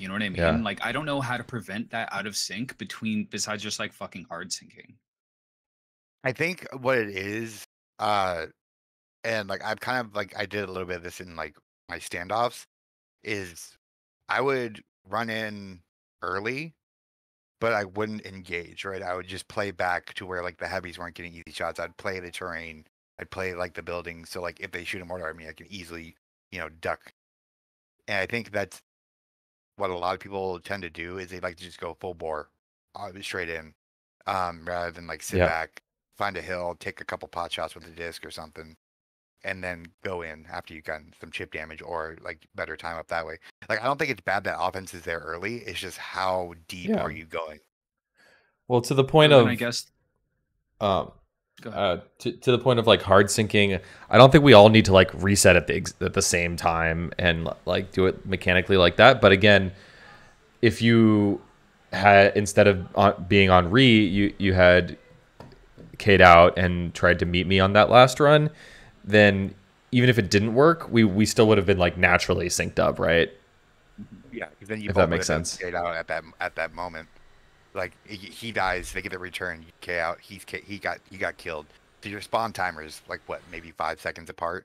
You know what I mean? Yeah. Like I don't know how to prevent that out of sync between besides just like fucking hard syncing. I think what it is, uh, and like I've kind of like I did a little bit of this in like my standoffs, is I would run in early, but I wouldn't engage. Right, I would just play back to where like the heavies weren't getting easy shots. I'd play the terrain. I'd play like the buildings. So like if they shoot a mortar at me, I can easily you know duck. And I think that's what a lot of people tend to do is they like to just go full bore, uh, straight in, um, rather than like sit Yeah. back, find a hill, take a couple pot shots with a disc or something, and then go in after you've gotten some chip damage or like better time up that way. Like I don't think it's bad that offense is there early. It's just how deep Yeah. are you going? Well, to the point of I guess um. Uh, to, to the point of like hard syncing i don't think we all need to like reset at the ex- at the same time and like do it mechanically like that but again if you had instead of on, being on re you you had Kate out and tried to meet me on that last run then even if it didn't work we we still would have been like naturally synced up right Yeah, then you If that makes would have been sense. straight out at that at that moment. Like he, he dies, they get the return. You K out. He's K, he got he got killed. So your spawn timer is like what, maybe five seconds apart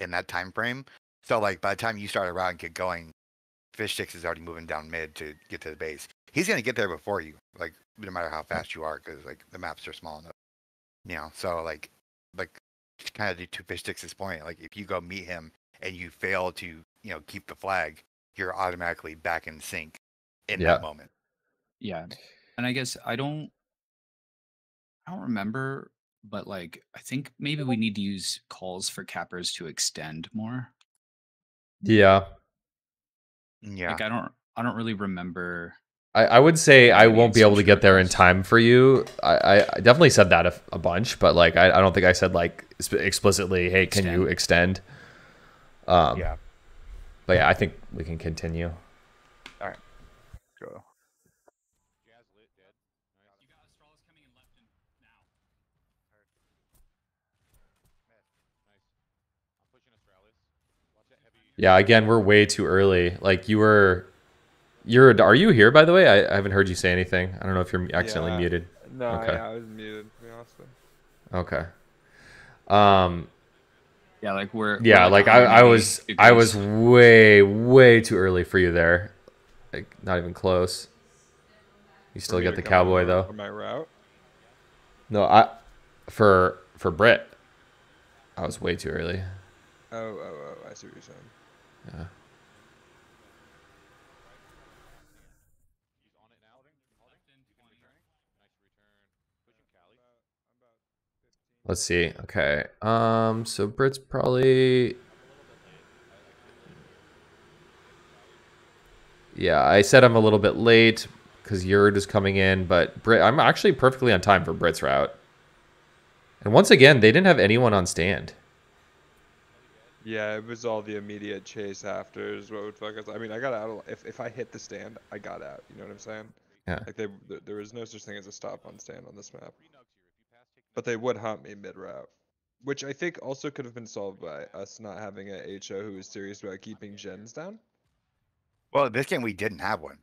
in that time frame. So like by the time you start a round and get going, FishStix is already moving down mid to get to the base. He's gonna get there before you, like no matter how fast you are, because like the maps are small enough. You know, so like like kind of to FishStix' point, like if you go meet him and you fail to you know keep the flag, you're automatically back in sync in Yeah. that moment. Yeah. And I guess I don't I don't remember, but like I think maybe we need to use calls for cappers to extend more. yeah Yeah. Like I don't I don't really remember I, I would say I won't be able to get there in time for you. I, I I definitely said that a, a bunch, but like I, I don't think I said like sp- explicitly, hey, can you extend? Um, yeah. But yeah, I think we can continue. Go. Yeah, again, we're way too early. Like you were, you're. Are you here by the way? I, I haven't heard you say anything. I don't know if you're accidentally Yeah. muted. No, Okay. yeah, I was muted. To be honest. with you. Okay. Um. Yeah, like we're Yeah, we're like I, I 180 was I was way way too early for you there. Like not even close. You still For me get the cowboy though. on my route. No, I for for Brit. I was way too early. Oh, oh, oh! I see what you're saying. Yeah. Let's see. Okay. Um. So Brit's probably. Yeah, I said I'm a little bit late because Yurd is coming in, but Brit, I'm actually perfectly on time for Brit's route. And once again, they didn't have anyone on stand. Yeah, it was all the immediate chase after is what would fuck us. I mean, I got out. al- If if I hit the stand, I got out. You know what I'm saying? Yeah. Like they, th- there was no such thing as a stop on stand on this map. But they would hunt me mid route, which I think also could have been solved by us not having a HO who was serious about keeping gens down. Well, this game we didn't have one.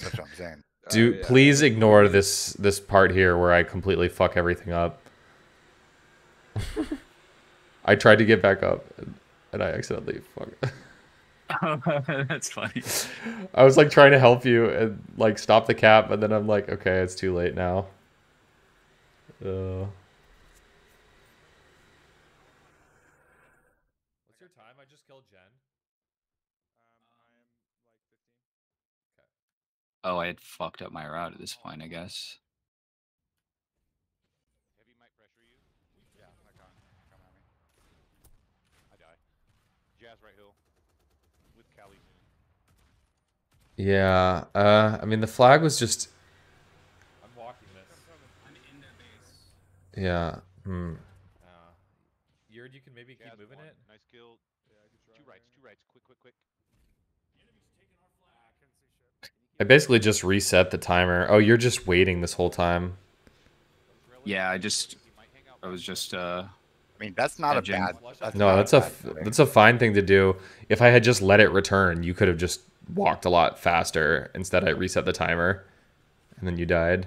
That's what I'm saying. Oh, Do yeah, please ignore this this part here where I completely fuck everything up. I tried to get back up and, and I accidentally fuck. That's funny. I was like trying to help you and like stop the cap, and then I'm like, okay, it's too late now. Uh. What's your time? I just killed gen. Oh, I had fucked up my route at this point, I guess. Yeah. Uh. I mean, the flag was just. I'm walking this. I'm in their base. Yeah. Hmm. Yurd, you can maybe keep moving it. Nice kill. Two rights, two rights. Quick, quick, quick. I basically just reset the timer. Oh, you're just waiting this whole time. Yeah, I just I was just uh I mean, that's not a bad. That's No, not a that's a bad f- thing. that's a fine thing to do. If I had just let it return, you could have just walked a lot faster. Instead, I reset the timer, and then you died.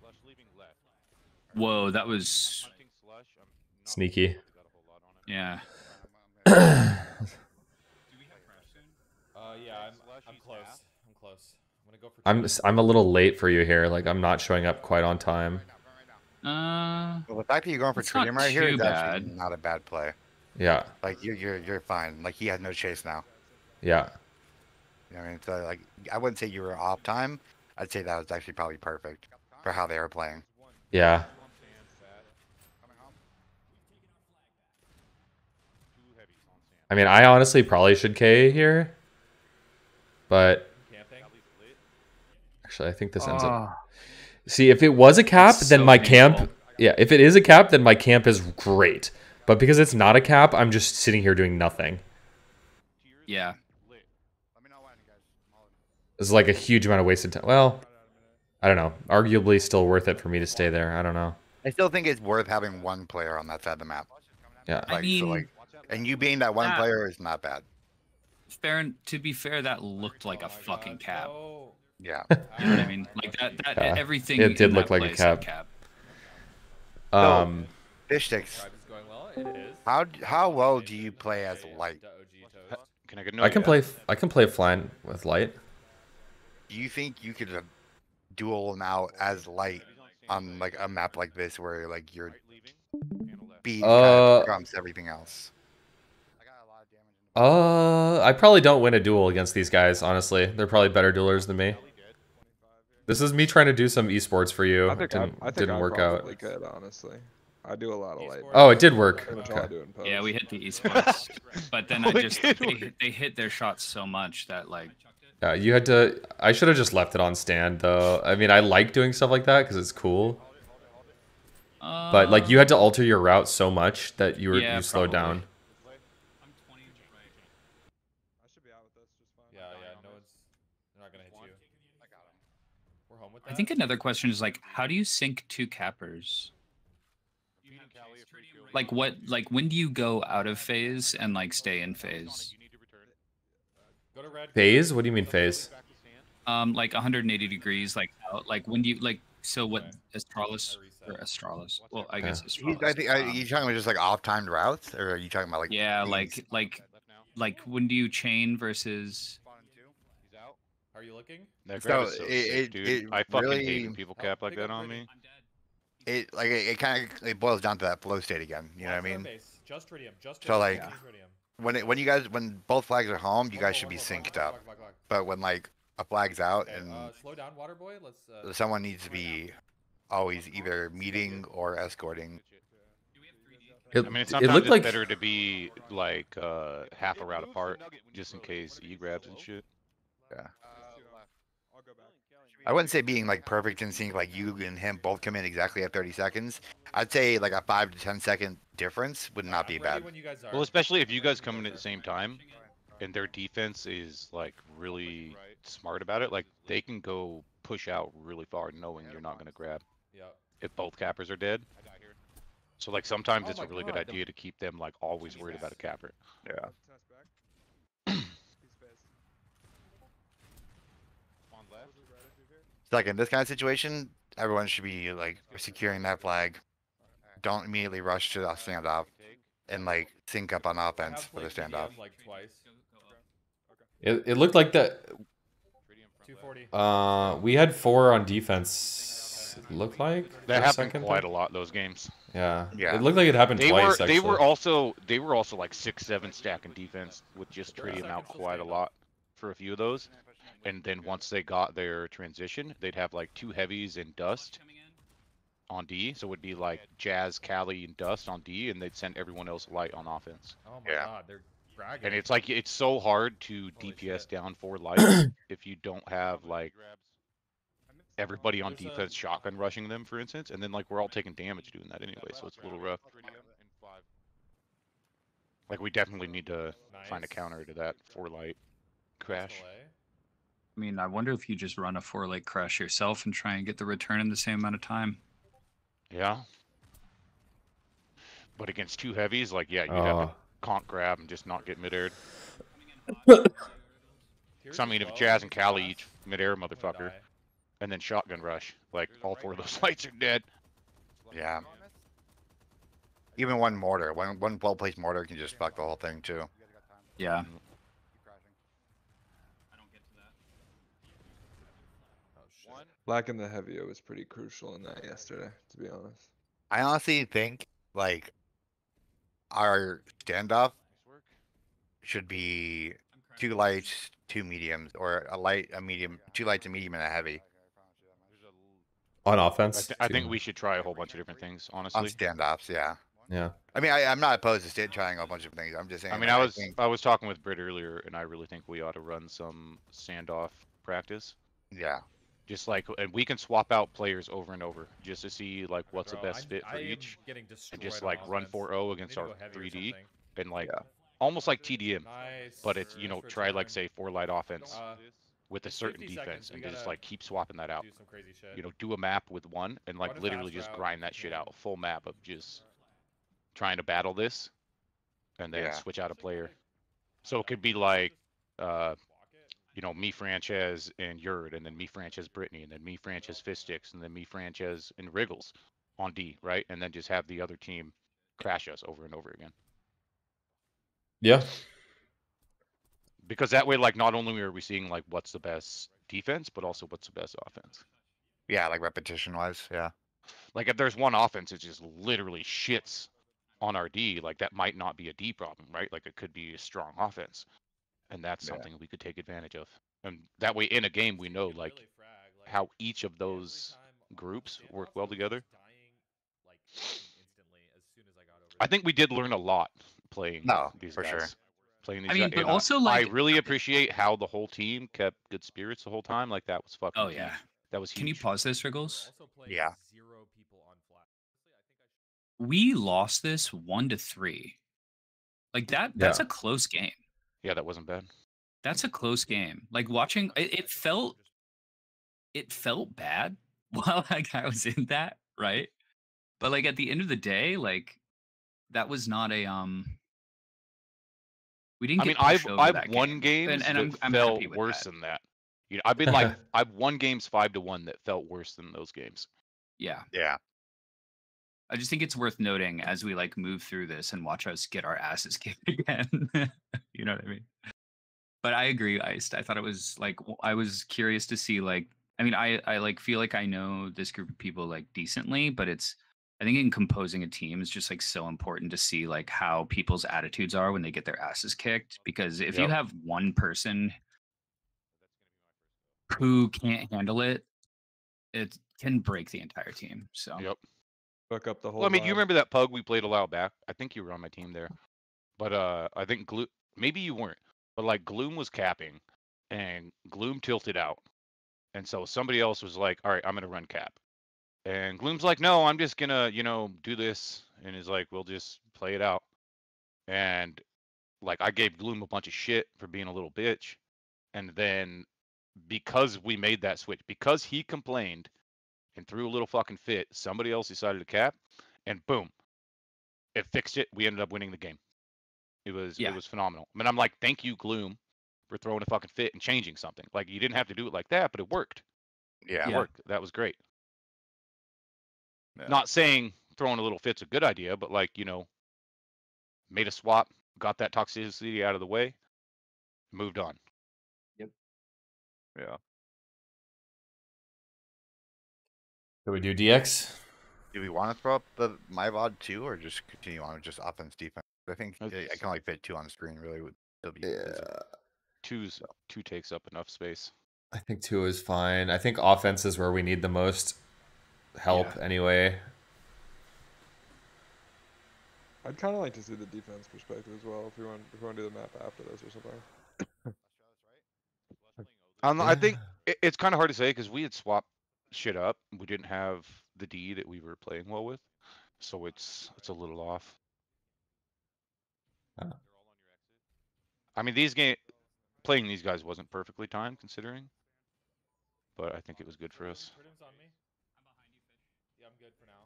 Slush leaving left. Whoa, that was Hunting slush. I'm not Sneaky. got a whole lot on it. yeah. Uh, yeah, I'm- I'm close. I'm close. I'm gonna go for. I'm a little late for you here. Like I'm not showing up quite on time. Uh, Well, the fact that you're going for It's not right here too actually bad. not a bad play. Yeah, Like you're you're you're fine. Like he has no chase now. yeah. You know what I mean? So like I wouldn't say you were off time. I'd say that was actually probably perfect for how they were playing. Yeah. Two heavies on sand. I mean, I honestly probably should K here, but actually, I think this ends up. Ah. See, if it was a cap, then so my painful. camp. Yeah, if it is a cap, then my camp is great. But because it's not a cap, I'm just sitting here doing nothing. yeah. It's like a huge amount of wasted time. Well, I don't know. Arguably, still worth it for me to stay there. I don't know. I still think it's worth having one player on that side of the map. Yeah. I Like, so, mean, like- And you being that one Yeah. player is not bad. fair. To be fair, that looked like a fucking cap. Yeah. You know what I mean? Like that. That Yeah, everything. it did look like a play said cap. So- Um. FishStix. How how well do you play as light? Can I get I can play. I can play flying with light. Do you think you could uh, duel them out as light on like a map like this where like your Right leaving. Handle Uh, kind of everything else? Uh, I probably don't win a duel against these guys. Honestly, they're probably better duelers than me. This is me trying to do some esports for you. I think didn't I, I think didn't I work out. probably could honestly. I do a lot of light. Oh, it did work. Pretty much all I Okay. do in post. Yeah, we hit the esports, but then I just they, they hit their shots so much that like Yeah, you had to. I should have just left it on stand though. I mean, I like doing stuff like that because it's cool. uh, But like, you had to alter your route so much that you were Yeah, you slowed probably. down. I should be out with this just fine. Yeah, yeah, no one's. They're not gonna hit you. We're home with I think another question is like, how do you sync two cappers? Feeding Cali a free kill. Like what? Like when do you go out of phase and like stay in phase? You need to return. Go to red. Phase? What do you mean phase? Back to sand. Um, like 180 degrees, like out, like when do you like? So what? Astralis or Astralis? Well, I guess He's, Astralis. I think are you talking about just like off timed routes, or are you talking about like yeah, things? like like like when do you chain versus? He's out. Are you looking? That So, is so it- sick, dude. it I fucking hate when people cap like that on me. it like it, it kind of it boils down to that flow state again. You know what I mean? Just tritium. Just So, like- When it, when you guys when both flags are home, you guys should be synced up. But when like a flag's out and slow down, water boy. Let's. Uh, someone needs to be always either meeting or escorting. it, I mean, it looked it's like better to be like uh, half a route apart, just in case E grabs and shit. Uh, I'll go back. I wouldn't say being like perfect in sync, like you and him both come in exactly at 30 seconds. I'd say like a five to 10 second difference would not be bad. Well, especially if you guys come in at the same time, and their defense is like really smart about it, like they can go push out really far, knowing you're not gonna grab Yeah. if both cappers are dead. So like sometimes Oh it's a really good idea to keep them like always worried about a capper. Yeah. Test back. He's phased. On left. So like in this kind of situation, everyone should be like securing that flag. Don't immediately rush to the standoff Take. and like sync up on offense for the standoff. Like twice. It, it looked like that. Tritium front left. Uh, we had four on defense. It looked like That happened quite there. a lot those games. Yeah. Yeah. It looked like it happened They twice. were they were also they were also like six seven stack in defense with just Tritium out quite a lot for a few of those. And then once they got their transition, they'd have like two heavies and dust on D. So it would be like Jazz, Cali, and Dust on D, and they'd send everyone else light on offense. Oh my Yeah. god, they're bragging. And it's like it's so hard to DPS down for light if you don't have like everybody on There's a- defense shotgun rushing them, for instance, and then like we're all taking damage doing that anyway, so it's a little rough. Tritium in five. Like we definitely need to find a counter to that for light crash. I mean, I wonder if you just run a four lake crash yourself and try and get the return in the same amount of time. Yeah. But against two heavies, like yeah, you'd Oh. have to uh. conk grab and just not get mid-aired. So I mean, if Jazz and the Callie each mid-air motherfucker, and then shotgun rush, like all four of those lights are dead. Yeah. Even one mortar, one one well placed mortar can just fuck the whole thing too. Yeah. Mm. Oh, shit. Lacking the heavy was pretty crucial in that yesterday, to be honest. I honestly think like our standoff should be two lights, two mediums, or a light, a medium, two lights, a medium, and a heavy On I, offense. th- I think we should try a whole bunch of different things, on honestly. standoffs. Yeah. Yeah. I mean, I, I'm not opposed to sta- trying a bunch of things. I'm just saying. I mean, like, I was think- I was talking with Britt earlier, and I really think we ought to run some standoff practice. yeah. Just like, and we can swap out players over and over, just to see like what's the best I- fit for I am each, getting and just destroyed on like run 4-0 against our go heavy or 3D, and like Yeah. almost like TDM, Nice. but it's you know Nice try like say four light offense Uh, with a certain defense, seconds, and just like keep swapping that out. do some crazy shit. You know, do a map with one, and like literally just route grind that shit can. out, a full map of just trying to battle this, and then Yeah. switch out a player. So it could be like, uh, you know, me Frances and Yurd, and then me Frances Brittany, and then me Frances FishStix, and then me Frances and Wriggles on D, right? And then just have the other team crash us over and over again. Yeah. Because that way, like, not only are we seeing like what's the best defense, but also what's the best offense. Yeah, like repetition wise. Yeah. Like if there's one offense that just literally shits on our D, like that might not be a D problem, right? Like it could be a strong offense. And that's Yeah. something we could take advantage of. And that way in a game we know like how each of those groups work well together. Dying, like, as as I I think we did learn a lot playing No, these for guys. sure. Playing these I mean, guys. but and I- also, like- I really appreciate how the whole team kept good spirits the whole time. Like that was oh, fucking Oh huge. yeah. That was Can you pause this, Wriggles? Yeah. Zero people on flat. We lost this one to three. Like that. That's Yeah. a close game. Yeah, that wasn't bad. That's a close game. Like watching, it, it felt, it felt bad while like I was in that, right? But like at the end of the day, like that was not a um. We didn't. I mean, I've I've won game. games and, and that I'm, I'm felt worse that. than that. You know, I've been like I've won games five to one that felt worse than those games. Yeah, Yeah. I just think it's worth noting as we like move through this and watch us get our asses kicked again. you know what I mean? But I agree, Iced. I thought it was like I was curious to see like I mean I I like feel like I know this group of people like decently, but it's I think in composing a team is just like so important to see like how people's attitudes are when they get their asses kicked because if you have one person who can't handle it, it can break the entire team. So Yep. Fuck up the whole. Well, I mean, you remember that pug we played a while back? I think you were on my team there. But uh I think Gloom maybe you weren't. But like Gloom was capping and Gloom tilted out. And so somebody else was like, "All right, I'm going to run cap." And Gloom's like, "No, I'm just going to, you know, do this." And is like, "We'll just play it out." And like I gave Gloom a bunch of shit for being a little bitch. And then because we made that switch, because he complained and threw a little fucking fit, somebody else decided to cap, and boom, it fixed it. We ended up winning the game. It was Yeah. it was phenomenal. I mean, I'm like, thank you, Gloom, for throwing a fucking fit and changing something. Like you didn't have to do it like that, but it worked. Yeah. It Yeah. worked. That was great. Yeah. Not saying throwing a little fit's a good idea, but like you know, made a swap, got that toxicity out of the way, moved on. Yep. Yeah. Do we do DX? Do we want to throw up the my VOD too, or just continue on with just offense defense? I think I I It's- can only fit two on the screen. Really, would still be. Two's two takes up enough space. I think two is fine. I think offense is where we need the most help Yeah. anyway. I'd kind of like to see the defense perspective as well. If we want, if we want to do the map after this or something. Um, I think it, it's kind of hard to say because we had swapped shit up. We didn't have the D that we were playing well with, so it's it's a little off. Uh. I mean, these game playing these guys wasn't perfectly timed considering, but I think it was good for us. On me. Yeah, I'm good for now.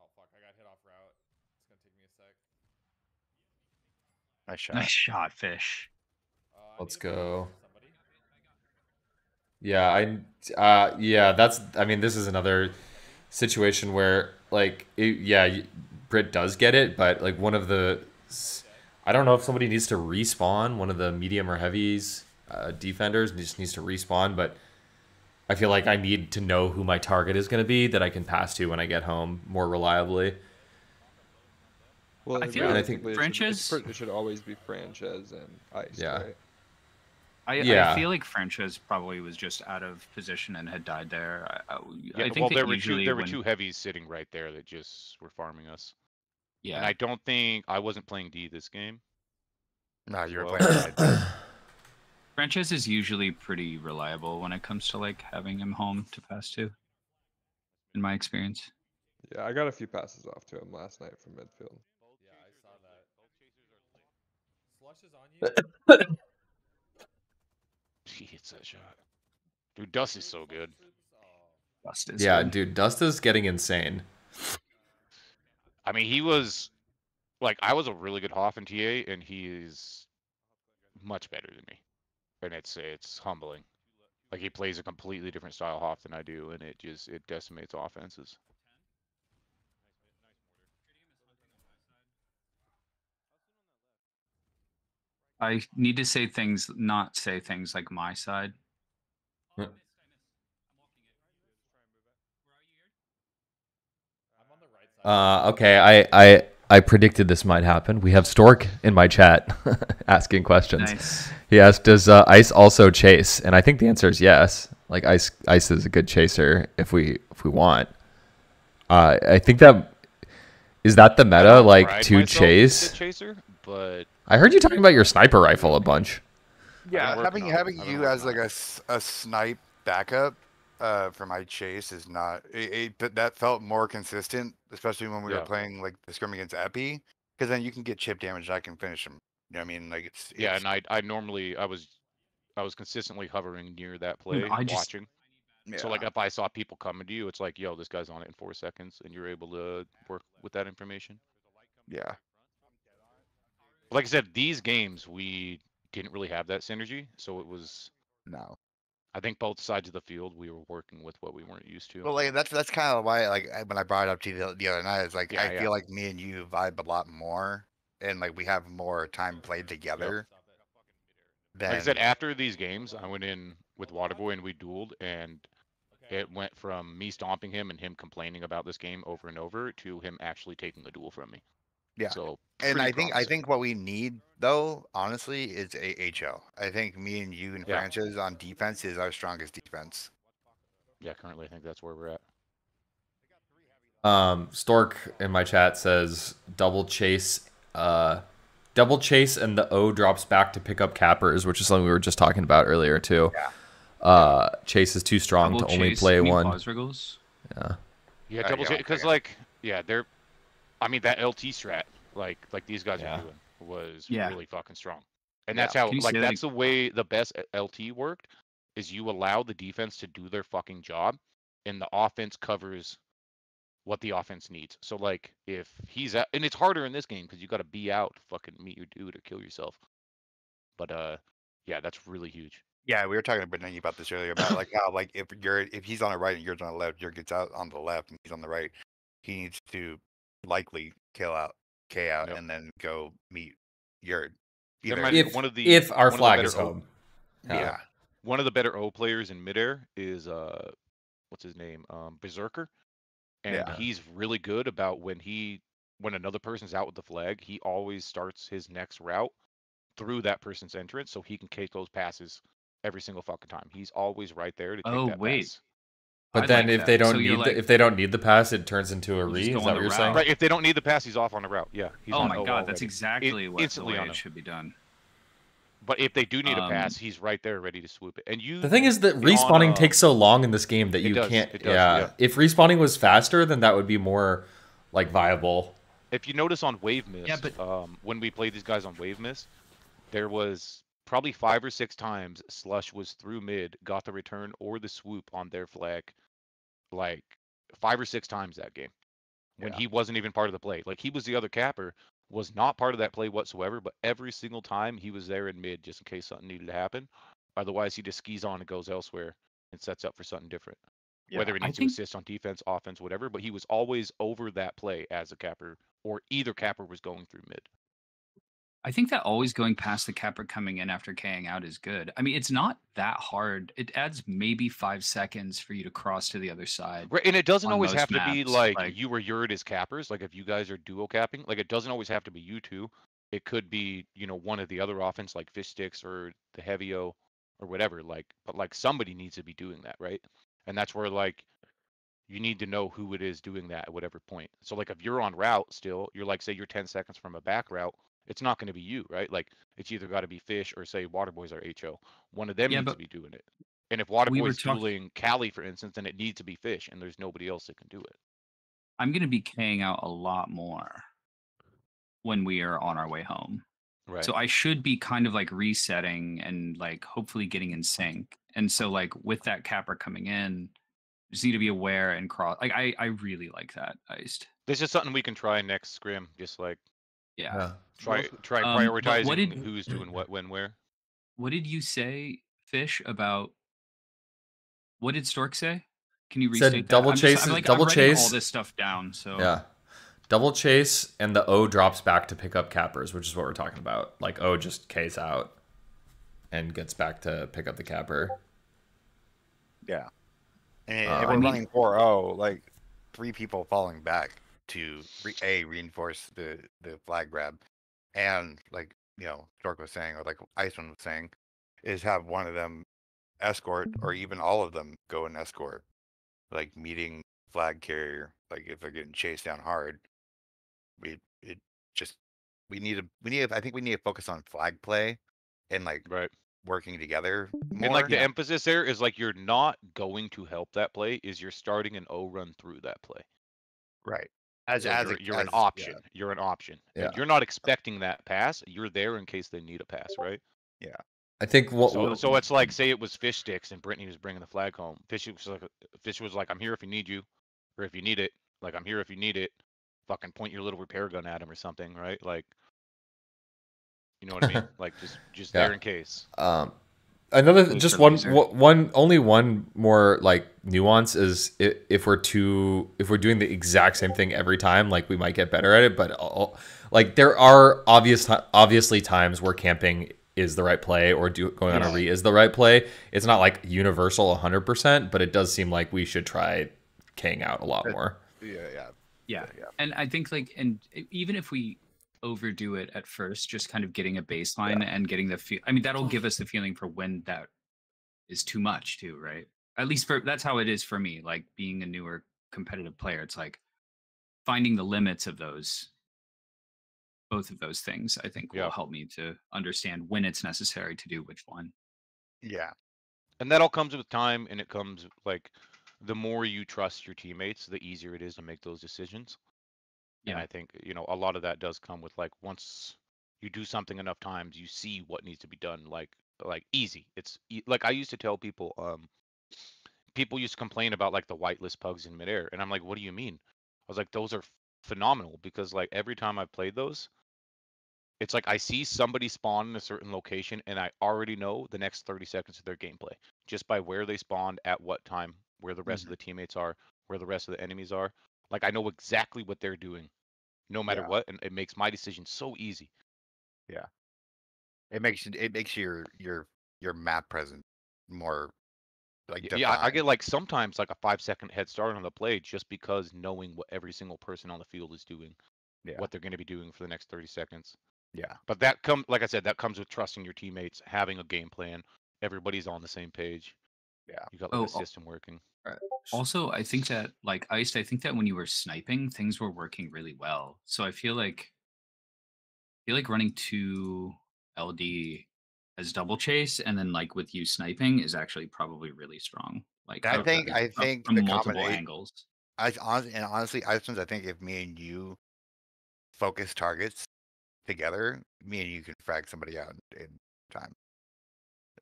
Oh Fuck, I got hit off route. It's gonna take me a sec. Nice shot. Nice shot, fish. Uh, Let's need a go. From Somebody. Yeah, I uh yeah, that's I mean this is another situation where like it, yeah, Brit does get it, but like one of the I don't know if somebody needs to respawn one of the medium or heavies uh, defenders just needs to respawn, but I feel like I need to know who my target is going to be that I can pass to when I get home more reliably. Well, I and feel like realistically, it should- it's French's- pr- It should always be Frances and Ice. Yeah. Right? I, Yeah. I feel like Frenches probably was just out of position and had died there. I, I, Yeah, I think well, there were two usually there were two heavies sitting right there that just were farming us. Yeah, And I don't think I wasn't playing D this game. No, you were Well- playing side. Frenches is usually pretty reliable when it comes to like having him home to pass to. In my experience. Yeah, I got a few passes off to him last night from midfield. Yeah, I saw that. Slush is on you. He hits that shot. Dude, Dust is so good. Dust is Yeah, good. dude, Dust is getting insane. I mean, he was like I was a really good Hoff in TA, and he is much better than me. And it's it's humbling. Like he plays a completely different style Hoff than I do, and it just it decimates offenses. I need to say things, not say things like my side. Yeah. I'm on the right side. Uh, okay, I, I I predicted this might happen. We have Stork in my chat asking questions. Nice. He asked, "Does uh, Ice also chase?" And I think the answer is yes. Like Ice, Ice is a good chaser if we if we want. Uh, I think that is that the meta like to myself as a chase. chaser, but I heard you talking about your sniper rifle a bunch. Yeah, having having you as like a, a, s- a snipe backup uh, for my chase is not. It, it that felt more consistent, especially when we were playing like the scrim against Epi, because then you can get chip damage and I can finish him. You know what I mean? Like it's, yeah, and I I normally I was I was consistently hovering near that play, I just- watching. So like if I saw people coming to you, it's like, yo, this guy's on it in four seconds, and you're able to work with that information. yeah. Like I said, these games we didn't really have that synergy, so it was. No. I think both sides of the field we were working with what we weren't used to. Well, like that's that's kind of why like when I brought it up to you the, the other night, it's like Yeah, I yeah. feel like me and you vibe a lot more, and like we have more time played together. Than like I said, after these games, I went in with Waterboy and we dueled, and it went from me stomping him and him complaining about this game over and over to him actually taking the duel from me. Yeah. So and I think I think what we need though, honestly, is a HO. I think me and you and Yeah. Francis on defense is our strongest defense. yeah, currently I think that's where we're at. Um, Stork in my chat says double chase, uh, double chase, and the O drops back to pick up cappers, which is something we were just talking about earlier too. Yeah. Uh, chase is too strong Double to only play one. pause wriggles? Yeah. Yeah, Uh, double yeah, check because okay. like yeah, they're. I mean that LT strat like like these guys Yeah. are doing was Yeah. really fucking strong, and Yeah. that's how Can you like say that that's the way the best LT worked, is you allow the defense to do their fucking job, and the offense covers what the offense needs. So like if he's out, and it's harder in this game because you got to be out, to fucking meet your dude or kill yourself. But uh, yeah, that's really huge. Yeah, we were talking to Brittany about this earlier about like how like if you're if he's on the right and you're on the left, your gets out on the left and he's on the right, he needs to likely kill out K out Yep. and then go meet your either reminds If one of the if our one of the flag better is O- home. yeah. one of the better O players in midair is uh what's his name? Um Berserker. And Yeah. he's really good about when he when another person's out with the flag, he always starts his next route through that person's entrance so he can take those passes every single fucking time. He's always right there to take Oh, that wait. pass. But I then like if they don't So need like- the, if they don't need the pass, it turns into a You re. Is that what you're saying? Right, if they don't need the pass, he's off on the route. Yeah. He's oh on my O god, that's already. exactly what the instantly way on it him. should be done. But if they do need Um, a pass, he's right there ready to swoop it. And you The thing is that be on, respawning um, takes so long in this game that you does, can't. does, yeah. yeah. If respawning was faster, then that would be more like viable. if you notice on Wave Mist, Yeah, but- um, when we played these guys on Wave Mist, there was probably five or six times Slush was through mid, got the return or the swoop on their flag, like five or six times that game. when Yeah. he wasn't even part of the play. Like he was the other capper, was not part of that play whatsoever. But every single time he was there in mid, just in case something needed to happen. Otherwise, he just skis on and goes elsewhere and sets up for something different. Yeah, Whether it needs think- to assist on defense, offense, whatever. But he was always over that play as a capper, or either capper was going through mid. I think that always going past the capper coming in after K'ing out is good. I mean, it's not that hard. It adds maybe five seconds for you to cross to the other side. Right, and it doesn't always have to be like, like- you or Yurt as cappers. Like if you guys are duo capping, like it doesn't always have to be you two. It could be, you know, one of the other offense like FishStix or the heavyo or whatever. Like, but like somebody needs to be doing that, right? And that's where like you need to know who it is doing that at whatever point. So like if you're on route still, you're like say you're 10 seconds from a back route, it's not going to be you, right? Like it's either got to be fish or say Waterboys or HO. One of them Yeah, needs to be doing it. And if Waterboys we talk- dueling Cali, for instance, then it needs to be fish, and there's nobody else that can do it. I'm going to be K'ing out a lot more when we are on our way home. Right. So I should be kind of like resetting and like hopefully getting in sync. And so like with that capper coming in, just need to be aware and cross. Like I I really like that iced. this is something we can try next scrim. Just like Yeah. Yeah. try Also- try Um, but what prioritizing did- who's doing what, when, where. What did you say, Fish, about what did Stork say? Can you Said restate that? double I'm just- chase I'm like, double I'm chase- all this stuff down. So Yeah. Double chase and the O drops back to pick up cappers, which is what we're talking about. Like O just K's out and gets back to pick up the capper. Yeah. And Uh, if we're mean- running 4-0, like three people falling back to re- a reinforce the the flag grab, and like you know Stork was saying, or like Iceman was saying, is have one of them escort, or mm-hmm. even all of them go and escort, like meeting flag carrier. Like if they're getting chased down hard, we it just we need to we need to, I think we need to focus on flag play and like Right. working together. More. And like the emphasis there is like you're not going to help that play. Is you're starting an O run through that play. right as So as you're, a- you're an as- yeah. option. You're an option. And Yeah. You're not expecting that pass. You're there in case they need a pass, right? Yeah. I think what So, so it's like say it was FishStix and Brittany was bringing the flag home. Fish was like, fish was like, I'm here if you need you, or if you need it. Like I'm here if you need it. Fucking point your little repair gun at him or something, right? Like, you know what I mean? like just just Yeah. there in case. Um, another Close just one, laser. one one only one more like nuance is if, if we're too if we're doing the exact same thing every time, like we might get better at it. But all, like there are obvious obviously times where camping is the right play or do, going on a re is the right play. It's not like universal 100%, but it does seem like we should try K'ing out a lot more. yeah yeah Yeah. yeah And I think like and even if we overdo it at first, just kind of getting a baseline and getting the feel I mean, that'll oh. give us the feeling for when that is too much too, right? At least for that's how it is for me. Like being a newer competitive player, it's like finding the limits of those both of those things I think Yeah. will help me to understand when it's necessary to do which one. yeah And that all comes with time, and it comes like the more you trust your teammates, the easier it is to make those decisions. And I think you know a lot of that does come with like once you do something enough times, you see what needs to be done. Like like easy. It's e- like I used to tell people. Um, people used to complain about like the whitelist pugs in midair, and I'm like, what do you mean? I was like, those are phenomenal because like every time I've played those, it's like I see somebody spawn in a certain location and I already know the next 30 seconds of their gameplay just by where they spawned at what time, where the rest of the teammates are, where the rest of the enemies are. Like I know exactly what they're doing no matter Yeah. what and it makes my decision so easy. Yeah, it makes it makes your your your map present more like Y- Yeah, I, get like sometimes like a 5 second head start on the play just because knowing what every single person on the field is doing, Yeah. what they're going to be doing for the next 30 seconds. yeah But that come like I said, that comes with trusting your teammates, having a game plan. Everybody's on the same page. Yeah. You got like Oh, al- system working. Uh, also, I think that like iced, I think that when you were sniping, things were working really well. So I feel like I feel like running two LD as double chase and then like with you sniping is actually probably really strong. Like I think- I think from the multiple angles. I honestly and honestly, I I think if me and you focus targets together, me and you can frag somebody out in, time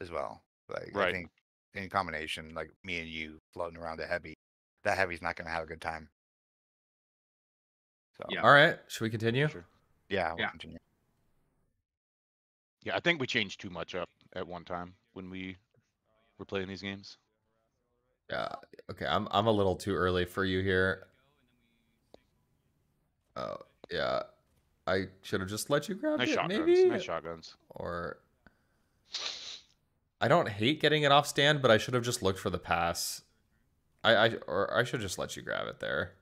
as well. Like I Right. think in combination, like me and you floating around a heavy, that heavy's not going to have a good time. So Yeah. All right, should we continue? Sure. yeah, we'll Yeah. continue. Yeah, I think we changed too much up at one time when we were playing these games. Yeah. Okay, I'm I'm a little too early for you here. Oh yeah, I should have just let you grab Nice it, shotguns. maybe. Nice shotguns. Or I don't hate getting it off stand, but I should have just looked for the pass. I, I or I should just let you grab it there.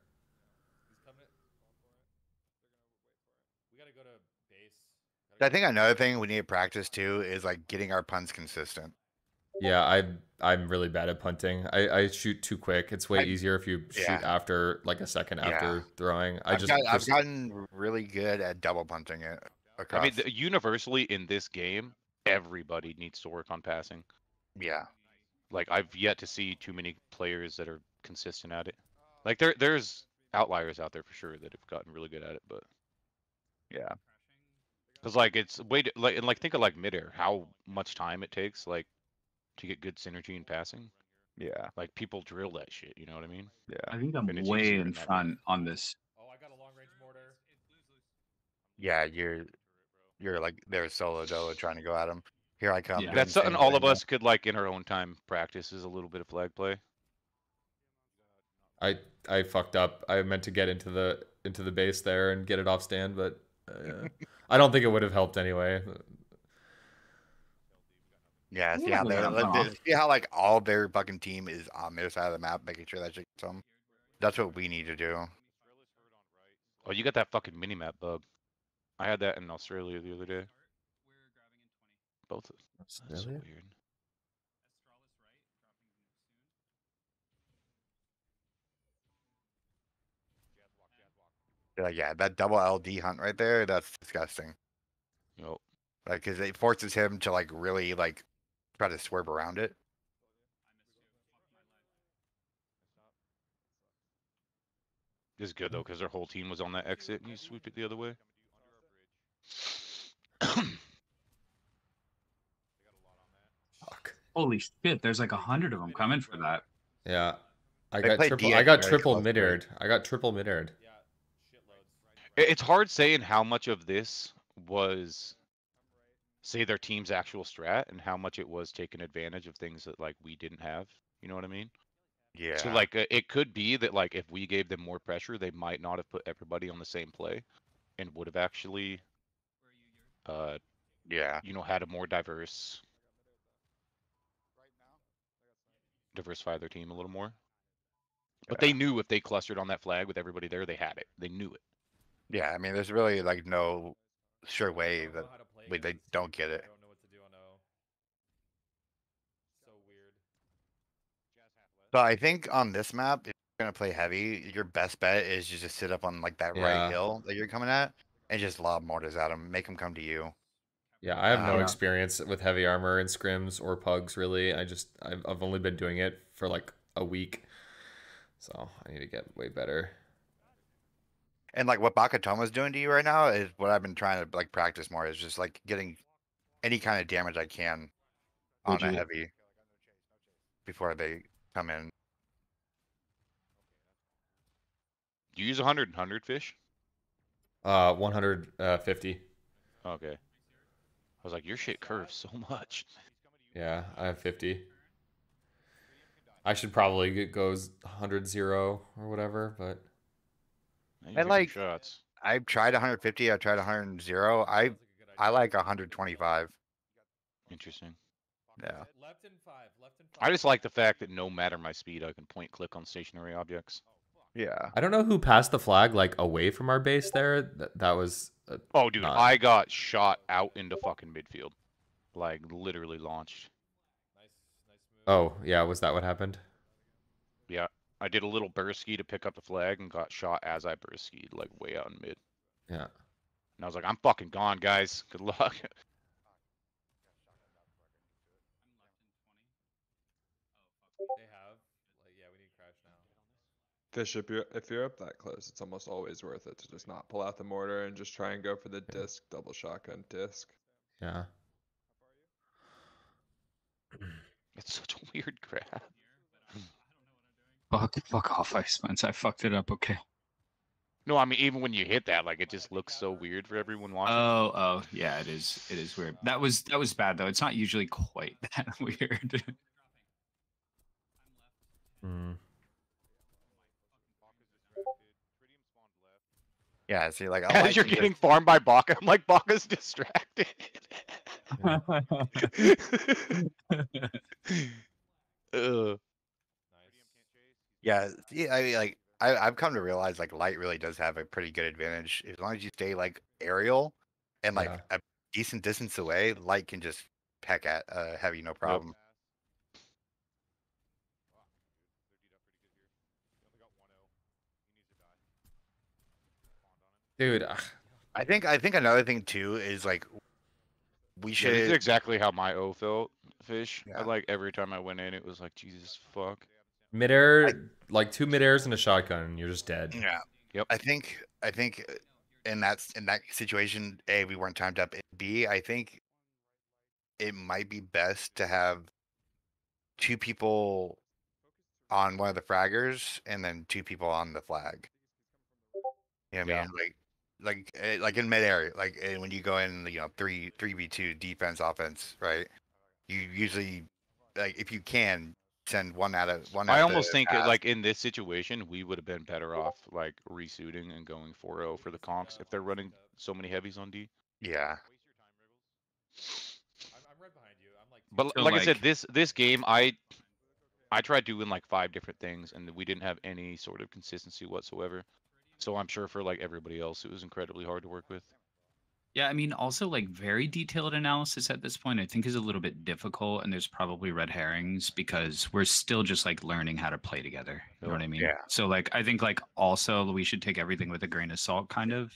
He's coming. We gotta go to base. I think another thing we need to practice too is like getting our punts consistent. Yeah, I I'm really bad at punting. I, I shoot too quick. It's way I- easier if you shoot yeah. after like a second Yeah. after throwing. I I've, just got, I've gotten really good at double punting it across. I mean, the, universally in this game, everybody needs to work on passing. yeah, Like I've yet to see too many players that are consistent at it. Like there there's outliers out there for sure that have gotten really good at it, but yeah, because like it's way to, like and like think of like midair, how much time it takes like to get good synergy in passing. yeah, Like people drill that shit. You know what I mean? yeah. I think I'm And way in in that way. front on this. Oh, I got a long range mortar. Yeah, you're you're like there's solo dolo trying to go at him. Here I come. Yeah. That's the same something all thing of now. us could like in our own time practice is a little bit of flag play. I I fucked up. I meant to get into the into the base there and get it off stand, but uh, I don't think it would have helped anyway. Yeah, see Yeah, how, they, yeah, like, no. they- see how like all their fucking team is on their side of the map, making sure that shit gets them. That's what we need to do. Oh, you got that fucking mini map bug. I had that in Australia the other day. Both. of- That's so Australia? weird. Like, yeah, that double LD hunt right there, that's disgusting. Yup. Like, cause it forces him to like really like try to swerve around it. It's good though, because their whole team was on that exit and you swooped it the other way. Fuck. Holy shit! There's like a hundred of them coming for that. Yeah. I They got triple. DX I got triple closely. mid aired. I got triple mid aired. Yeah, shitloads. I- It's hard saying how much of this was, say, their team's actual strat, and how much it was taking advantage of things that like we didn't have. You know what I mean? Yeah. So like, uh, it could be that like if we gave them more pressure, they might not have put everybody on the same play, and would have actually, uh, yeah. you know, had a more diverse, diversify their team a little more. But they knew if they clustered on that flag with everybody there, they had it. They knew it. Yeah. I mean, there's really like no sure way that know how to play we- they don't get it. I don't know what to do on O. So weird. So I think on this map, if you're gonna play heavy, your best bet is you just sit up on like that Yeah. right hill that you're coming at and just lob mortars at them, make them come to you. Yeah, I have no Uh, experience with heavy armor and scrims or pugs really. I just I've, I've only been doing it for like a week, so I need to get way better. And like what Bakatoma's doing to you right now is what I've been trying to like practice more is just like getting any kind of damage I can on a Legit. heavy before they come in. Do you use 100 100 fish? Uh, 150. Okay. I was like, your shit curves so much. Yeah, I have 50. I should probably get goes 100 0 or whatever, but You I like- shots. I've tried 150, I've tried 100 zero. I Sounds like a I like 125. Interesting. Yeah. Left and five. Left and five. I just like the fact that no matter my speed, I can point click on stationary objects. Yeah. I don't know who passed the flag like away from our base there. That, that was uh, Oh, dude, Not- I got shot out into fucking midfield. Like, literally launched. Nice, nice oh yeah, was that what happened? Yeah. I did a little burst to pick up the flag and got shot as I burrskied, like, way out in mid. Yeah. And I was like, I'm fucking gone, guys. Good luck. They have. Like, yeah, we need crash now. Fish, if you're if you're up that close, it's almost always worth it to just not pull out the mortar and just try and go for the disc double shotgun disc. Yeah. it's such a weird grab. Fuck, fuck off, Ice Spence. I fucked it up. Okay. No, I mean even when you hit that, like it just looks so weird for everyone watching. Oh, oh, yeah, it is. It is weird. That was that was bad though. It's not usually quite that weird. Mm. Yeah, see, like As like you're just- getting farmed by Baka, I'm like Baka's distracted. Yeah, see, I mean, like I, I've come to realize like light really does have a pretty good advantage as long as you stay like aerial and like Yeah. a decent distance away. Light can just peck at uh, heavy no problem. Dude, ugh, I think I think another thing too is like we Yeah, should this is exactly how my O felt, fish. Yeah. I like every time I went in, it was like Jesus fuck. midair, like two midairs and a shotgun, and you're just dead. Yeah. Yep. I think I think in that in that situation, A, we weren't timed up. B, I think it might be best to have two people on one of the fraggers and then two people on the flag. You know what I Yeah. mean? Like like eh, like in midair, like eh, when you go in, the you know, three three v two defense offense, right? You usually like if you can send one out of one. I almost think that, pass. like in this situation, we would have been better off like resuiting and going 4-0 for the conks if they're running so many heavies on D. yeah. I'm, I'm right behind you. I'm like. But So, like, I said, this this game, I I tried doing like five different things, and we didn't have any sort of consistency whatsoever. So I'm sure for like everybody else, it was incredibly hard to work with. Yeah, I mean, also like very detailed analysis at this point, I think is a little bit difficult, and there's probably red herrings because we're still just like learning how to play together. You know what I mean? Yeah. So like, I think like also we should take everything with a grain of salt, kind of.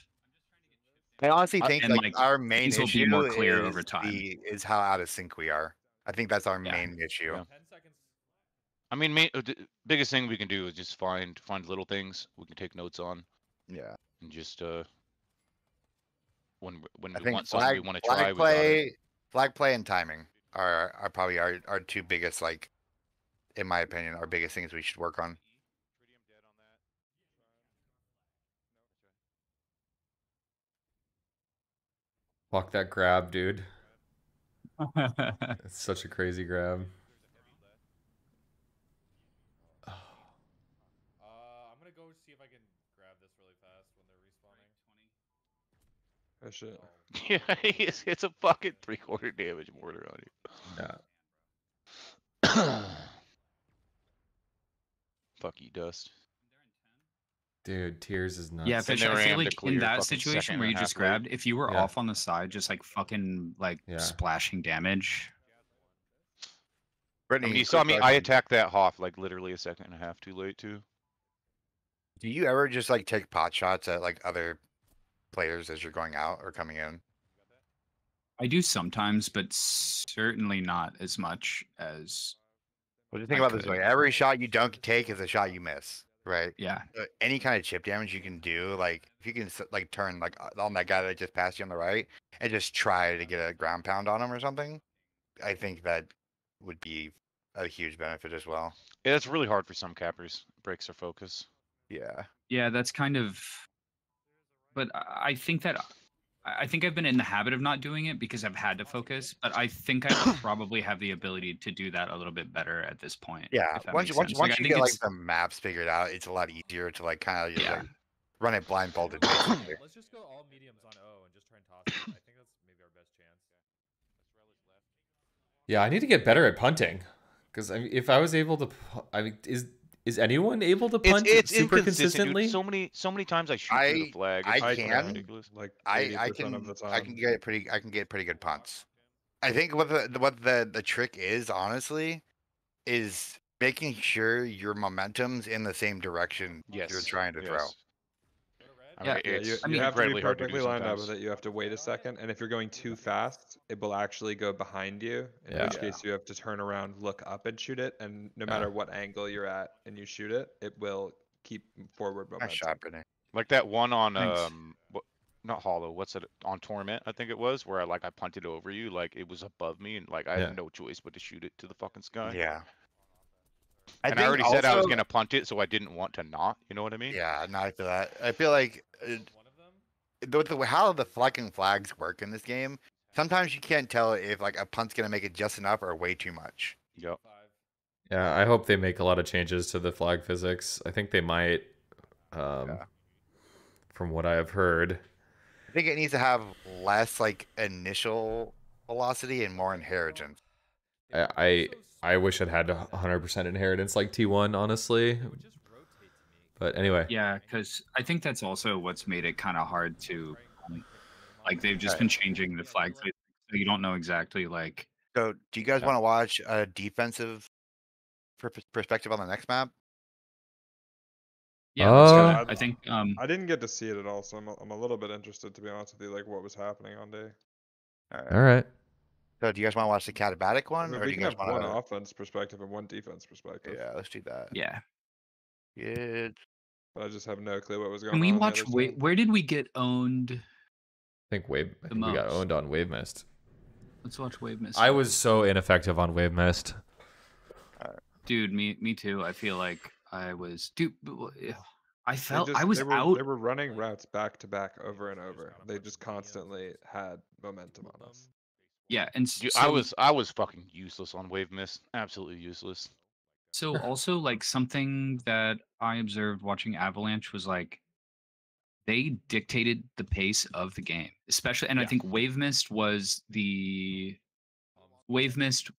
I honestly Uh, think and, like, like, our main things will be more clear is over time. the- is how out of sync we are. I think that's our Yeah. main issue. Yeah. Ten seconds. I mean, ma- uh, the biggest thing we can do is just find find little things we can take notes on, Yeah, and just uh when when I we think want something we want to try, flag we play, flag play, and timing are are probably our our two biggest like, in my opinion, our biggest things we should work on. Fuck that grab, dude. It's such a crazy grab. Uh, I'm gonna go see if I can grab this really fast when they're respawning. Oh shit. Yeah, it's, it's a fucking three quarter damage mortar on Yeah. you. Fuck you, Dust. Dude, tears is nuts. Yeah, Fish, I I feel like in that situation where you just half grabbed, if you were Yeah. off on the side, just like fucking like Yeah. splashing damage. I Brittany, mean, you saw quick me. I attacked that Hoff like literally a second and a half too late too. Do you ever just like take pot shots at like other players as you're going out or coming in? I do sometimes, but certainly not as much as What do you think I about this could. way? Every shot you don't take is a shot you miss, right? yeah. uh, any kind of chip damage you can do, like if you can like turn like uh, on that guy that just passed you on the right and just try to get a ground pound on him or something, I think that would be a huge benefit as well. Yeah, it's really hard for some cappers. It breaks their focus. Yeah. Yeah, that's kind of. But I I think that I I think I've been in the habit of not doing it because I've had to focus. But I think I probably have the ability to do that a little bit better at this point. Yeah. if that Once you, once. Like, I you think get like the maps figured out, it's a lot easier to like kind of just Yeah. like run it blindfolded. Let's just go all mediums on O and just try and toss it. I think that's maybe our best chance. Yeah, I need to get better at punting. Because I mean, if I was able to, I mean, is is anyone able to It's punt it's super inconsistent, dude. consistently? So many so many times I shoot through I- the flag. I It's I can. Like I I can of the time. I can get pretty I can get pretty good punts. I think what the what the the trick is honestly is making sure your momentum's in the same direction Yes. you're trying to throw. Yes. I Yeah, mean, Yeah, you, I you mean- have to be incredibly hard to do perfectly lined up with it. You have to wait a second, and if you're going too fast, it will actually go behind you. In Yeah. which case, you have to turn around, look up, and shoot it. And no Yeah. matter what angle you're at, and you shoot it, it will keep forward momentum. Nice shot, Brittany. Like that one on Thanks. um, not Hollow. What's it on Torment? I think it was where I like I punted over you, like it was above me, and like I Yeah. had no choice but to shoot it to the fucking sky. Yeah. I and I think already said I was gonna punt it, so I didn't want to not. You know what I mean? Yeah, not after that. I feel like uh, the, the how the flanking flags work in this game. Sometimes you can't tell if like a punt's gonna make it just enough or way too much. Yep. Yeah, I hope they make a lot of changes to the flag physics. I think they might, um, Yeah. from what I have heard. I think it needs to have less like initial velocity and more inheritance. I I, I wish it had 100% inheritance like T1, honestly. But anyway, Yeah, because I think that's also what's made it kind of hard to, um, like, they've just Right. been changing the flag, so so you don't know exactly like. So, do you guys Yeah. want to watch a defensive per- perspective on the next map? Yeah, Uh. I think. Um, I didn't get to see it at all, so I'm a, I'm a little bit interested to be honest with you, like what was happening on day. All right. all right. So, do you guys want to watch the Katabatic I one, mean, or we do can you guys have one want offense perspective and one defense perspective. Yeah, let's do that. yeah. Good. But I just have no clue what was going Can on. we on watch? other Wait, where did we get owned? I think Wave. I think we got owned on Wave Mist. Let's watch Wave Mist. I was so ineffective on Wave Mist. dude. Me, me too. I feel like I was, dude. b- w- yeah, I felt just- I was they were, out. They were running routes back to back over and over. They just constantly had momentum on us. Yeah, and Dude, so, I was I was fucking useless on Wave Mist. Absolutely useless. so also like something that I observed watching Avalanche was like they dictated the pace of the game, especially. And I think Wave Mist was the Wave Mist.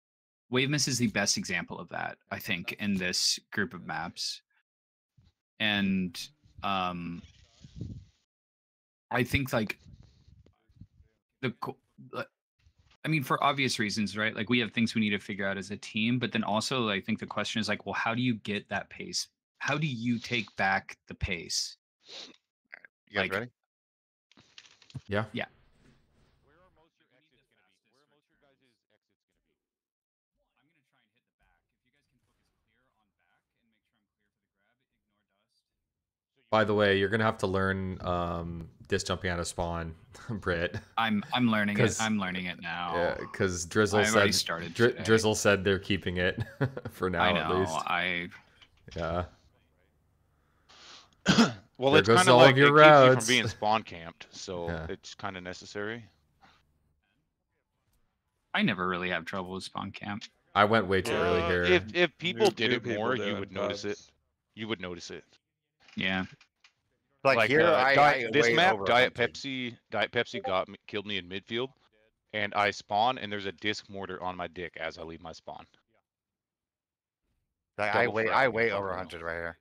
Wave Mist is the best example of that, I think, in this group of maps. And um I think like the I mean for obvious reasons, right? Like we have things we need to figure out as a team, but then also I think the question is like, well, how do you get that pace? How do you take back the pace? You guys Like- ready? Yeah. Yeah. Where are most your exits gonna be? Where are most your guys' exits gonna be? I'm gonna try and hit the back. If you guys can focus clear on back and make sure I'm clear for the grab, ignore dust. By the way, you're gonna have to learn um, disc jumping out of spawn, Brit. I'm I'm learning it. 'Cause- I'm learning it now. Yeah, because Drizzle I've said started Dri- Drizzle said they're keeping it for now I know. at least. I Yeah. well, There it's kind of like your it keeps you routes. from being spawn camped, so Yeah. it's kind of necessary. I never really have trouble with spawn camp. I went way too early Uh, here. If if people New- did it people more, you would notice it. You would notice it. Yeah. Like, here, uh, I, Diet- I this map, Diet Pepsi, Diet Pepsi got me, killed me in midfield, and I spawn, and there's a disc mortar on my dick as I leave my spawn. Like, I double wait, I way over. 100 right here.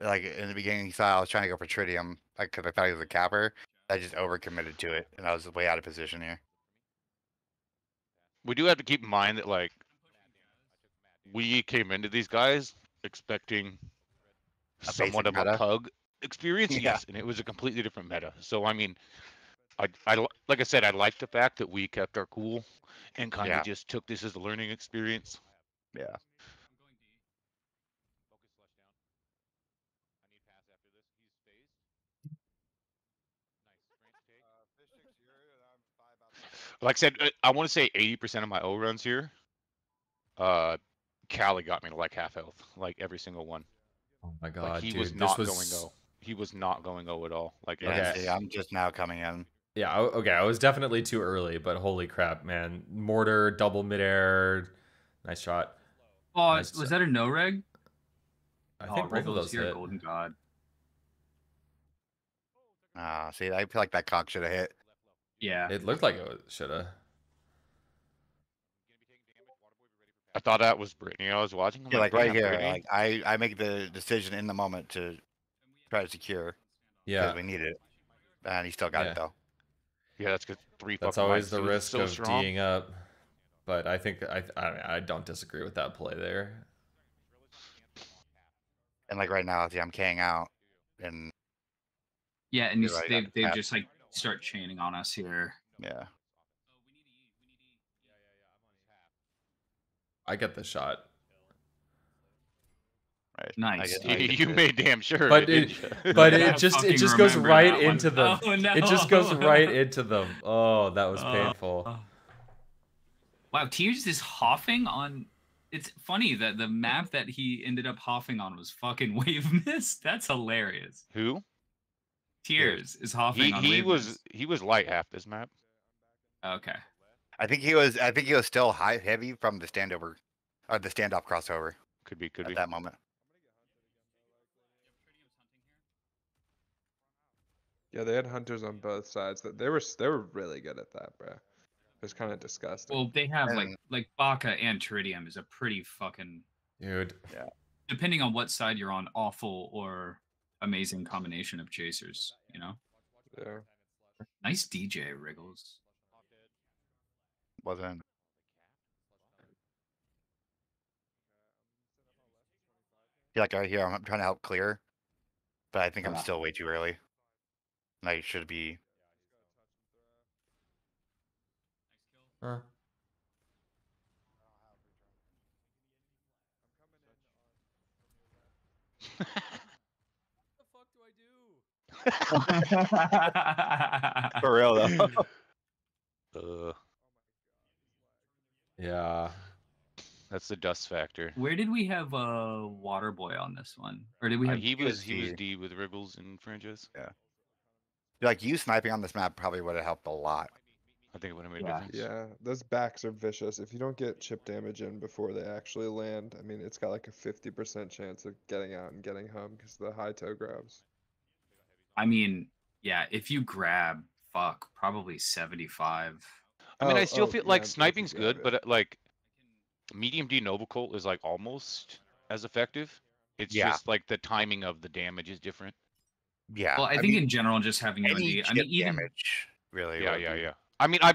Like in the beginning, you saw I was trying to go for tritium because I thought he was a capper. I just overcommitted to it, and I was way out of position here. We do have to keep in mind that like we came into these guys expecting somewhat of basic a meta. pug experience, Yeah. yes, and it was a completely different meta. So I mean, I, I like I said, I like the fact that we kept our cool and kind of just took this as a learning experience. Yeah. Like I said, uh, I want to say 80% of my O runs here. Uh, Callie got me to like half health, like every single one. oh my god, like he dude, was this not was going O. He was not going O at all. Like Yeah, Okay. see, I'm just now coming in. Yeah, okay, I was definitely too early, but holy crap, man! Mortar, double midair, nice shot. Oh, Nice was shot. that a no reg? I oh, think both of Riddle's those here, hit. Golden God. Ah, see, I feel like that cock should have hit. Yeah. It looked like it shoulda. I thought that was Brittany. I was watching. I'm Yeah, like right here. Brittany." Like I, I make the decision in the moment to try to secure because Yeah, we need it, and he still got Yeah. it though. yeah, that's good. Three. that's always the dude. risk so of strong. D'ing up. But I think I, I I don't disagree with that play there. And like right now, see, I'm K'ing out, and Yeah, and you, You're s- right, they they just like start chaining on us here. yeah, I get the shot. Right. Nice. I get, I You, get you it. made damn sure. But didn't it- But it just it just goes right that one. into them. Oh, It just goes right into them. Oh, that was Oh, painful. oh. Wow, Tears is hoffing on it's funny that the map that he ended up hoffing on was fucking Wave Mist. That's hilarious. Who? Tears is hoffing He on he Wave was Mist. he was light half this map. Okay. I think he was. I think he was still high heavy from the standover, or the standoff crossover Could be could at be. that moment. Yeah, they had hunters on both sides. That they were they were really good at that, bro. It was kind of disgusting. Well, they have like And- like Baka and Tritium is a pretty fucking Dude, Yeah. depending on what side you're on, awful or amazing combination of chasers. You know, yeah. nice DJ Wriggles. Wasn't. Yeah, like right here, I'm trying to help clear, but I think I'm Ah. still way too early. And I should be. huh. What the fuck do I do? For real though. Uh, yeah. that's the dust factor. Where did we have a uh Waterboy on this one, or did we Uh, have? he was he was D. D with Wriggles and Fringes. Like you sniping on this map probably would have helped a lot. I think it would have made Yeah. a difference. Yeah, those backs are vicious. If you don't get chip damage in before they actually land, I mean, it's got like a 50% chance of getting out and getting home because the high toe grabs. I mean, yeah. If you grab, fuck, probably seventy-five. I mean, I Oh, still oh, feel yeah, like if sniping's good, it. but uh, like medium D Nova Colt is like almost as effective. It's Yeah. just like the timing of the damage is different. Yeah. Well, I, think mean, in general, just having no any D. I chip mean, even damage really. Yeah, yeah, be- yeah. I mean, I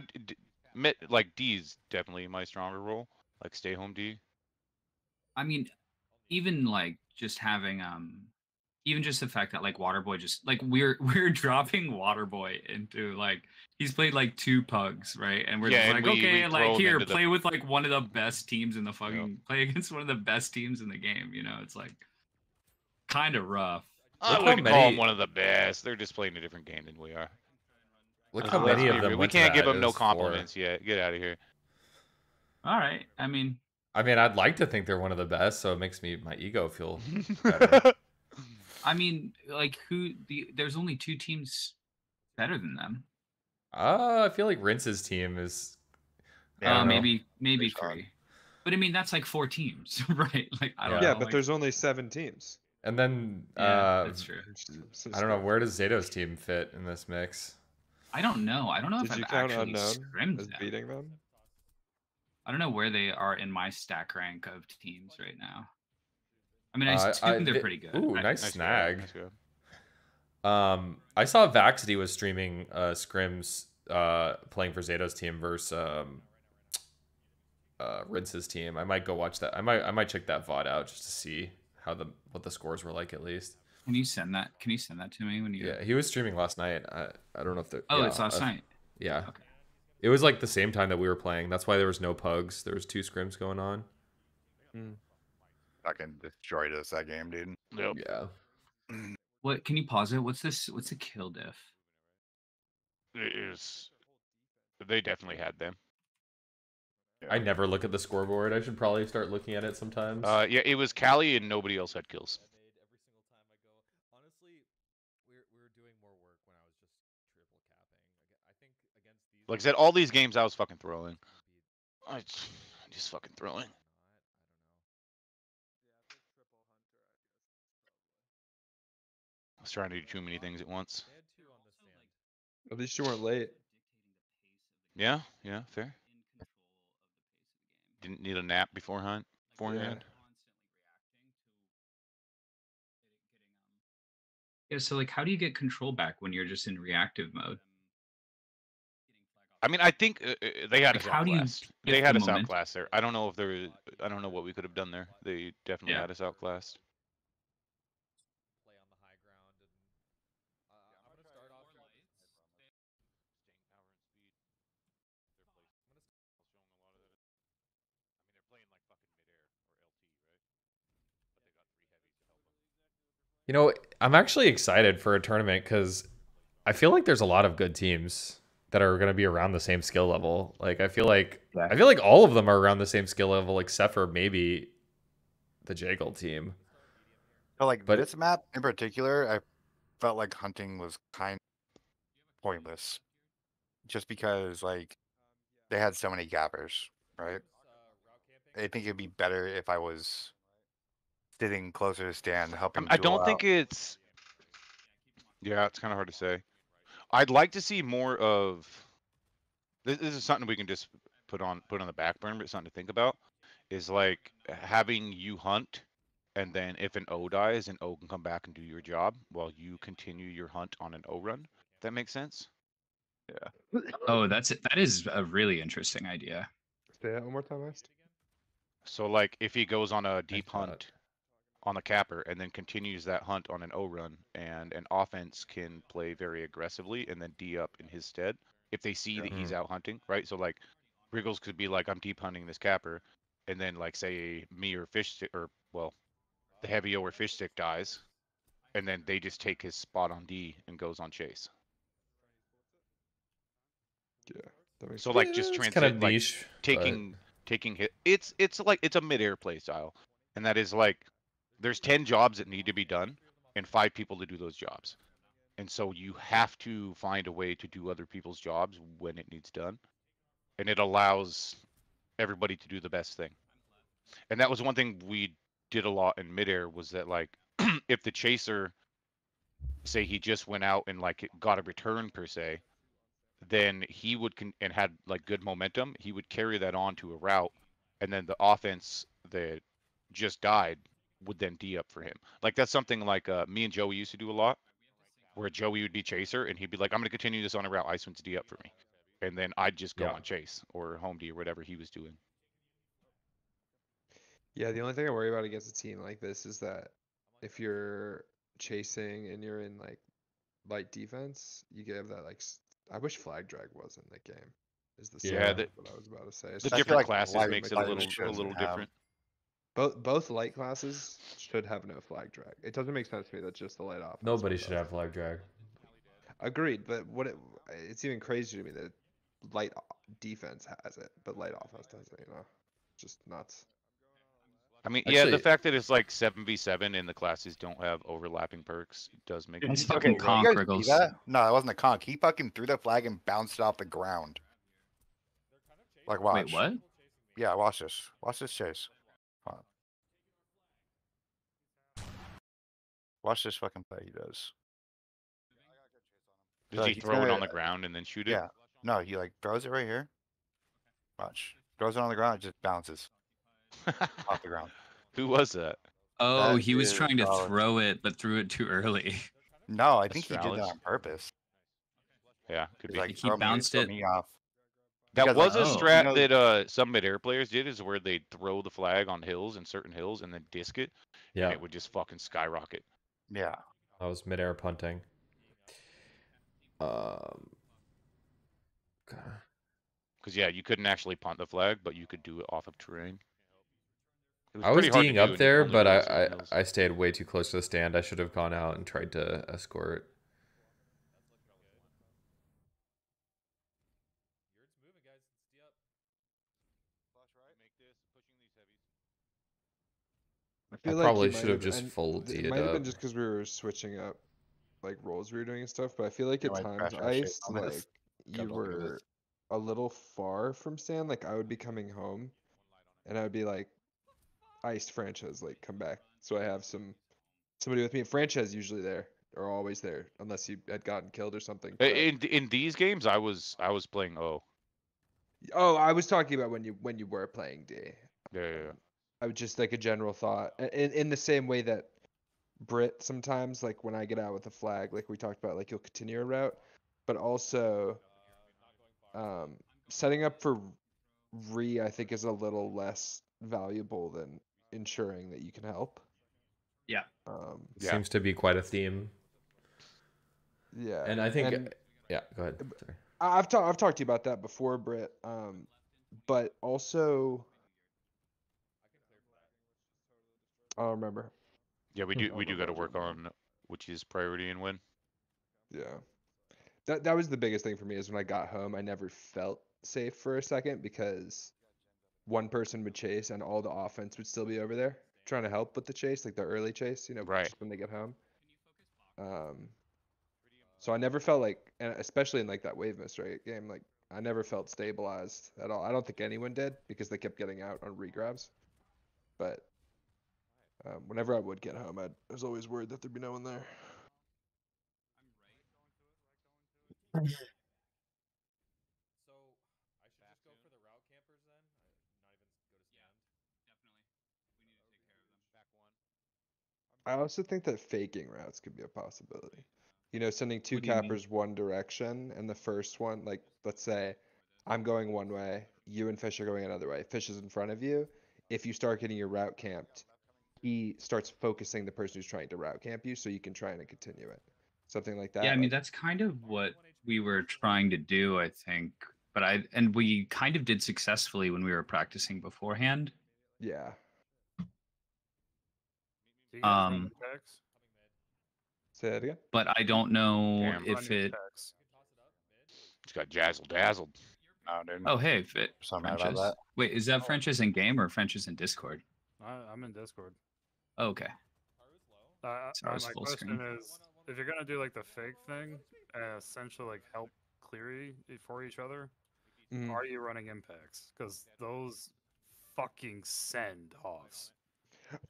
admit like D is definitely my stronger role. Like stay home D. I mean, even like just having um, even just the fact that like Waterboy just like we're we're dropping Waterboy into like he's played like two pugs, right? And we're Yeah, just and like, we- we okay, throw like here, into the- play with like one of the best teams in the fucking play against one of the best teams in the game. You know, it's like kind of rough. I Look how wouldn't call them one of the best. They're just playing a different game than we are. Look how many of them We can't give them no was four. compliments yet. Get out of here. All right, I mean, I mean, I'd like to think they're one of the best, so it makes me my ego feel better. I mean, like who? The there's only two teams better than them. Uh, I feel like Rince's team is. Yeah, uh, maybe maybe three. But I mean, that's like four teams, right? Like I don't Yeah, Yeah, know. but like- there's only seven teams. And then yeah, uh, that's true. So I don't know where does Zato's team fit in this mix. I don't know. I don't know Did if you I've count actually unknown scrimmed as them. beating them? I don't know where they are in my stack rank of teams right now. I mean, I Uh, assume they're they- pretty good. Ooh, I- nice, Nice grab, snag. nice. Um, I saw Vaxity was streaming uh scrims uh playing for Zato's team versus um uh Rince's team. I might go watch that. I might I might check that VOD out just to see how the what the scores were like at least. Can you send that? Can you send that to me when you? Yeah, he was streaming last night. I I don't know if the Oh, yeah, it's last uh, night. Yeah. Okay. It was like the same time that we were playing. That's why there was no pugs. There was two scrims going on. Fucking destroyed us that game, dude. Yep. Yeah. What? Can you pause it? What's this? What's a kill diff? It is. They definitely had them. I never look at the scoreboard. I should probably start looking at it sometimes. Uh, yeah, it was Cali and nobody else had kills. Made every single time I go. Honestly, we were, we were doing more work when I was just triple capping. Aga- I think against these. Like I said, all these games I was fucking throwing. I just, just fucking throwing. I was trying to do too many things at once. I don't know. They had two on. At least you weren't late. Yeah, yeah, fair. Didn't need a nap beforehand. Beforehand. Yeah. So like, how do you get control back when you're just in reactive mode? I mean, I think uh, uh, they had Like, us how do you outclassed. They had the us moment? outclassed there. I don't know if there. I don't know what we could have done there. They definitely Yeah. had us outclassed. Play on the high ground and. Uh, I'm gonna start off. You know, I'm actually excited for a tournament because I feel like there's a lot of good teams. that are going to be around the same skill level. Like I feel like Yeah. I feel like all of them are around the same skill level except for maybe the Jaggle team. But like But- this map in particular, I felt like hunting was kind of pointless, just because like they had so many gappers, right? I think it'd be better if I was sitting closer to stand, helping. I don't think out. it's. Yeah, it's kind of hard to say. I'd like to see more of. This, this is something we can just put on put on the back burner, but something to think about. Is like having you hunt, and then if an O dies, an O can come back and do your job while you continue your hunt on an O run. That makes sense. Yeah. Oh, that's that is a really interesting idea. Say that one more time, Iced. So like if he goes on a deep thought- hunt on the capper and then continues that hunt on an O run and an offense can play very aggressively and then D up in his stead if they see that he's mm-hmm. out hunting, right? So like Wriggles could be like, I'm deep hunting this capper, and then like say me or FishStix or well, the heavy O or FishStix dies, and then they just take his spot on D and goes on chase. Yeah. That makes So like Yeah, just transit kind of like, niche. but- taking taking hit it's it's like it's a mid-air play style and that is like there's 10 jobs that need to be done and five people to do those jobs. And so you have to find a way to do other people's jobs when it needs done. And it allows everybody to do the best thing. And that was one thing we did a lot in midair was that like if the chaser say he just went out and like got a return per se then he would con- and had like good momentum he would carry that on to a route. And then the offense that just died would then d up for him like that's something like uh, me and joey used to do a lot where joey would be chaser and he'd be like i'm going to continue this on a route iceman's d up for me and then i'd just go Yeah. on chase or home d or whatever he was doing Yeah, the only thing I worry about against a team like this is that if you're chasing and you're in like light defense, you give that like. I wish flag drag was in the game. Is the Yeah, same the- what I was about to say. the It's just- feel different like classes light- makes it a little a shouldn't little have- different both both light classes should have no flag drag. It doesn't make sense to me that just the light off. Nobody should have flag drag. Agreed, but what it, it's even crazier to me that light defense has it, but light offense doesn't. You know, just nuts. i mean yeah the fact that it's like 7v7 and the classes don't have overlapping perks does make That's it fucking bro, conk, you guys see Wriggles. that? No, it wasn't a conk. He fucking threw the flag and bounced it off the ground. Like watch. Wait, what? Yeah, watch this. Watch this chase. Hold on. Watch this fucking play he does. does like, he he's throw it on the ground and then shoot it Yeah. No, he like throws it right here. Watch. Throws it on the ground, it just bounces off the ground. who was that Oh, That he was is trying to solid. throw it, but threw it too early. No, I think he did that on purpose. yeah could be like, He throw me- bounced it- me off. That Because, was like, a oh, you strat know- that uh some mid air players did is where they'd throw the flag on hills and certain hills and then disc it and Yeah, it would just fucking skyrocket. Yeah. that was midair punting. Um, Because yeah, you couldn't actually punt the flag, but you could do it off of terrain. It I was pretty D'ing up there, but I, I. I stayed way too close to the stand. I should have gone out and tried to escort. Yurt's moving, guys. It's D up. I I like probably should have just folded full th- It might have been just because we were switching up like roles we were doing and stuff, but I feel like Yeah, at like times crash ice like you Gotta look at this. were a little far from Stan. Like I would be coming home, and I would be like, "Iced franchise, like come back." So I have some somebody with me. Franchise usually there or always there, unless you had gotten killed or something. But- In in these games, I was I was playing O. Oh, I was talking about when you when you were playing D. Yeah, yeah, yeah. I would just like a general thought, in in the same way that Brit sometimes, like when I get out with a flag, like we talked about, like you'll continue a route, but also um, setting up for re, I think, is a little less valuable than ensuring that you can help. Yeah. Um, Yeah. Seems to be quite a theme. yeah. And I think, and- yeah, go ahead. Sorry. I- I've talked I've talked to you about that before, Britt. Um, but also, I don't remember. Yeah, we do we do got to work on which is priority and when. Yeah. That that was the biggest thing for me is when I got home, I never felt safe for a second because one person would chase and all the offense would still be over there trying to help with the chase, like the early chase, you know, Right. when they get home. Um, so I never felt like, and especially in like that Wave Mist rate game, like I never felt stabilized at all. I don't think anyone did because they kept getting out on regrabs. But um, whenever I would get home, I'd, I was always worried that there'd be no one there. So I should just go for the route campers then. I- Not even go to stand. Back one. I also think that faking routes could be a possibility. You know, sending two cappers one direction and the first one, like, let's say I'm going one way, you and Fish are going another way. Fish is in front of you. If you start getting your route camped, he starts focusing the person who's trying to route camp you so you can try and continue it. Something like that. yeah, I mean like- that's kind of what we were trying to do, I think. But I and we kind of did successfully when we were practicing beforehand. yeah. Do you guys run Um. Say that again. But I don't know Damn. if it. text. It's got jazzle dazzled. No, dude. Oh, hey, if it. Something about Wait, is that French's in game or French's in Discord? I, I'm in Discord. Oh, okay. Uh, uh, Sorry, my full question screen. is, if you're gonna do like the fake thing, uh, essentially like help clear e- for each other, Mhm. are you running impacts? Because those fucking send offs.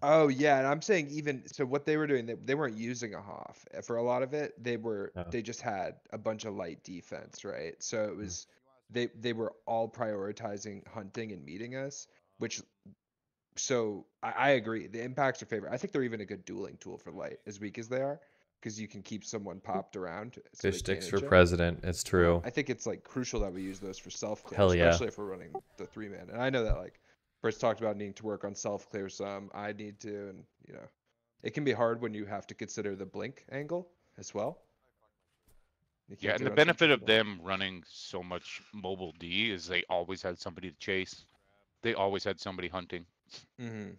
Oh yeah, and I'm saying even so what they were doing, they, they weren't using a Hoff uh, for a lot of it. They were No. they just had a bunch of light defense, right? So it was they they were all prioritizing hunting and meeting us, which so I, I agree. The impacts are favorite. I think they're even a good dueling tool for light, as weak as they are, because you can keep someone popped around. so FishStix for ya. president. It's true. I think it's like crucial that we use those for self clear, Hell yeah. especially if we're running the three man. And I know that like Bert's talked about needing to work on self clear some. I need to, and you know, it can be hard when you have to consider the blink angle as well. Yeah, and the benefit of them running so much mobile D is they always had somebody to chase. They always had somebody hunting. Mhm.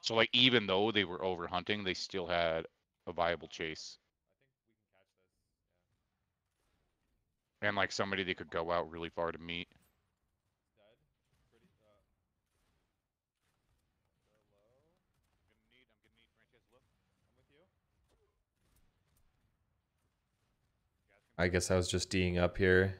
So like even though they were over hunting, they still had a viable chase. And like somebody they could go out really far to meet. I guess I was just D'ing up here.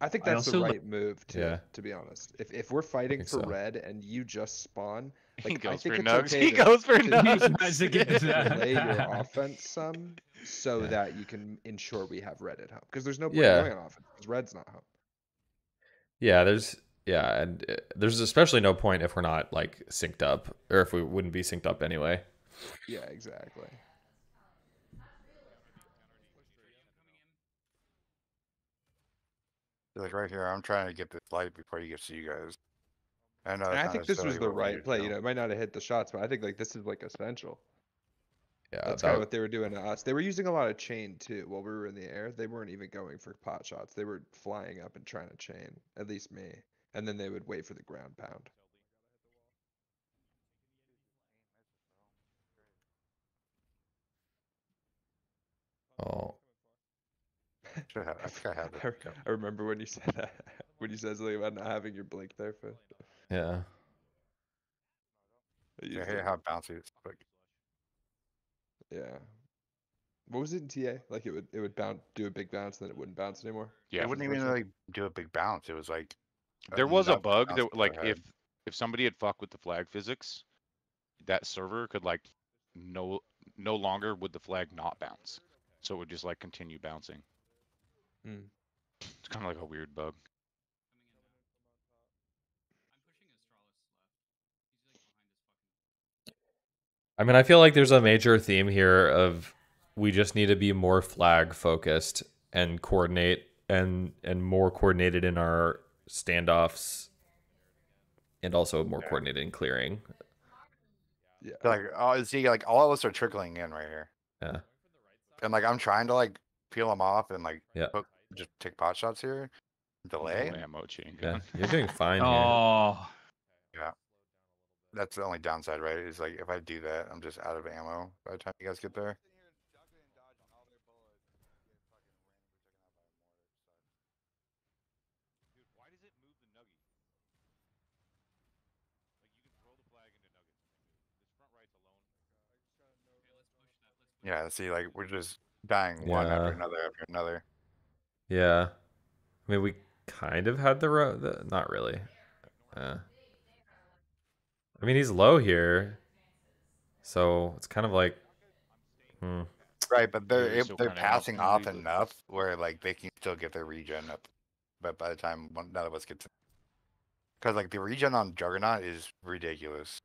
I think I that's the also li- right move too. Yeah. To be honest, if if we're fighting for so. red and you just spawn, He like I think for it's nugs. okay he to- goes for to nugs. delay your offense some so Yeah. that you can ensure we have red at home because there's no point Yeah. going on offense because red's not home. Yeah, there's yeah, and uh, there's especially no point if we're not like synced up, or if we wouldn't be synced up anyway. Yeah, exactly. Like right here, I'm trying to get this light before you get to you guys. I know. And I think this was the right play. to You know, it might not have hit the shots, but I think like this is like essential. Yeah, That's that- kind of what they were doing to us. They were using a lot of chain too while we were in the air. They weren't even going for pot shots. They were flying up and trying to chain. At least me. And then they would wait for the ground pound. oh, Should I think I have it. I, I remember when you said that. When you said something about not having your blink there, Finn. yeah. I Yeah, used hey, it. how bouncy it's quick. Yeah. What was it in TA? Like it would it would bounce do a big bounce, then it wouldn't bounce anymore. Yeah. it wouldn't even unfortunately. like do a big bounce. It was like There was a bug that like if if somebody had fucked with the flag physics, that server could like no no longer would the flag not bounce. So it would just like continue bouncing. Hmm. It's kind of like a weird bug. I mean, I feel like there's a major theme here of we just need to be more flag focused and coordinate and and more coordinated in our standoffs and also more Yeah. coordinated in clearing. Yeah. like oh, see, like all of us are trickling in right here, Yeah. and like I'm trying to like peel them off and like Yeah. hook, just take pot shots here. Delay. Yeah, Mochi. Yeah, you're doing fine. oh. Here. Yeah. That's the only downside, right? Is like if I do that, I'm just out of ammo by the time you guys get there. Yeah, see, like we're just dying one after another after another. Yeah. I mean, we kind of had the, ro- the not really. Uh, I mean, he's low here, so it's kind of like, hmm. Right, but they're Maybe if still they're passing off opportunity, but- enough where like they can still get their regen up. But by the time one, none of us gets, because like the regen on Juggernaut is ridiculous,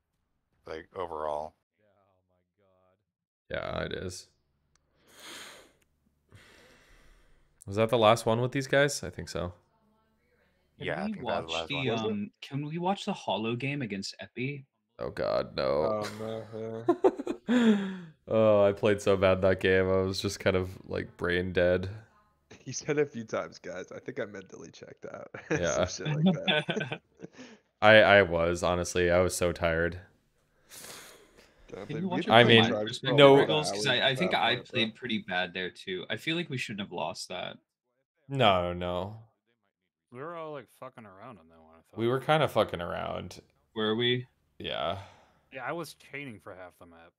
like overall. Yeah, it is. Was that the last one with these guys? I think so. Can Yeah, I we think that was the last the one. Um? Can we watch the Hollow game against Epi? Oh God, no. Oh no, yeah. oh, I played so bad that game. I was just kind of like brain dead. He said a few times, guys. I think I mentally checked out. Yeah. Some shit like that. I I was honestly, I was so tired. Don't Can you watch we it did I mean, my Tribes perspective, no- for Wriggles? 'Cause I, I think at I that played pretty bad there too. I feel like we shouldn't have lost that. No, no. We were all like fucking around on that one. I. We were kind of fucking around. Were we? Yeah. Yeah, I was chaining for half the map.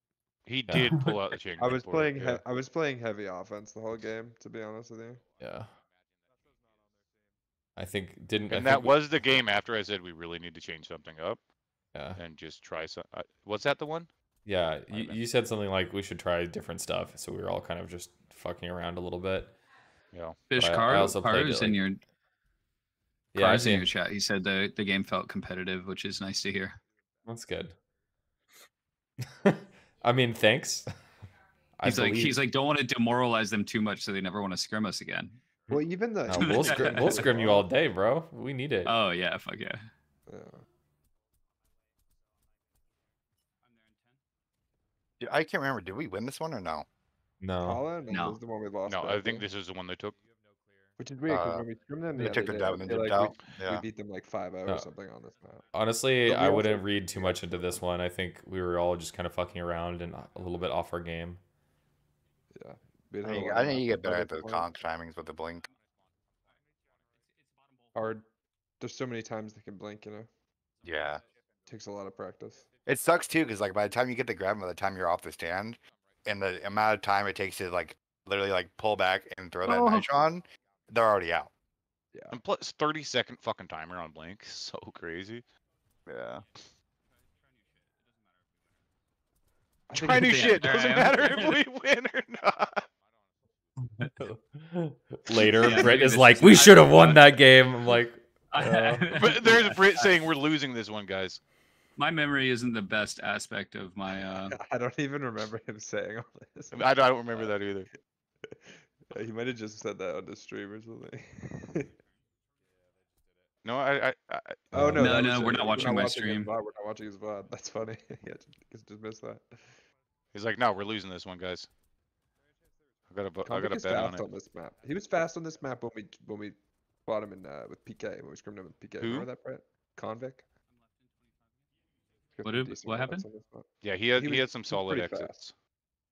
He Yeah. did pull out the chain. I was gun it, playing. yeah. He- I was playing heavy offense the whole game. To be honest with you. Yeah. I think didn't And think that we- was the game after I said we really need to change something up yeah. and just try some. Uh, was that the one? Yeah, you, you said something like we should try different stuff, so we were all kind of just fucking around a little bit. Yeah. Fish I- I Car, also played it, in like- your Yeah, I Car's in think your chat. He said the the game felt competitive, which is nice to hear. that's good. I mean, thanks. I He's like believe- he's like don't want to demoralize them too much, so they never want to scrim us again. Well, even the. No, we'll scrim, we'll scrim you all day, bro. We need it. Oh yeah, fuck yeah. Yeah. I can't remember. Did we win this one or no? no. Hollow No. was the one we lost. No, I think think. this is the one they took. Which is weird because uh, when we scrimmed them, they the took other the day, I and feel then like out. we, Yeah. we beat them like 5-0 No. or something on this map. Honestly, But we I also- wouldn't read too much into this one. I think we were all just kind of fucking around and a little bit off our game. Yeah. We had I a think, lot I of think you get better at the those for conk timings with the blink. Hard. There's so many times they can blink, you know. Yeah. Takes a lot of practice. It sucks too, because like by the time you get the grab, by the time you're off the stand, and the amount of time it takes to like literally like pull back and throw that Oh. nitron, they're already out. Yeah. And plus, 30 second fucking timer on Blink. So crazy. Yeah. I think Try new shit. Doesn't I matter if we win or not. Later, Yeah, Britt is like, "We should have won that game." I'm like, Uh, But there's Brit saying we're losing this one, guys. My memory isn't the best aspect of my uh I don't even remember him saying all this. I I don't remember that either. He might have just said that on the stream or something. No, I, I, I oh no! No, no, we're it. not watching my his stream. VOD, We're not watching his VOD. That's funny. yeah, just, just missed that. he's like, no, we're losing this one, guys. I got a, bu- I got Convict a is bet on fast it. on this map. He was fast on this map when we when we fought him in uh, with PK when we scrimmed him with PK. Who? Remember that, Brett? Convict. He's got What did- what happened? on this map. Yeah, he had he he, had some solid pretty fast. exits.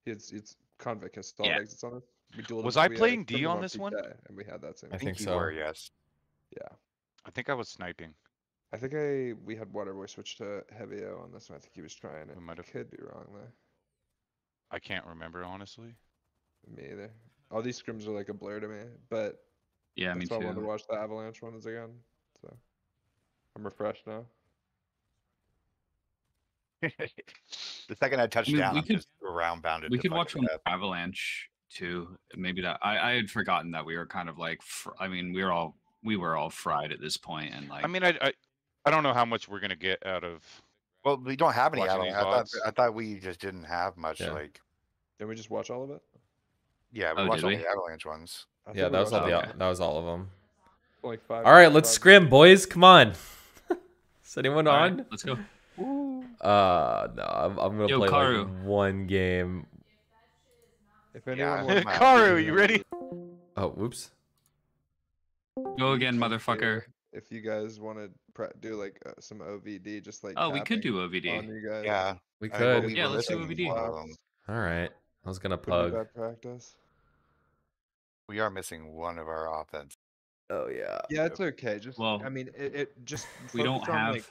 It's it's Convict has solid Yeah. exits on it. We dueled him- Was I we, playing D him on this one? And we had that same. I I think think so. were, yes. Yeah. I think I was sniping. I think I we had Waterboy switch to Heavy O on this one. I think he was trying it. We might have- Could be wrong though. I can't remember honestly. Me either. All these scrims are like a blur to me, but yeah, me that's why I wanted to watch the Avalanche ones again. So I'm refreshed now. The second I touched I mean, down, we I'm could- just round bounded. We to could watch fucking one. Avalanche too. Maybe that I, I had forgotten that we were kind of like fr- I mean we were all we were all fried at this point and like I mean, I, I, I don't know how much we're gonna get out of. Well, we don't have any avalanche. these I thought, I thought we just didn't have much. Yeah. Like, Did we just watch all of it? yeah, we Oh, watched all we? the avalanche ones. I Yeah, that was all the oh, okay. that was all of them. like five. All right, let's five- scrim, boys. Come on. Is anyone all right, on? let's go. Uh, no, I'm, I'm gonna Yo, play Karu. like one game. If Yeah, anyone I- wants Karu, do you ready? Oh, whoops. Go again, motherfucker. If you guys want to pre- do like uh, some OVD, just like Oh, we could tapping do on OVD. you guys. Yeah, We could. Yeah, let's do missing OVD. one of them. All right. I was gonna Wouldn't be pug. bad practice. We are missing one of our offense. Oh yeah. Yeah, it's okay. Just Well, I mean, it, it just we don't have- like,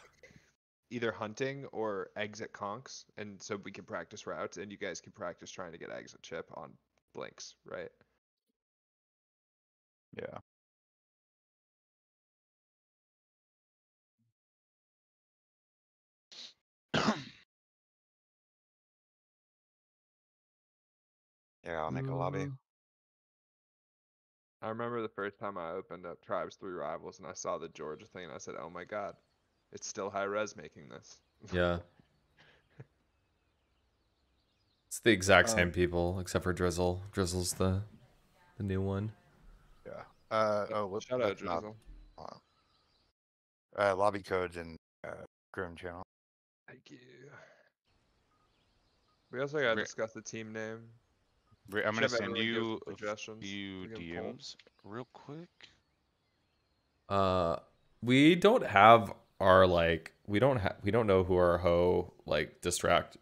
either hunting or exit conks, and so we can practice routes, and you guys can practice trying to get exit chip on blinks, right? Yeah. Yeah, I'll make a lobby. I remember the first time I opened up Tribes Three Rivals and I saw the Georgia thing, and I said, "Oh my god, it's still high res making this." Yeah. It's the exact Um, same people except for Drizzle. Drizzle's the the new one. Yeah. Uh oh, whoops, Shout out that's not- Drizzle. uh, lobby codes and uh, scrim channel. Thank you. We also gotta Re- discuss the team name. Ri- I'm gonna send everyone you a suggestions. few We can. DMs real quick. Uh, we don't have our like we don't have we don't know who our hoe like distract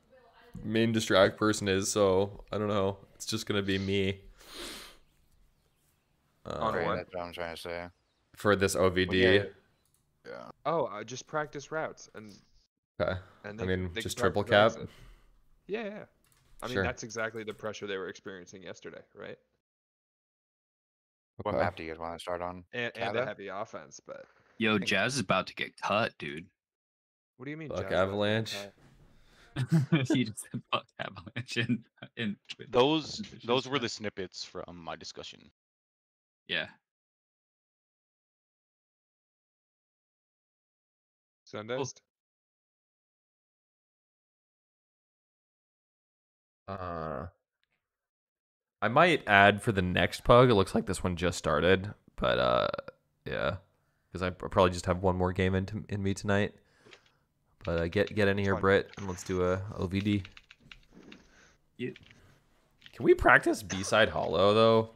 main distract person is. So I don't know. It's just gonna be me. On Uh, Right, what? that's what I'm trying to say. for this OVD. yeah- Yeah. Oh, uh, just practice routes and Okay. and I mean, just triple cap. routes Yeah, yeah. I mean, Sure. that's exactly the pressure they were experiencing yesterday, right? What map do you guys want to start on? And and a heavy offense, but Yo, Jazz is about to get cut, dude. what do you mean? Fuck Jazz about to get Avalanche. he just said fuck Avalanche in, in Those those were the snippets from my discussion. Yeah. Sundust. Uh, I might add for the next pug. It looks like this one just started, but uh, yeah, because I probably just have one more game in, in me tonight. But uh, get get in here, Fine. Britt, and let's do a OVD. Yeah. Can we practice B side hollow though?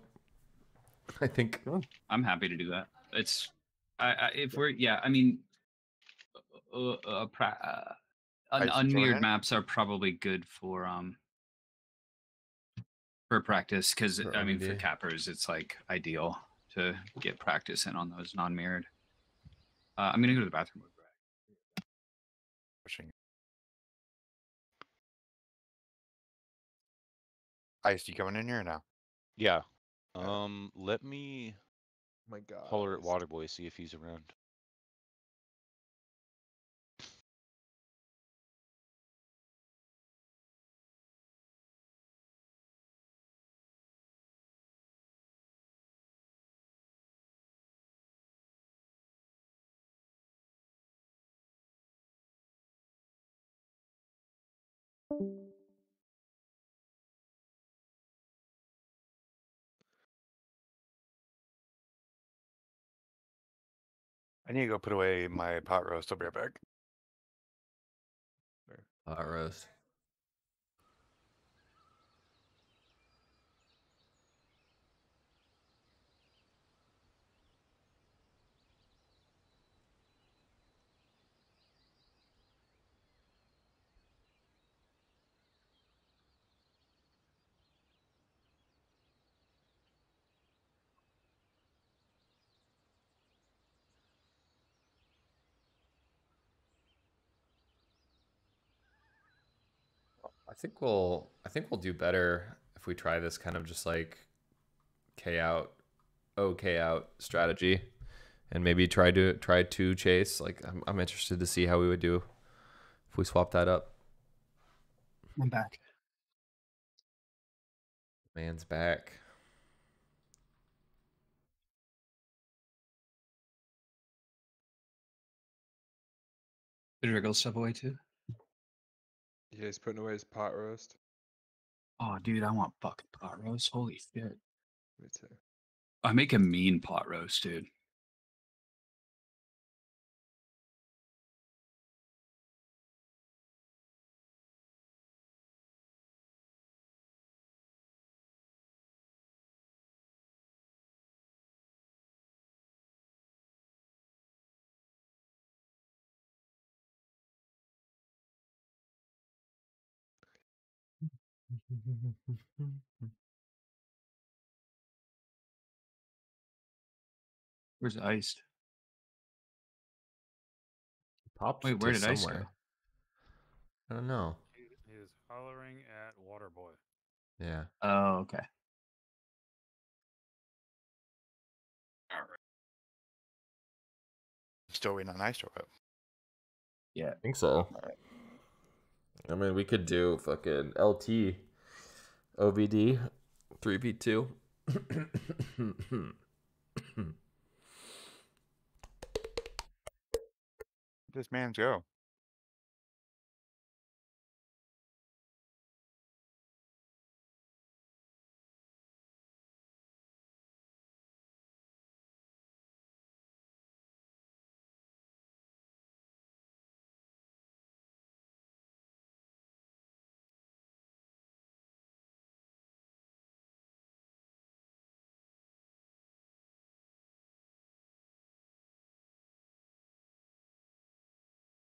I think I'm happy to do that. It's I, I if we're yeah, I mean uh, uh, pra- uh un- unmirrored maps are probably good for um for practice because I mean for cappers it's like ideal to get practice in on those non-mirrored. Uh, I'm gonna go to the bathroom. real quick. Pushing. Ice, you coming in here now? Yeah. Yeah. Um, let me my God. holler at Waterboy see if he's around. I need to go put away my pot roast. I'll be right back. hot roast. Think we'll I think we'll do better if we try this kind of just like K out, OK out strategy, and maybe try to try to chase. Like I'm I'm interested to see how we would do if we swap that up. I'm back. Man's back. Did Wriggle step away too? Yeah, he's putting away his pot roast. Oh, dude, I want fucking pot roast. Holy shit! Me too. I make a mean pot roast, dude. Where's iced? Popped Wait, where to did Ice go? somewhere. I don't know. He, he is hollering at Waterboy. Yeah. Oh, okay. Still waiting on Ice to whip. I think so. I mean, we could do fucking LT, OVD, 3v2. This man's go.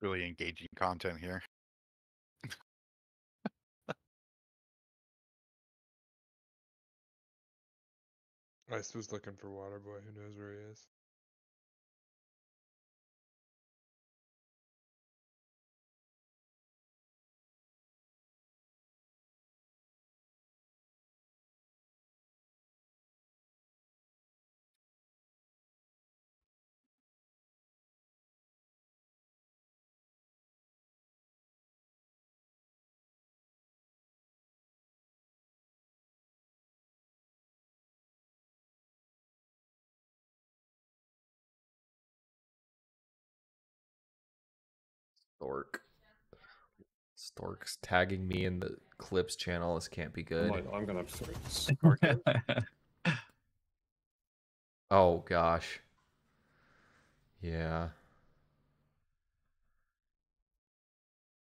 Really engaging content here. I was looking for Waterboy. Who knows where he is? Stork. Stork's tagging me in the clips channel. This can't be Oh good. my- I'm gonna start. start. Oh gosh. Yeah.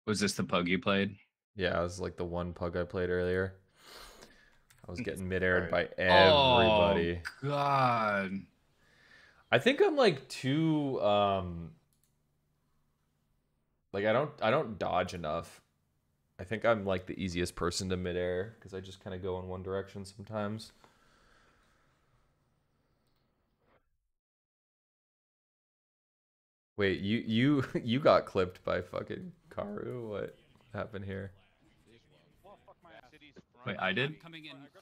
Was this the pug you played? Yeah, it was like the one pug I played earlier. I was getting mid-aired by Oh, everybody. God. I think I'm like too um like I don't I don't dodge enough. I think I'm like the easiest person to midair because I just kind of go in one direction sometimes. Wait, you you you got clipped by fucking Karu? What happened here? Wait, I did?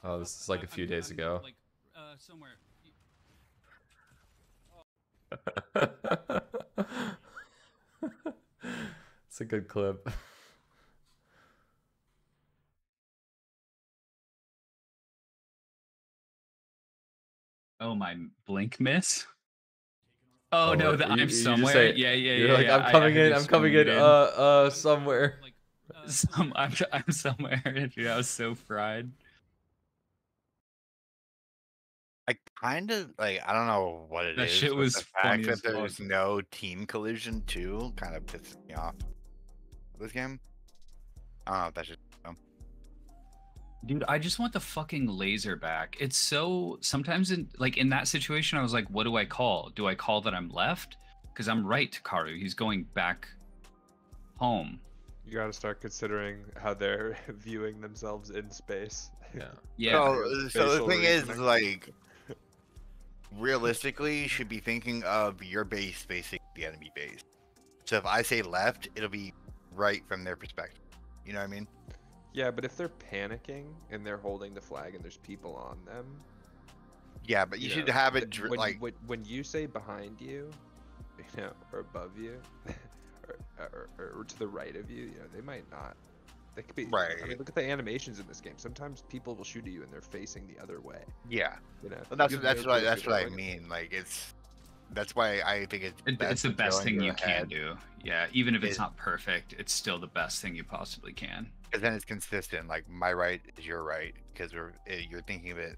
Oh, this is like a few days ago. uh, it's a good clip. Oh, my blink miss? Oh, no, the You- I'm you somewhere. say- yeah, yeah, You're yeah. like, yeah, I'm I- I coming in, I'm coming in, scream it uh, uh, somewhere. Some, I'm, I'm somewhere. Dude, I was so fried. I kind of like I don't know what it is. That shit was the funny fact as that fuck. there's no team collision too kind of pisses me off. This game. I don't know if that's just Dude, I just want the fucking laser back. It's so sometimes in like in that situation, I was like, what do I call? Do I call that I'm left? Because I'm right, Karu. He's going back home. You got to start considering how they're viewing themselves in space. Yeah. Yeah. So, so the thing is, reconnection. like, realistically, you should be thinking of your base facing the enemy base. So if I say left, it'll be right from their perspective. You know what I mean? Yeah, but if they're panicking and they're holding the flag and there's people on them, Yeah, but you, you should know, have it dr- when, like when, when you say behind you, you know, or above you, or, or, or, to the right of you, you know, they might not. They could be right. I mean, look at the animations in this game. Sometimes people will shoot at you and they're facing the other way. yeah. You know, Well, that's that's what that's what I mean. Like it's that's why I think it's It, best it's the best thing you can do. Yeah, even if it's is- not perfect, it's still the best thing you possibly can. because then it's consistent. Like my right is your right because we're eh, you're thinking of it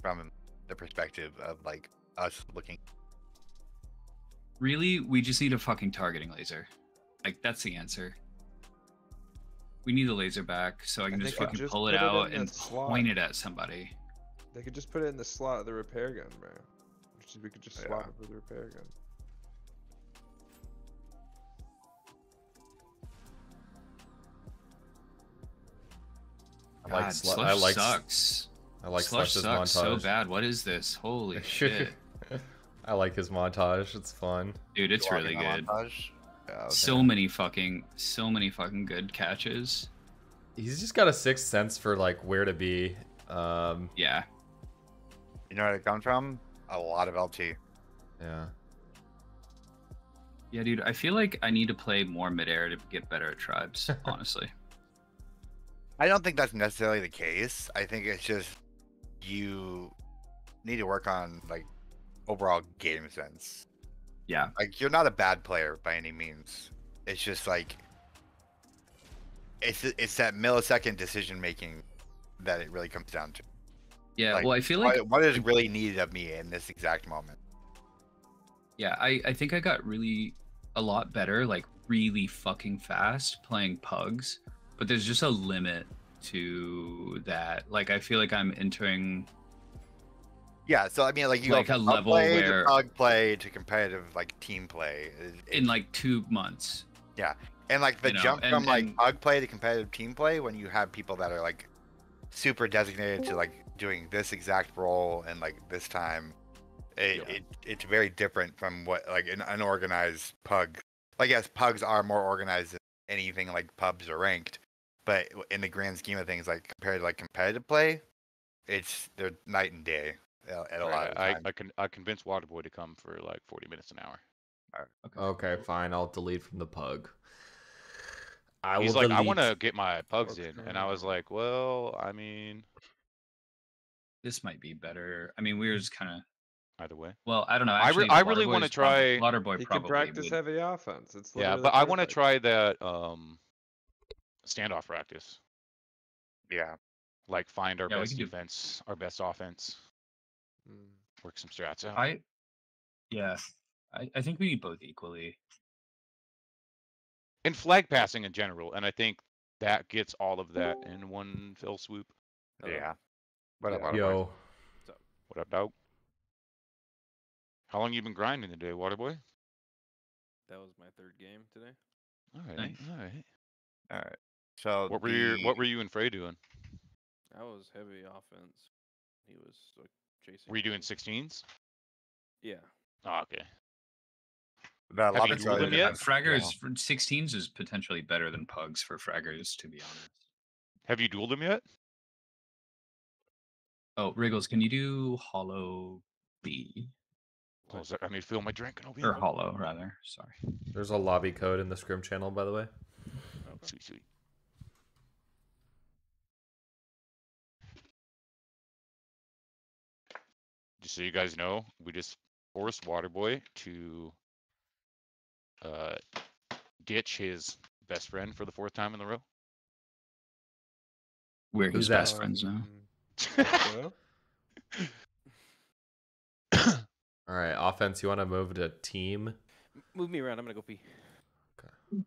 from the perspective of like us looking. Really, we just need a fucking targeting laser. Like that's the answer. We need a laser back so I can And they just fucking just pull it put it out and slot. point it at somebody. They could just put it in the slot of the repair gun, bro. Which is- We could just Yeah. swap it with the repair gun. I like God, slu- Slush I like s- sucks. I like Slush Slush's sucks so bad. What is this? Holy shit, I like his montage. It's fun. dude! It's really good. montage. Yeah, So many fucking, so many fucking good catches. He's just got a sixth sense for like where to be. Um, Yeah. You know where it comes from? A lot of LT. yeah. Yeah, dude. I feel like I need to play more midair to get better at tribes. honestly. I don't think that's necessarily the case. I think it's just you need to work on like overall game sense. Yeah. Like you're not a bad player by any means. It's just like it's it's that millisecond decision making that it really comes down to. Yeah. Like, well, I feel like what, what is really needed of me in this exact moment? Yeah, I, I think I got really a lot better, like really fucking fast playing pugs, but there's just a limit to that. Like I feel like I'm entering Yeah, so I mean, like you Like go a level play where- to pug play to competitive like team play, It- in like two months. Yeah, and like the you know, jump and- from like pug play to competitive team play when you have people that are like super designated to like doing this exact role and like this time, it, Yeah. it it's very different from what like an unorganized pug. Like yes, pugs are more organized than anything like pubs or ranked, but in the grand scheme of things, like compared to like competitive play, it's they're night and day at a lot Right, of I, times. I, con- I convinced Waterboy to come for like 40 minutes an hour. Okay, fine. I'll delete from the pug. I He's will like, I want to get my pugs in, and I was like, well, I mean, This might be better. I mean, we were just kind of either way. well. I don't know. I re- I really wanna try- Waterboy He can practice would- heavy offense. It's Yeah, but I want to try that um standoff practice. yeah. Like find our Yeah, best defense, our best offense, Mm. work some strats out. I, yeah, I, I think we need both equally. and flag passing in general, and I think that gets all of that in one fell swoop. Yeah. What up, Yeah. Waterboy? Yo, What up, dog? How long you been grinding today, Waterboy? That was my third game today. All right, Nice. all right. All right. So What were you What were you and Frey doing? I was heavy offense. He was like chasing. Were you doing 16s? Yeah. Oh, okay. the Have you lobby dueled trailer- him yet? Fraggers for 16s is potentially better than pugs for fraggers, to be honest. Have you dueled him yet? Oh, Wriggles, can you do hollow B Oh, is I need to fill my drink and I'll be or in. hollow rather? Sorry. there's a lobby code in the scrim channel, by the way. Okay. Sweet, sweet. Just so you guys know, we just forced Waterboy to uh, ditch his best friend for the fourth time in a row. We're Who's his best friends now. Well, All right, offense. You want to move to team? Move me around. I'm gonna go pee. Okay.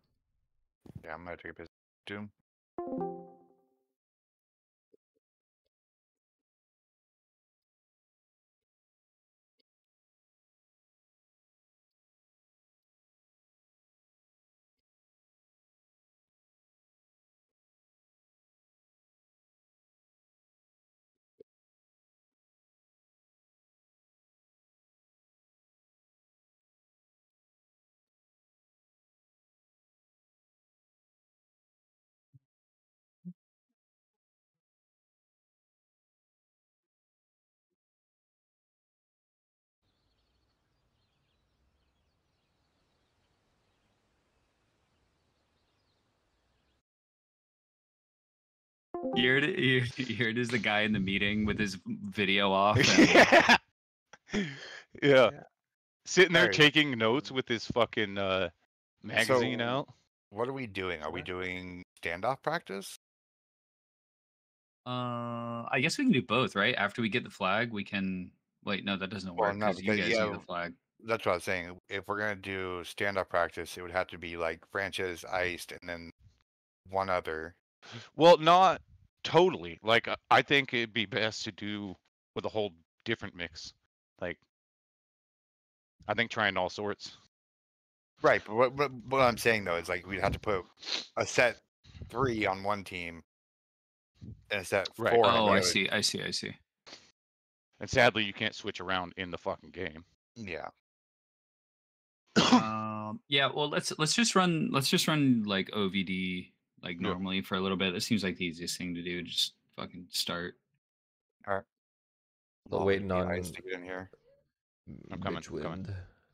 Yeah, I'm gonna take a piss. Doom. Here it, here, here it is, the guy in the meeting with his video off. and- yeah. yeah. Yeah. Sitting there Alright. taking notes with his fucking uh, magazine So- out. What are we doing? Are we doing standoff practice? Uh, I guess we can do both, right? After we get the flag, we can. Wait, no, that doesn't Well, work no, you guys you need the flag. That's what I was saying. If we're gonna do standoff practice, it would have to be like franchise iced and then one other. Well, not totally. Like, I- I think it'd be best to do with a whole different mix. Like, I think trying all sorts. Right, but what, what, what I'm saying though is like we'd have to put a set three on one team and a set Right. four. on Oh, I see, I see, I see. And sadly, you can't switch around in the fucking game. Yeah. um, Um, yeah, well, let's let's just run let's just run like OVD like Yeah. normally for a little bit. It seems like the easiest thing to do. Just fucking start. Still I'll waiting need on ice to get in here. I'm coming, I'm coming.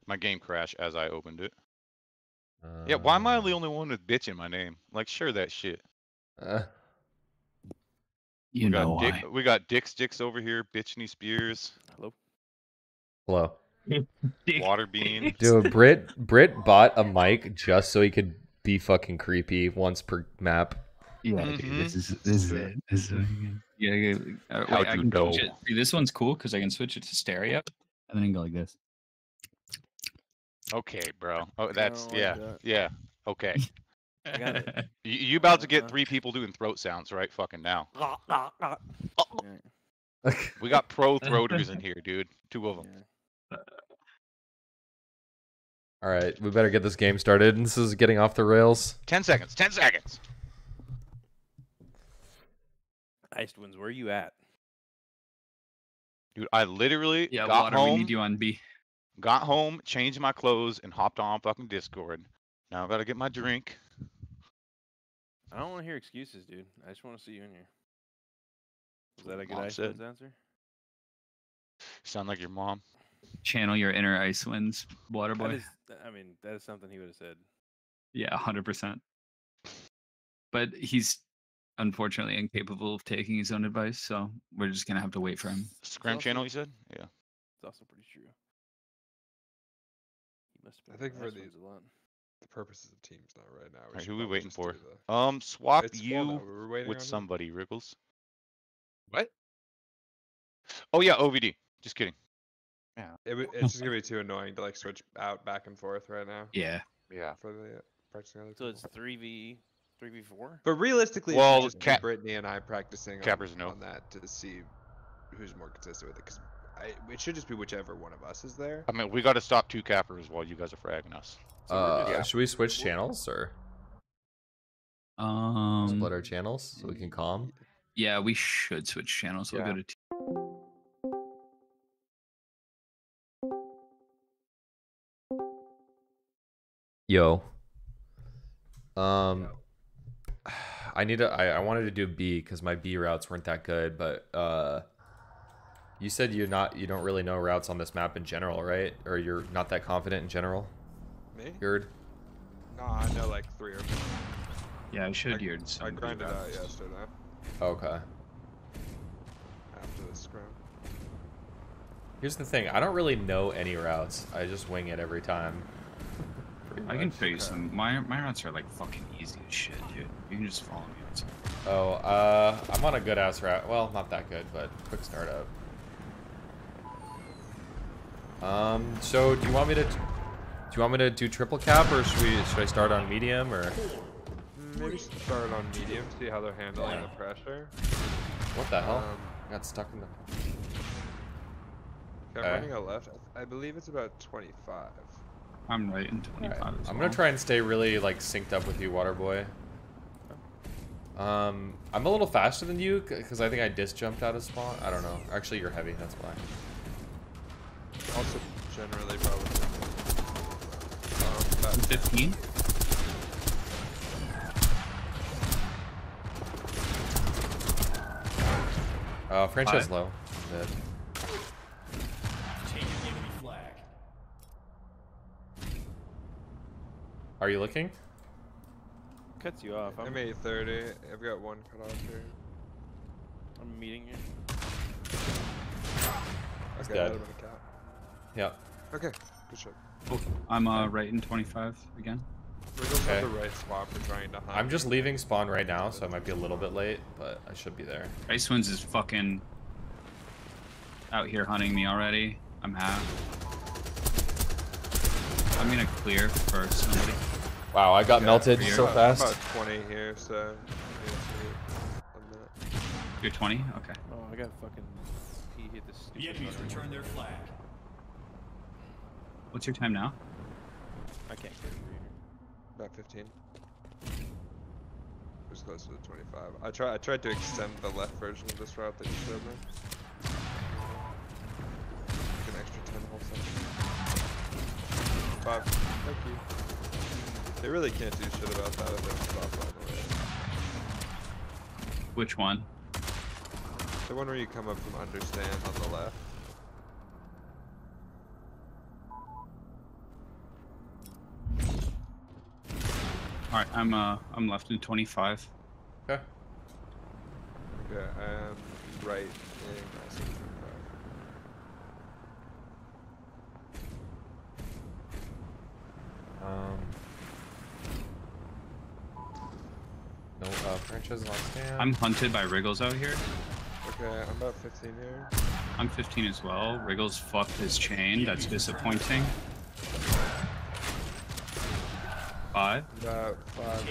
My game crashed as I opened it. Yeah, why am I the only one with bitch in my name? Like, share that shit. Uh, You we know got Dick, why. we got Dick Sticks over here, bitching Spears, Hello. hello. Water Bean. Dude, Brit Brit bought a mic just so he could be fucking creepy once per map. Yeah, dude, this is this is it. This is it. Yeah, yeah. How'd wait, I you can switch know? it. See, this one's cool because I can switch it to stereo, and then I can go like this. Okay, bro. Oh, that's like yeah, that. yeah. Okay. I got it. You, you about to get Uh, three people doing throat sounds right fucking now. We got pro throaters in here, dude. Two of them. yeah. All right, we better get this game started. This is getting off the rails. Ten seconds. Ten seconds. Iced Winds, where are you at? Dude, I literally yeah, got water. home, We need you on B. got home, changed my clothes, and hopped on fucking Discord. Now I gotta get my drink. I don't want to hear excuses, dude. I just want to see you in here. Is that a good Mom Ice. Winds answer? Sound like your mom. Channel your inner ice winds, water boy. is, I mean, that is something he would have said. Yeah, hundred percent. But he's unfortunately incapable of taking his own advice, so we're just gonna have to wait for him. Scrim also- channel, you said? Yeah. It's also pretty true. He must have I think for Ice the- Winds a lot. The purposes of teams not right now. We Alright, should who we waiting for? the- Um, swap It's you we're with on you? somebody, Wriggles. What? Oh yeah, OVD. Just kidding. It, w- it's just gonna be too annoying to like switch out back and forth right now Yeah. Yeah. for the uh, practicing other So it's three v three v four. But realistically, Well, well, just Cap- Brittany and I practicing on, Cappers no. on that to see who's more consistent with it. Because it should just be whichever one of us is there. I mean, we got to stop two cappers while you guys are fragging us. So Uh, just- Should we switch channels or Um. split our channels so we can calm? Yeah, we should switch channels. We'll Yeah. go to. T- Yo. Um, I need to. I, I wanted to do B because my B routes weren't that good, but uh, you said you're not. You don't really know routes on this map in general, right? Or you're not that confident in general. Me? Gerd. No, I know like three or four. yeah, I should I- hear I some. grinded out yesterday Okay. after the scrum. Here's the thing. I don't really know any routes. I just wing it every time. Pretty I can much. show you some. My my routes are like fucking easy as shit, dude. You can just follow me. It's- Oh, uh, I'm on a good ass route. Well, not that good, but quick startup. Um, so do you want me to, do you want me to do triple cap or should we, should I start on medium or Maybe start on medium, see how they're handling the pressure. what the hell? Um, I got stuck in the. okay, Okay. I'm running a left. I- I believe it's about 25. I'm right in 25. Alright, as I'm well. gonna try and stay really like synced up with you, Waterboy. Um, I'm a little faster than you because I think I disc jumped out of spawn. I don't know. Actually, you're heavy. That's why. Also, generally probably. About 15. Uh, franchise Five. low. Dead. Are you looking? Cuts you off. I'm, I'm 830. I've got one cut off here. I'm meeting you. Okay, dead. that'll be a cap. Yeah. Okay, good shot. I'm uh, right in 25 again. We're just Okay. at the right spot for trying to hunt. I'm just leaving spawn right now, so I might be a little bit late, but I should be there. Ice Winds is fucking out here hunting me already. I'm half. I'm gonna clear for somebody. Wow, I got Yeah, melted so about, fast. About 20 here, so. yeah, so on that. You're 20? Okay. Oh, I got fucking. He hit this. Yippies return their flag. What's your time now? I can't get through here. About 15. It was closer to 25. I try. I tried to extend the left version of this route that you showed me. Like an extra 10 whole section. Five. Lucky. They really can't do shit about that if they stop on the way. Which one? The one where you come up from understand on the left. All right, I'm uh I'm left in 25. Okay. Okay, I am right in my center. Um. No uh, franchise on stand. I'm hunted by Wriggles out here. Okay, I'm about 15 here. I'm 15 as well. Wriggles fucked his chain. That's disappointing. Five. About five.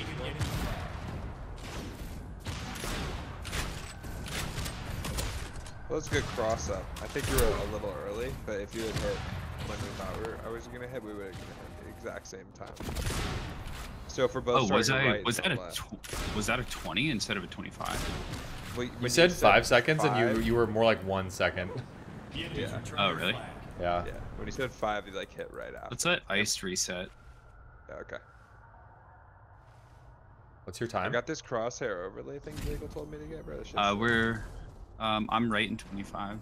Well, that's a good cross up. I think you were a little early, but if you had hit when we thought we were, I was gonna hit, we would have hit at the exact same time. So for both Oh, was I right was that a tw- was that a 20 instead of a 25? Well, You when said five seconds, and you you were more like one second. Yeah, Oh, really? Yeah. yeah. When he said five, he like hit right out. Let's let iced reset. Yeah, okay. What's your time? I got this crosshair overlay thing Jacob told me to get, bro. This Uh, sick. we're um I'm right in 25.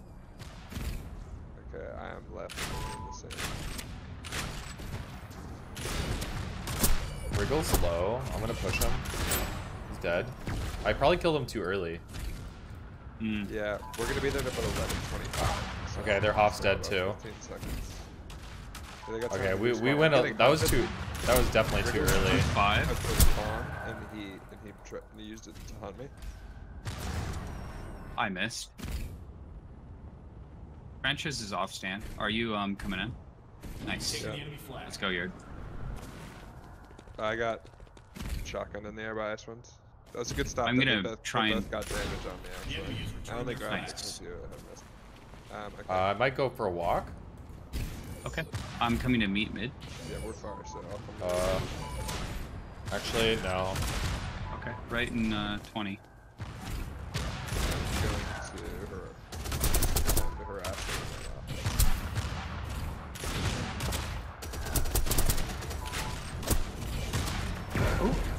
Okay, I am left Wriggles low. I'm gonna push him. He's dead. I probably killed him too early. Mm. Yeah, we're gonna be there at about 11:25. so- Okay, their Hoff's so dead too. 15 seconds. So they got time Okay, to we, we went. A, that was too. That was definitely too early. Five. I put spawn and he and he, and he used it to hunt me. I missed. Franchise is off stand. Are you um coming in? Nice. Yeah. Let's go, Yard. I got shotgun in the air by S-ones. That's a good stop. I'm that they gonna both, they try and- got damage on me actually. I only grabbed Nice. two. I missed. Um, okay. Uh, I might go for a walk. Okay. I'm coming to meet mid. yeah, we're far, so I'll come. Uh, actually, no. Okay. Right in uh 20. going to her. To her after.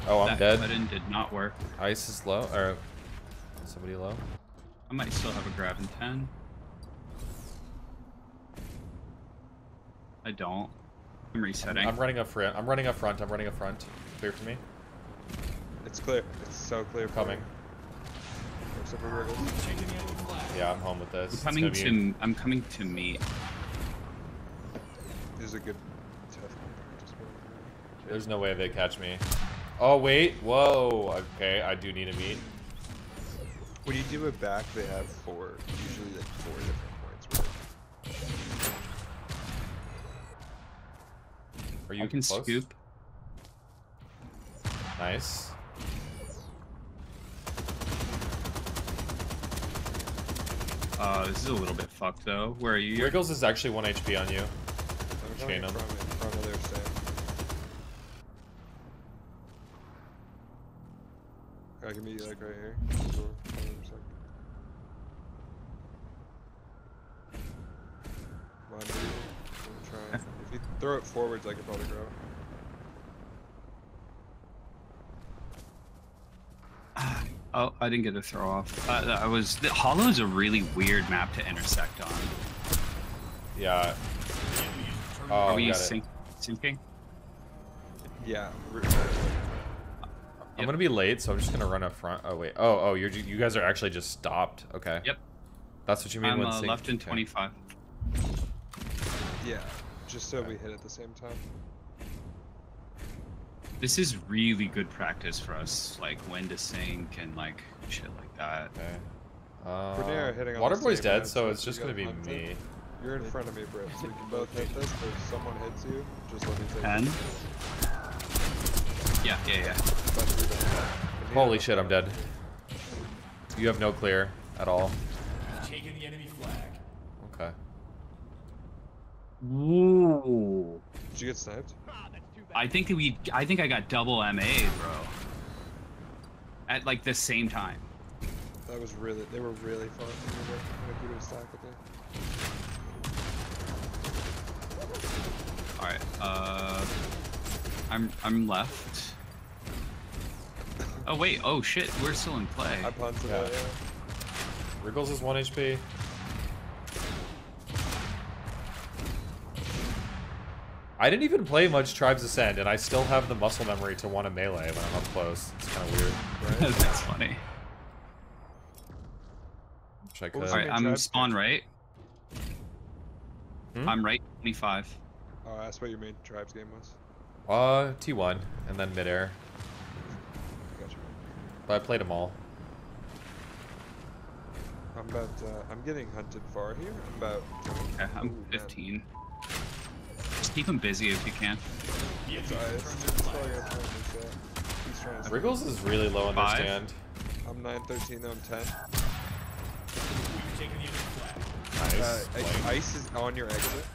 Oh, I'm dead. That dead. Button did not work. Ice is low. Or somebody low. I might still have a grab in 10. I don't. I'm resetting. I'm running up front. I'm running up front. I'm running up front. Clear for me. It's clear. It's so clear. Coming. for Yeah, I'm home with this. I'm coming gonna be- I'm coming to meet. This is a good. There's no way they catch me. Oh wait. Whoa. Okay, I do need a meat. When you do it back, they have four, usually like four different points. Where Are you I can close? scoop. Nice. Uh, this is a little bit fucked though. Where are you? You're- is actually one HP on you. I'm Chain coming 'em. from in front of their stand. I can meet you like right here. Door, hold on a sec. Come on, dude. If you throw it forwards, I could probably grow. Oh, I didn't get a throw off. Uh, I was. The Hollow is a really weird map to intersect on. Yeah. Oh, Are we got it. sync- syncing? Yeah. Re- I'm gonna be late, so I'm just gonna run up front. Oh wait. Oh oh, you're you guys are actually just stopped. Okay. Yep. That's what you mean I'm with uh, left in 25. Yeah. Just so we hit at the same time. This is really good practice for us, like when to sync and like shit like that. Okay. Uh, near hitting on the Waterboy's same dead, so so it's just gonna be hunt it. me. You're in front of me, Britt, so we can both hit this, but if someone hits you, just let me take Ten. It. Yeah, yeah, yeah. But we don't- we need Holy shit, I'm dead. You have no clear at all. Taking the enemy flag. Okay. Ooh. Did you get sniped? I think we. I think I got double MA, bro. At like the same time. That was really, they were really fun. I'm gonna keep it a stack with me. All right. Uh, I'm I'm left. Oh wait, oh shit, we're still in play. I punted Yeah. it. Wriggles is 1 HP. I didn't even play much Tribes Ascend, and I still have the muscle memory to want to melee when I'm up close. It's kind of weird. That's funny. Wish I could. Alright, I'm tribe spawn right. Hmm? I'm right 25. Oh, that's what your main tribes game was. Uh, T1, and then midair. Gotcha. But I played them all. I'm about. Uh, I'm getting hunted far here. I'm about. Okay, I'm Ooh, man. 15. Just keep him busy if you can. It's ice. That's all I gotta try and do, so He's trying to. Wriggles is really low on their Five. stand. I'm 913 though. I'm 10. We've taken the enemy flag. Nice. Uh, ice is on your exit.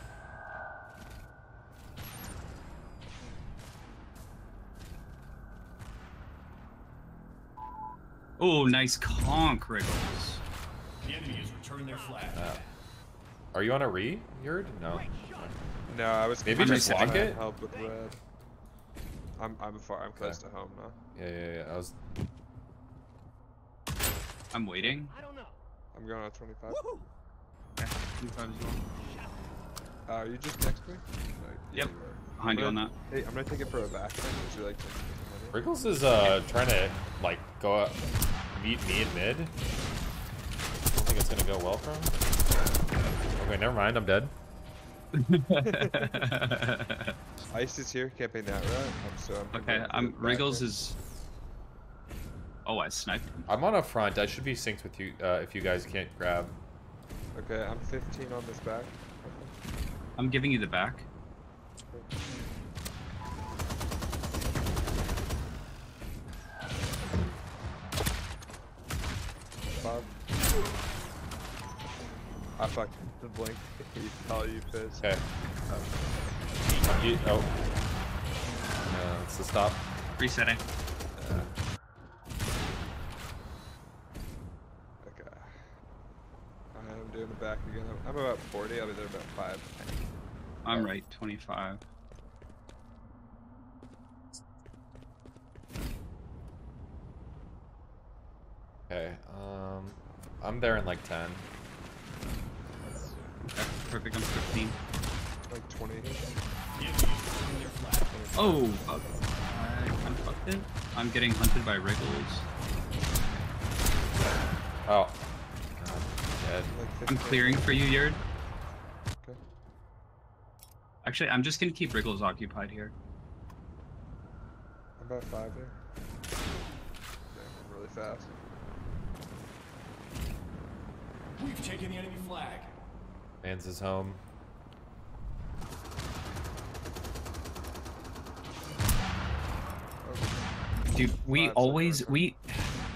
Oh, nice conk, Wriggles. The enemy has returned their flag. Uh, are you on a re, Yerd? No. No, I was. Maybe I'm just trying lock it? Help with red. I'm. I'm far. I'm close to home now. Yeah, yeah, yeah. I was. I'm waiting. I don't know. I'm going on 25. Okay, 25 as well. Uh, are you just next to me? No, yeah, Yep. Behind you on that. Hey, I'm gonna take it for a back. Would you like to? Wriggles is uh trying to like go up, meet me in mid. I don't think it's gonna go well for him. Okay, never mind. I'm dead. Ice is here, camping that route. I'm so I'm okay, I'm back Wriggles there. is. Oh, I sniped him. I'm on a front. I should be synced with you uh, if you guys can't grab. Okay, I'm 15 on this back. I'm giving you the back. Bob. I fucked the blink. you tell you pissed. Okay. You, oh. Uh, it's the stop. Resetting. Okay. I'm doing the back again. I'm, I'm about 40. I'll be there about 5. I'm right 25. Okay. Um, I'm there in like 10. Okay, perfect. I'm 15. Like 20. The enemy has returned their flag. Oh, fuck. I kind of fucked it. I'm getting hunted by Wriggles. Oh. God, dead. Like I'm clearing for you, Yerd. Okay. Actually, I'm just gonna keep Wriggles occupied here. I'm about 5 here. Yeah, I'm really fast. We've taken the enemy flag. Mans his home. Dude, we always we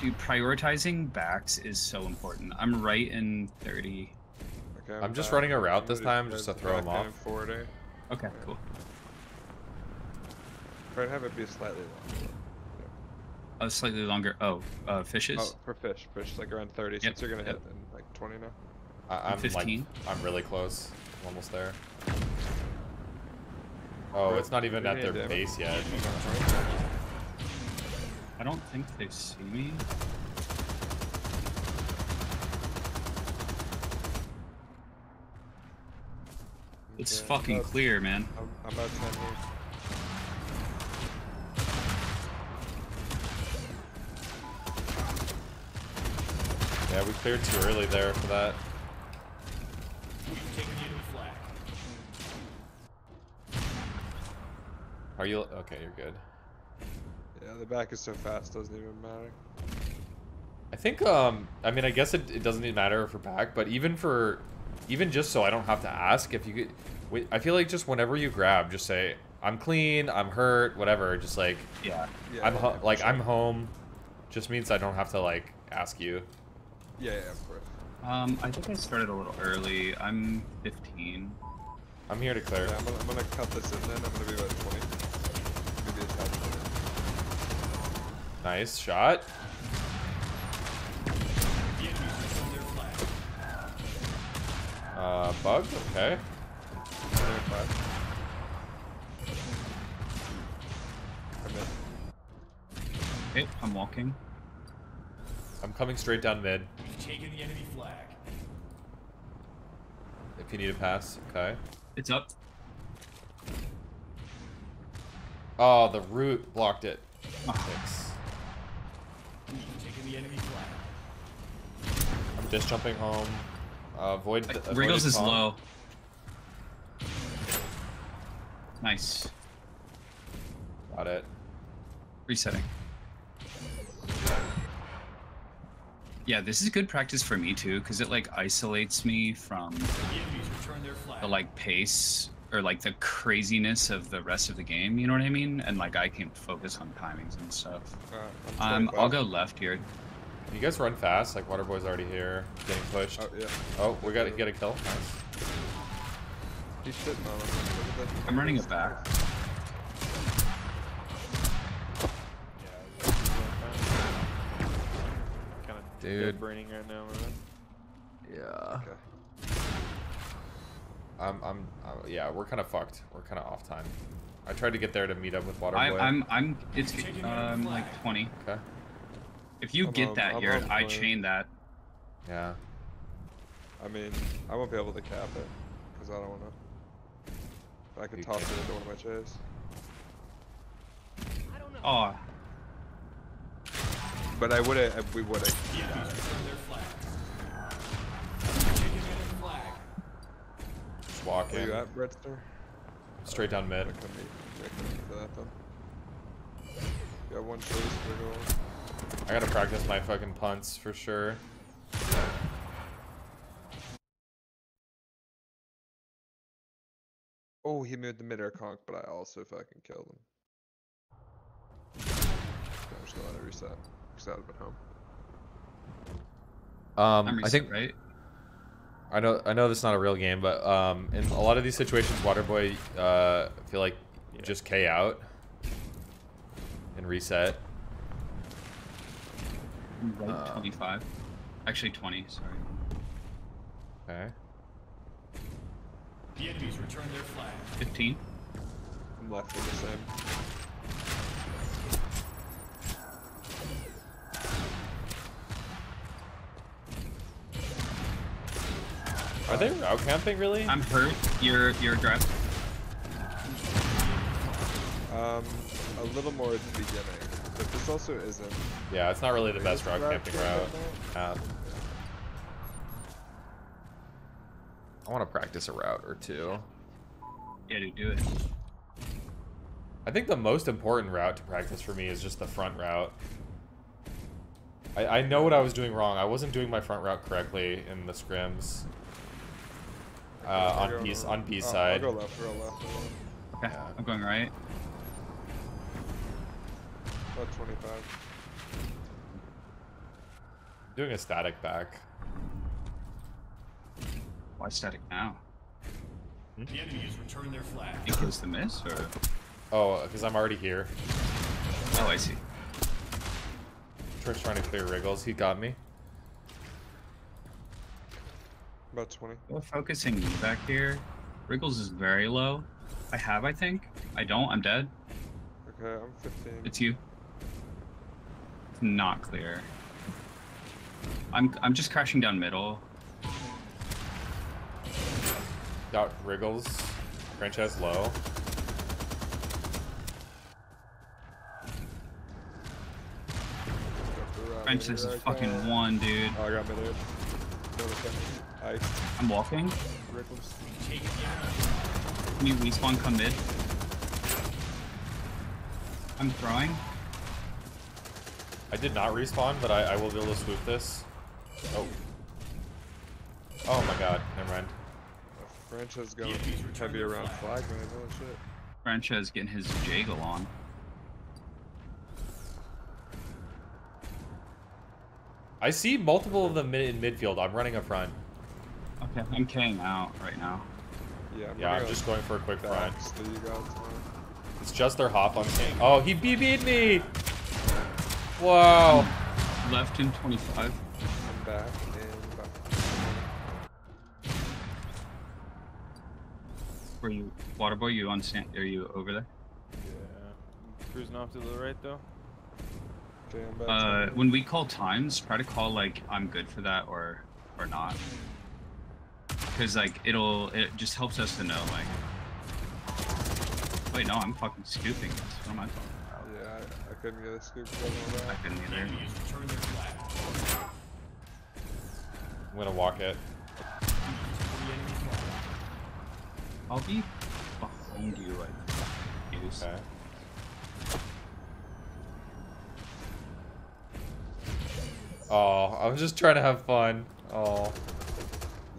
dude prioritizing backs is so important. I'm right in 30. Okay, I'm just running a route this time just to throw back him off. and Forward, eh? Okay, cool. Try to have it be slightly longer. Oh, slightly longer. Oh, uh, fishes. Oh, for fish, fish like around 30. Yep, Since you're gonna yep. hit in like 20 now. I, I'm 15. like, I'm really close. I'm almost there. Oh, it's not even at their base yet. I don't think they see me. It's Okay, fucking about- clear, man. I'm, I'm about 10 here. Yeah, we cleared too early there for that. We've taken the enemy flag. Are you okay? You're good. Yeah, the back is so fast, doesn't even matter. I think. Um. I mean, I guess it, it doesn't even matter for back, but even for, even just so I don't have to ask if you could. Wait, I feel like just whenever you grab, just say I'm clean, I'm hurt, whatever. Just like Yeah. Yeah, I'm yeah, ho- like sure. I'm home. Just means I don't have to like ask you. Yeah, yeah, of course. Um, I think I started a little early. I'm 15. I'm here to clear. Yeah, I'm gonna, I'm gonna cut this in then. I'm gonna be about 20. Maybe a touch more. Nice shot. The enemy has returned their flag. Uh, bug. Okay. Another. Okay, I'm walking. I'm coming straight down mid. We've taken the enemy flag. If you need a pass, okay. It's up. Oh, the root blocked it. Ah. Six. The enemy flag. I'm just jumping home. Uh, void. Uh, avoided Wriggles is low. Nice. Got it. Resetting. Yeah, this is good practice for me too, because it like isolates me from The enemies return their flag. the like pace or like the craziness of the rest of the game. You know what I mean? And like I can focus on timings and stuff. Alright, I'm Um, I'll go left here. You guys run fast. Like Waterboy's already here, getting pushed. Oh, yeah. Oh, we got to get a kill. Nice. He's sitting on him. Look at that. I'm running it back. Kind of Dude. braining right now, man. Yeah. Okay. I'm. I'm. Uh, yeah, we're kind of fucked. We're kind of off time. I tried to get there to meet up with Waterboy. I, I'm. I'm. It's um like 20. Okay. If you I'm get on- that, I'm Yurt, on I chain that. Yeah. I mean, I won't be able to cap it because I don't want to. I could toss it into one of my chains. Oh, But I would have. We would have. The enemies return their I would've, uh, we would've. Yeah. Just Where walking. you at, Redster? Straight down mid. I meet. I couldn't meet for that then. You got one chase for. I gotta practice my fucking punts for sure. Oh, he moved the mid-air conk, but I also fucking killed him. I'm just gonna reset. Because I would have been home. Um, I'm I think right. I know I know this is not a real game, but um, in a lot of these situations, Waterboy uh, feel like Yeah. just K out and reset. Right, Uh, 25. Actually, 20. Sorry. Okay. The enemies return their flag. 15. I'm left with the same. Are they route camping really? I'm hurt. You're you're addressed. Um, a little more at the beginning, but this also isn't. yeah, it's not really the best is route route camping camping route. Uh, I want to practice a route or two. Yeah, dude, do it. I think the most important route to practice for me is just the front route. I, I know what I was doing wrong. I wasn't doing my front route correctly in the scrims. Uh, on go- B on B oh, side. I'll go left, real left. Okay, yeah. I'm going right. About 25. Doing a static back. Why static now? The enemies return their flag. Because the miss, or Oh, because I'm already here. oh, I see. Trish trying to clear Wriggles. He got me. About 20. We're focusing back here. Wriggles is very low. I have, I think. I don't. I'm dead. Okay, I'm 15. It's you. It's not clear. I'm I'm just crashing down middle. Got Wriggles. Franchise low. Got the route French here, is I fucking one, dude. Oh, I got mid-air. No defense. Ice. I'm walking. Wriggles. We've taken the enemy Can you respawn come mid? I'm throwing. I did not respawn, but I, I will be able to swoop this. Oh. Oh my god. Never mind. French has gone enemies return heavy their around flag. flag, man. Holy shit. Franchise getting his jaggle on. I see multiple of them in midfield. I'm running up front. Okay, I'm K'ing out right now. Yeah, I'm Yeah, I'm on just going for a quick front. backs that you got. man. It's just their hop on king. Oh, he BB'd me! Wow. Left in 25. I'm back and back. Were you Waterboy? You on stand? Are you over there? Yeah. I'm cruising off to the right though. Okay, I'm back Uh, when we call times, try to call like I'm good for that or or not. Because like it'll it just helps us to know like. Wait, no, I'm fucking scooping this. What am I talking about? Yeah, I, I couldn't get a scoop going on I that. couldn't The either. enemy has returned their flag. I'm gonna walk it. The enemy flag. I'll be behind you. I use. Okay. Oh, I'm just trying to have fun. Oh,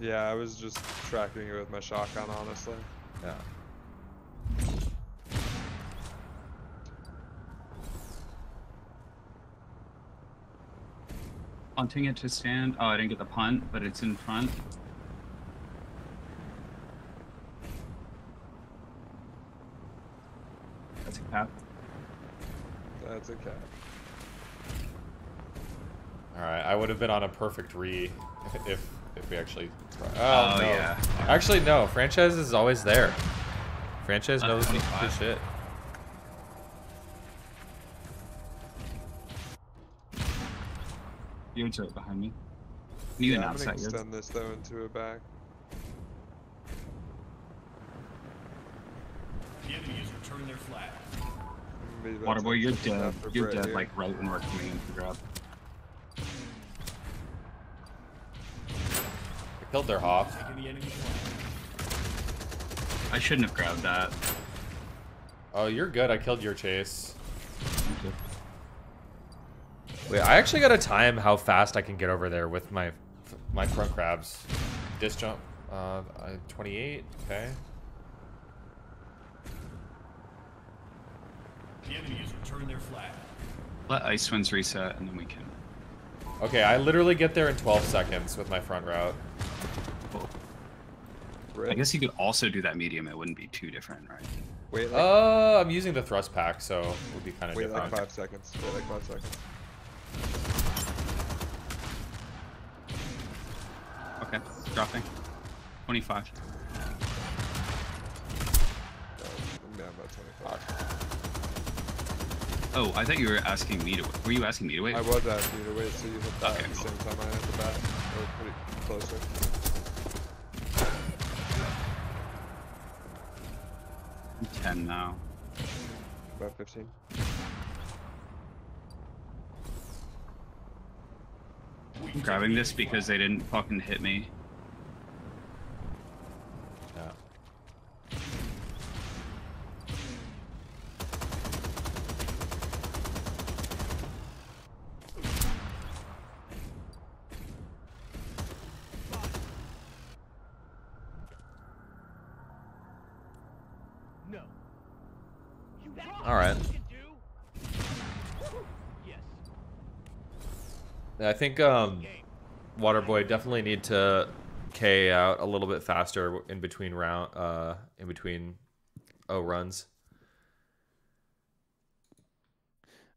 Yeah, I was just tracking it with my shotgun, honestly. yeah. Punting it to stand. Oh, I didn't get the punt, but it's in front. That's a cap. That's a cap. All right, I would have been on a perfect re if if we actually. Try. Oh, Oh, no. yeah. Actually, no. Franchise is always there. Franchise knows his shit. You're right behind me. Can you yeah, I'm announce gonna that? Yurts? extend this though into a back. The enemy has returned their flag. Waterboy, you're dead. You're dead, here. like right when we're coming in to grab. I killed their hop. Taking the enemy flag. I shouldn't have grabbed that. Oh, you're good. I killed your chase. You. Wait, I actually got to time how fast I can get over there with my my front crabs. Disc jump. Uh, 28. Okay. The enemy has returned their flag. Let Ice Winds reset and then we can. Okay, I literally get there in 12 seconds with my front route. Cool. I guess you could also do that medium. It wouldn't be too different, right? wait like, Uh, I'm using the thrust pack, so it would be kind of wait different. like five seconds. Wait like five seconds. Okay, dropping. 25. No, I'm down by 25. Oh, I thought you were asking me to. wait. Were you asking me to wait? I was asking you to wait so you hit that Okay, at the cool. same time I hit the bat. Or pretty closer. I'm 10 now. About 15. I'm grabbing this because they didn't fucking hit me. Think um, Waterboy definitely need to K out a little bit faster in between round, uh, in between O runs.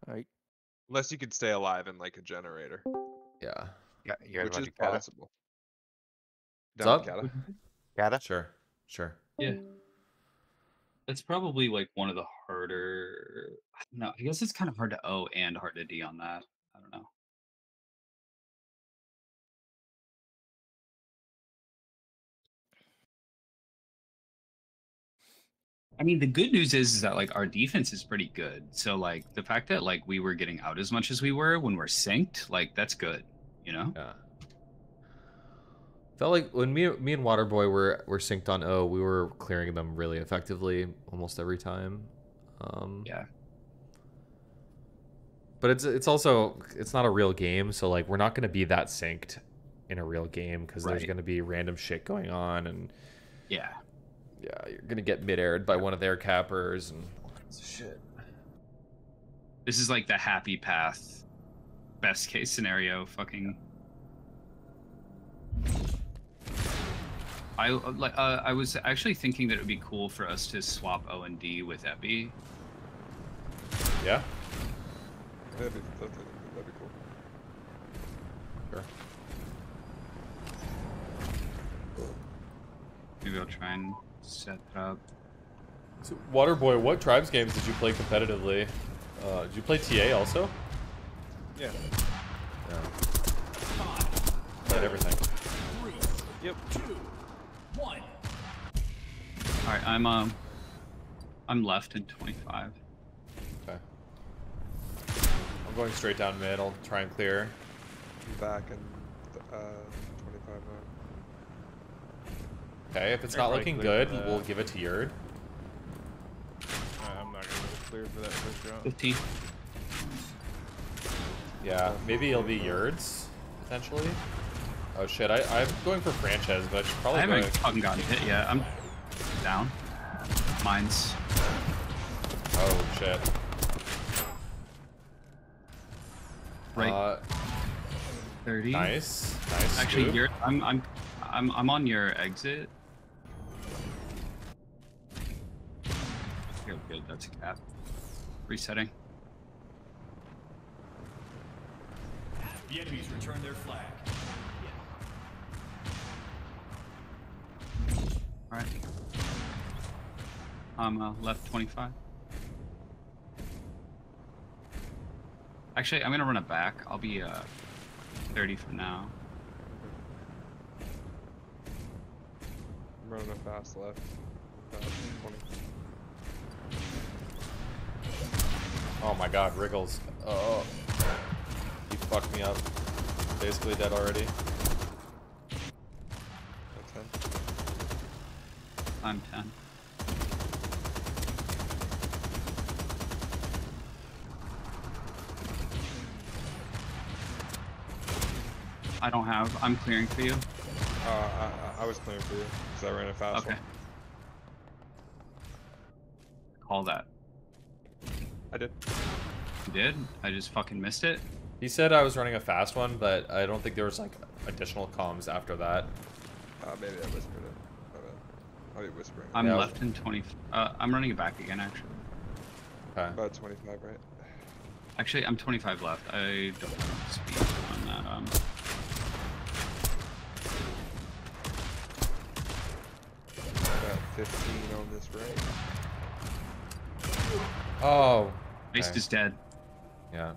Alright. Unless you could stay alive in like a generator, Yeah. Yeah, you guys which is to kata? possible. What's up? Kata? Kata? Sure. Sure. Yeah. That's probably like one of the harder. No. I guess it's kind of hard to O and hard to D on that. I don't know. I mean, the good news is, is that like our defense is pretty good. So like the fact that like we were getting out as much as we were when we're synced, like that's good. You know? Yeah. Felt like when me, me and Waterboy were were synced on O, we were clearing them really effectively almost every time. Um, Yeah. But it's it's also it's not a real game, so like we're not going to be that synced in a real game because there's going to be random shit going on, and Yeah. Yeah, you're going to get mid aired by one of their cappers and all kinds of shit. This is like the happy path, best case scenario. Fucking. I like. Uh, I was actually thinking that it would be cool for us to swap O and D with Epi. Yeah, That'd be, that'd, be- that'd be cool. sure. Maybe I'll try and set up. So, Waterboy, what tribes games did you play competitively? Uh, did you play TA also? Yeah. Yeah. Played everything. Three, Yep. two, one. All right, I'm um, I'm left in 25. Okay. I'm going straight down mid. I'll try and clear. Back in uh, 25 now. Okay, if it's not looking good, we'll give it to Yurd. I'm not gonna go clear for that first round. 15. Yeah, maybe it'll be Yurd's, potentially. Oh shit, I, I'm going for franchise, but I should probably I go... haven't fucking gotten hit yet. I'm down. Mine's Oh shit. right Uh, 30. nice. Nice. Actually, scoop. you're I'm I'm I'm I'm on your exit. That's a cap. Resetting. The enemies return their flag. All right. I'm uh, left 25. Actually, I'm gonna run it back. I'll be uh 30 for now. I'm running a fast left. About 20. Oh my god, Wriggles. Oh. He fucked me up. Basically dead already. Okay. I'm 10. I don't have. I'm clearing for you. Uh, I, I- I was clearing for you because I ran a fast Okay. one. Call that. I did. You did? I just fucking missed it. He said I was running a fast one, but I don't think there was like additional comms after that. Uh, maybe I whispered it. My bad. I'll be whispering. I'm Yeah. left in 20. Uh, I'm running it back again, actually. Okay. About 25, right? Actually, I'm 25 left. I don't have speed on that. Um, About 15 on this right. Oh. Ice is dead. Yeah.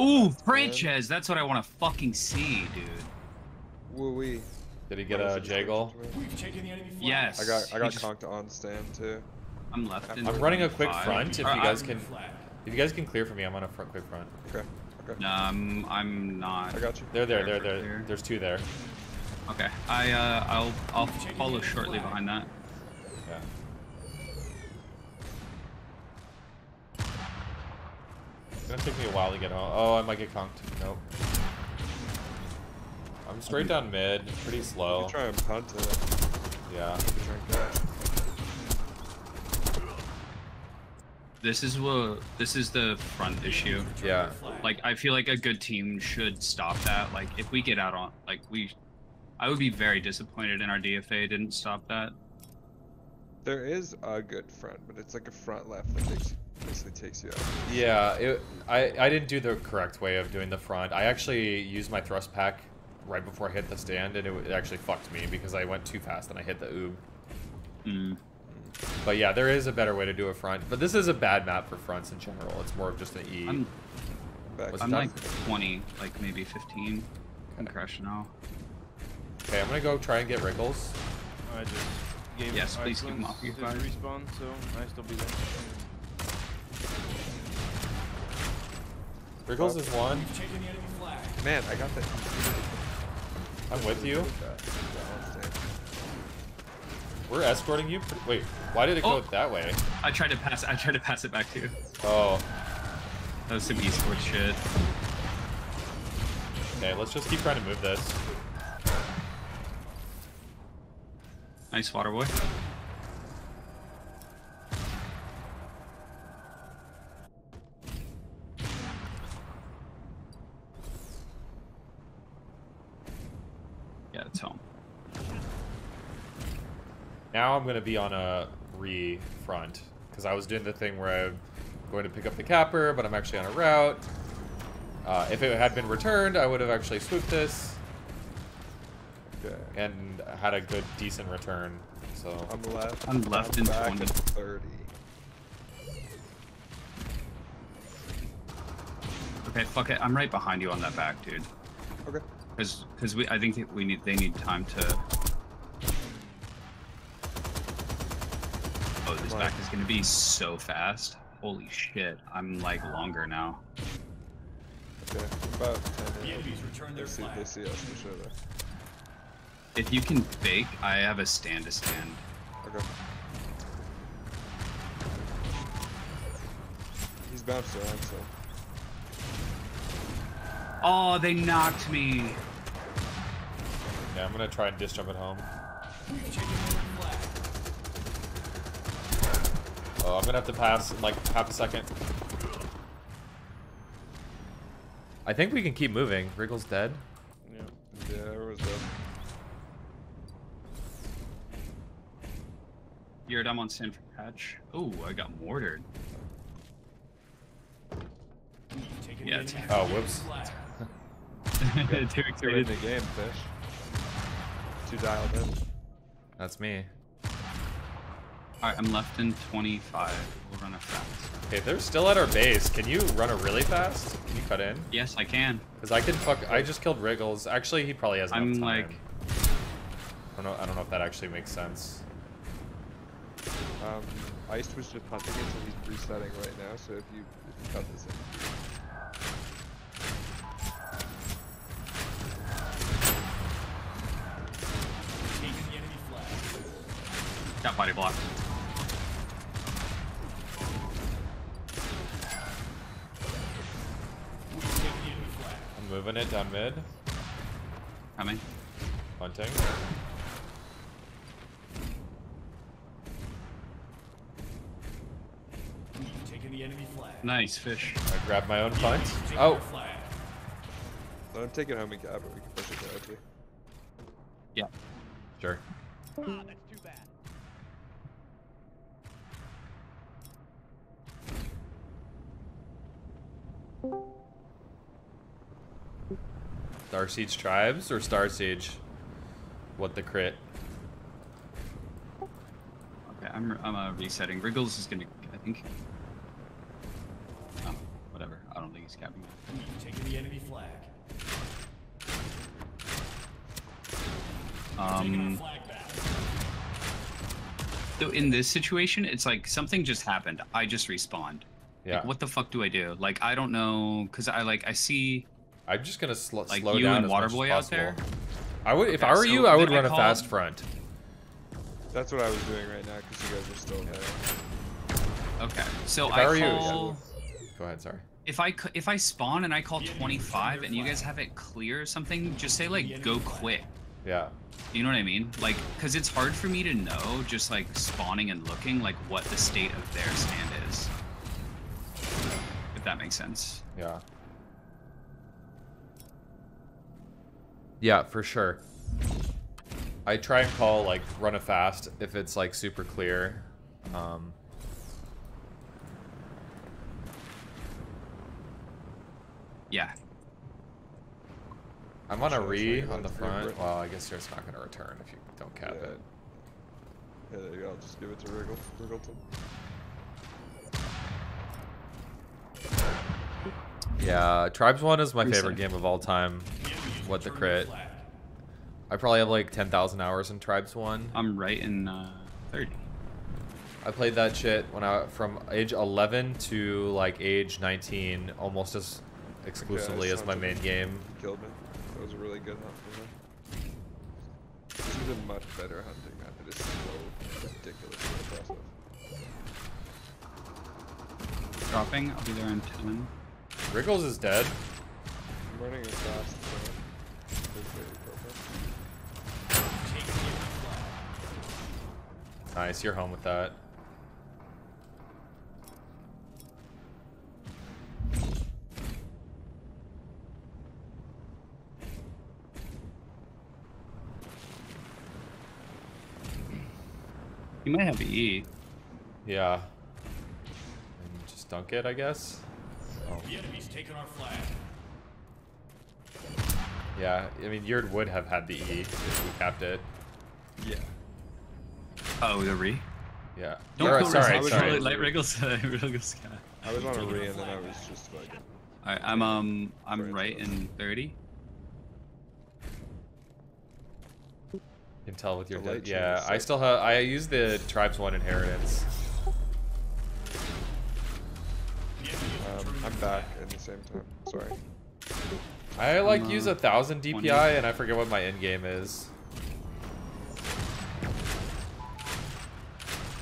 Ooh, franchise! That's what I want to fucking see, dude. Woo wee. Did he get a Jaggle? We've taken the enemy. Yes. I got I he got just- conked on stand too. I'm left in I'm running a quick 25. front if Or you guys I'm- can Flag. if you guys can clear for me, I'm on a front quick front. Okay. Okay. Um, I'm not. I got you. They're there, There they're there. There's two there. Okay. I uh, I'll I'll follow shortly behind that. Yeah. It's gonna take me a while to get home. Oh, I might get conked. Nope. I'm straight down mid, pretty You slow. can try and punt it. Yeah. You can try and. This is what this is the front issue. Yeah. Like I feel like a good team should stop that. Like if we get out on like we, I would be very disappointed in our DFA didn't stop that. There is a good front, but it's like a front left that takes, basically takes you out. Yeah, it, I, I didn't do the correct way of doing the front. I actually used my thrust pack right before I hit the stand, and it, it actually fucked me because I went too fast and I hit the oob. Mm. But yeah, there is a better way to do a front. But this is a bad map for fronts in general. It's more of just an E. I'm I'm like 20, like maybe 15. I'm crashing now. Okay, I'm gonna go try and get Wriggles. I just gave Yes, please keep 'em Iceland's off your respawn, so I still be there. Wriggles is one. We've taken the enemy flag. Man, I got that. I'm with you. That, that on stand. We're escorting you. Wait, why did it go Oh. that way? I tried to pass. I tried to pass it back to you. Oh, That was some esports shit. okay. Let's just keep trying to move this. Nice water boy. Yeah, it's home. Now I'm gonna be on a re front because I was doing the thing where I'm going to pick up the capper, but I'm actually on a route. Uh, if it had been returned, I would have actually swooped this Okay. and had a good, decent return. So I'm left. I'm left in back 20. 30. Okay, fuck it. I'm right behind you on that back, dude. Okay. Because because we I think that we need they need time to. Oh, this Come back is gonna be so fast. Holy shit! I'm like longer now. Okay, about 10 The in. They their see, they see us for sure though. If you can fake, I have a stand to stand. Okay. He's bounced around, so. Oh, they knocked me. Yeah, I'm gonna try and disc jump at home. We've taken the flag. Oh, I'm gonna have to pass in like half a second. I think we can keep moving. Wriggle's dead. Yeah. Yeah, everyone's dead. You're I'm on stand for patch. Oh, I got mortared. Yeah, the it's- enemy Oh, whoops. Flag. Too You're in the game, fish. Too dialed in. That's me. Alright, I'm left in 25. We'll run it fast. Okay, they're still at our base. Can you run a really fast? Can you cut in? Yes, I can. Cause I can fuck. I just killed Wriggles. Actually, he probably has enough I'm time. like- I don't know. I don't know if that actually makes sense. Um, Iced was just hunting it, so he's resetting right now. So if you if you cut this in, Got body blocked. We've taken the enemy flag. I'm moving it down mid. Coming. Hunting. We've the enemy flag. Nice fish. I grab my own oh. The punt. Oh, our flag. let him take it home and grab it. We can push it directly. Yeah. sure. Starsiege tribes or Starsiege? What the crit? Okay, I'm I'm uh, resetting. Wriggles is gonna. I think. Oh, whatever. I don't think he's capping it. We've the enemy flag. Taking our Um. flag back. So in this situation, it's like something just happened. I just respawned. Yeah. Like, what the fuck do I do? Like, I don't know, cause I like I see. I'm just gonna sl- Like slow you down and as much as Waterboy out there? I would, if I were so you, I would run a call- fast front. That's what I was doing right now because you guys are still there. Okay, so If I I, were you, yeah. call. Go ahead, sorry. If I c- if I spawn and I call 25 and you guys have it clear or something, just say like go quick. Yeah. You know what I mean? Like, cause it's hard for me to know just like spawning and looking like what the state of their stand is. If that makes sense. Yeah. Yeah, for sure. I try and call like run a fast if it's like super clear. Um, Yeah. I'm on a re on the front. Well, I guess it's not going to return if you don't cap yeah. it. Yeah, there you go. I'll just give it to Wriggle. Wriggleton. Yeah, Tribes One is my Reset. favorite game of all time. What the crit? I probably have like 10,000 hours in Tribes One. I'm right in uh, 30. I played that shit when I from age 11 to like age 19, almost as exclusively as my main game. Killed me. That was a really good hunt for him. This is a much better hunting method. It's so ridiculously Dropping. I'll be there in 10. Wriggles is dead. I'm running as fast as I can. It's very perfect. Taken the enemy flag. Nice, you're home with that. You might have E. Yeah. And just dunk it, I guess. Oh, The enemy's taken our flag. yeah. I mean, Yurt would have had the E if we capped it. Yeah. Oh, the re. Yeah. Don't Or, kill sorry, Wriggles. sorry. Light Wriggles. Wriggles. I was on a re and then I was just fucking. Alright, I'm um I'm Right, right in 30. You can tell with your dead- yeah. I still have I use the tribes one inheritance. Um, I'm back flag. at the same time. Sorry. I like I'm, use a thousand 20. DPI and I forget what my end game is.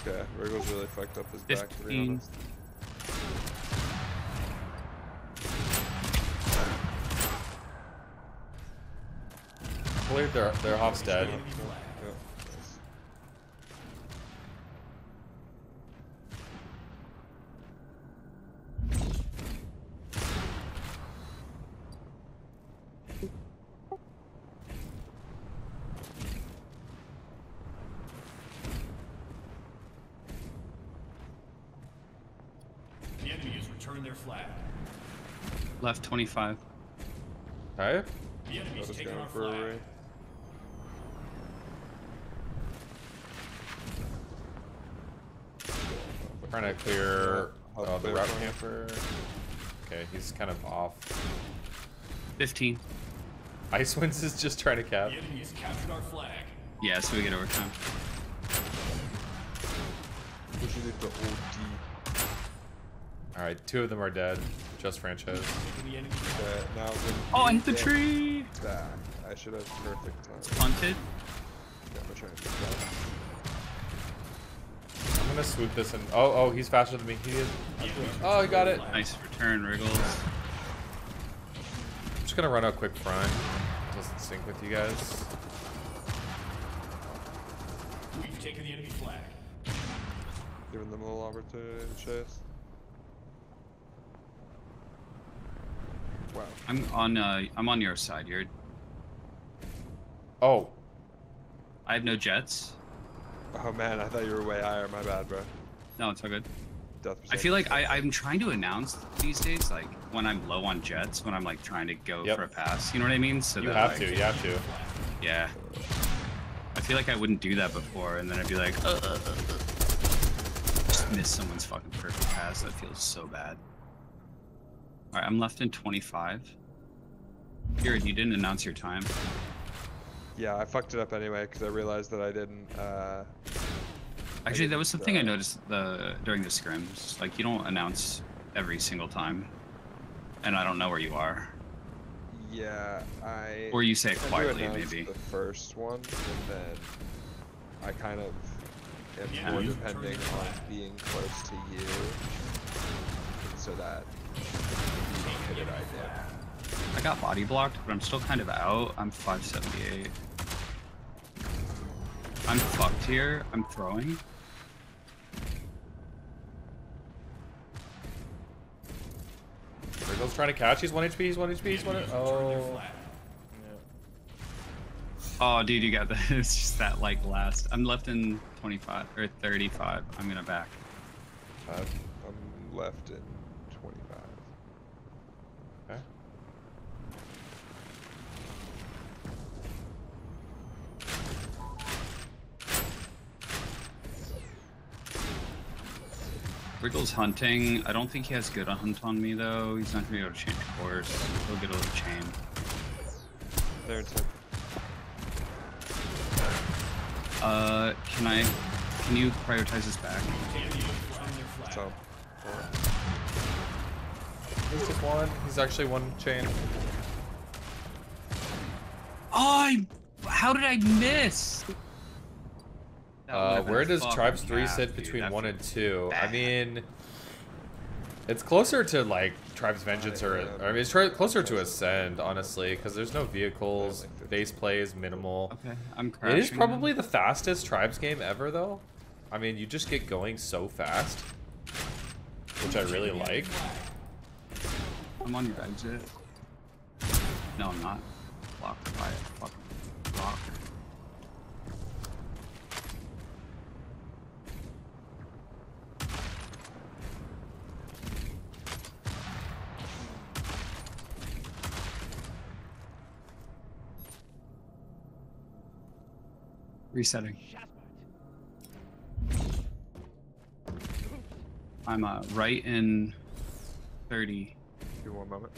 Yeah, Wriggle's really fucked up his back, to be 15. honest. Cleared their their Hoff's dead. Enemy flag. Yeah, nice. The enemy has returned their flag. Left 25. Okay. The enemy has Notice taken going our flag. ray. Trying to clear Yeah, I'll oh, the clear route for camper. Okay, he's kind of off. 15. Ice Winds is just trying to cap. The enemy has captured our flag. Yeah, so we get overtime. Pushing it to OD. Alright, two of them are dead. Just franchise. Oh, Taking the enemy flag. Okay, now when Oh, you and the tree! Back. I should have perfect time. Punted. Yeah, I'm trying to do that. I'm gonna swoop this and oh oh he's faster than me. He is. The enemy has Oh, I got it. Nice return, Wriggles. I'm just gonna run a quick front. Doesn't sync with you guys. We've taken the enemy flag. Giving them a little opportunity to chase. Wow. I'm on uh I'm on your side. You're Oh, I have no jets. Oh man, I thought you were way higher. My bad, bro. No, it's all good. Death I feel like I, I'm trying to announce these days, like when I'm low on jets, when I'm like trying to go Yep. for a pass. You know what I mean? So you that, have like, to. You have to. Yeah. I feel like I wouldn't do that before, and then I'd be like, uh, uh, uh, uh. just miss someone's fucking perfect pass. That feels so bad. All right, I'm left in 25. Here, you didn't announce your time. Yeah, I fucked it up anyway because I realized that I didn't. Uh, Actually, that was something I uh, noticed the during the scrims. Like, you don't announce every single time, and I don't know where you are. yeah, I. Or you say it I do quietly, maybe. The first one, and then I kind of am Yeah. more depending on being close to you, so that you hit it I. I got body blocked, but I'm still kind of out. I'm 578. I'm fucked here. I'm throwing. Wriggle's trying to catch. He's one HP. He's one HP. He's one. enemy has returned their Oh. Oh, dude, you got this. It's just that like last. I'm left in 25 or 35. I'm gonna back. Uh, I'm left in 25. Okay. Wriggle's hunting. I don't think he has good hunt on me though. He's not gonna be able to change course. He'll get a little chain. There in 10. Uh, can I? Can you prioritize this back? The enemy has returned their flag. So, alright. He's just one. He's actually one chain. Oh, I, how did I miss? Uh, where does Tribes three half, sit dude. between one and two? I mean, it's closer to like Tribes Vengeance or, I mean, it's closer to Ascend, honestly, because there's no vehicles, base play is minimal. Okay, I'm crashing. It is probably the fastest Tribes game ever, though. I mean, you just get going so fast, which I really like. I'm on your exit. No, I'm not. Blocked by a fucking Resetting. I'm uh, right in 30. Give me one moment.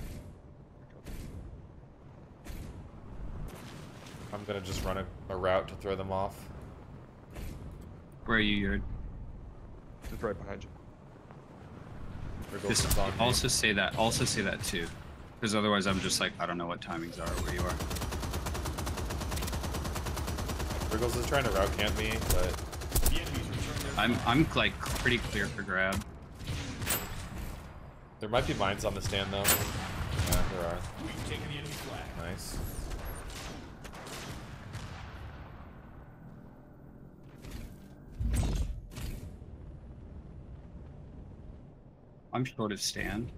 I'm gonna just run a, a route to throw them off. Where are you, Yerd? Just right behind you. Just me. also say that. Also say that too, because otherwise I'm just like I don't know what timings are where you are. Wriggles is trying to route camp me, but The enemies return their I'm I'm like pretty clear for grab. there might be mines on the stand though. Yeah, there are. We've taken the enemy flag. Nice. I'm short of stand.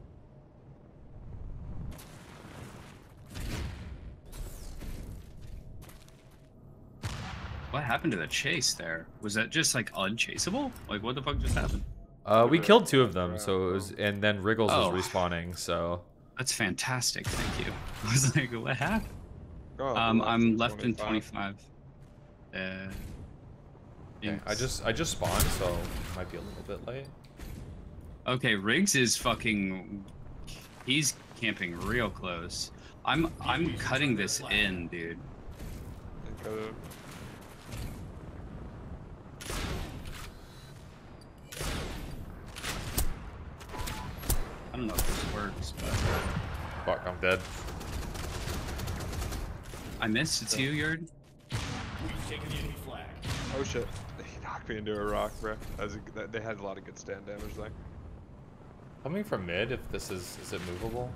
What happened to the chase there? Was that just like unchaseable? Like what the fuck just happened? Uh, we killed two of them, so it was, and then Wriggles Oh. was respawning. So That's fantastic. Thank you. I was like, what happened? Oh, Um, I'm in left in 25. 25. Uh, okay, I just I just spawned, so it might be a little bit late. Okay, Riggs is fucking. He's camping real close. I'm I'm cutting this in, dude. And cut it. I don't know if this works, but Fuck, I'm dead. I missed. It's you, Yerd. We've taken the enemy flag. Oh shit. He knocked me into a rock, bro. That a, they had a lot of good stand damage there. Coming from mid, if this is is it movable?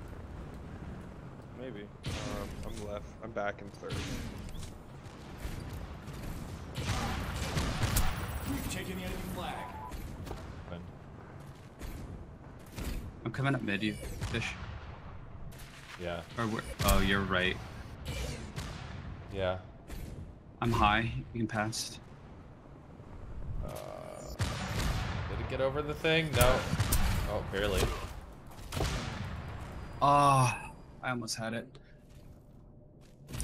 Maybe. Um, I'm left. I'm back in third. We've taken the enemy flag. Fine. I'm coming up mid, you fish. Yeah, Or where? Oh, you're right. yeah. I'm high. You can pass. Uh, did it get over the thing? No. Oh, barely. Oh, I almost had it.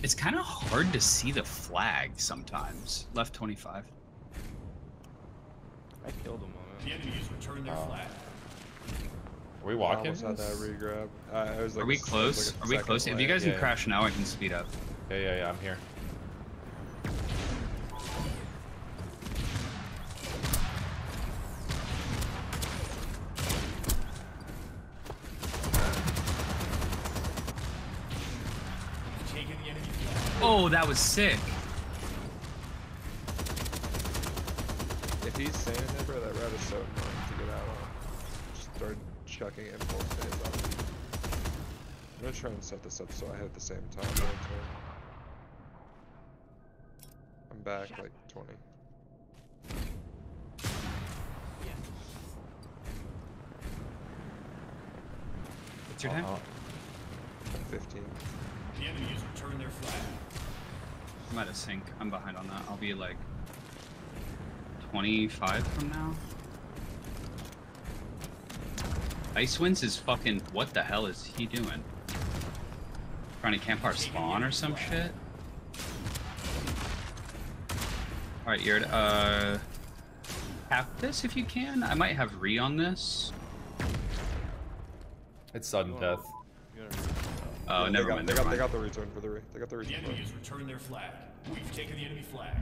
It's kind of hard to see the flag sometimes. Left 25. I killed him on The it. enemies return their Oh. flag. Are we I walking? almost had that regrab. Uh, I was like Are we s- I close? like Are we second close? If you guys yeah. can crash now, I can speed up. Yeah, yeah, yeah. I'm here. We've taken the enemy flag. Oh, that was sick. If he's standing there, bro, that route is so annoying to get out on. Just start chucking impulse phase off. I'm gonna try and set this up so I hit the same time. I'm back like 20. What's your time? Uh, 15. The enemies return their flag. I'm at a sync. I'm behind on that. I'll be like 25 from now. Ice Winds is fucking. What the hell is he doing? Trying to camp our spawn or some shit? Alright, Yerd, uh. Tap this if you can. I might have re on this. it's sudden You death. wanna- you gotta- Oh, Yeah, never they got, mind. They Never got, they mind. got the return for the re they got the The return. for it. enemies return their flag. We've taken the enemy flag.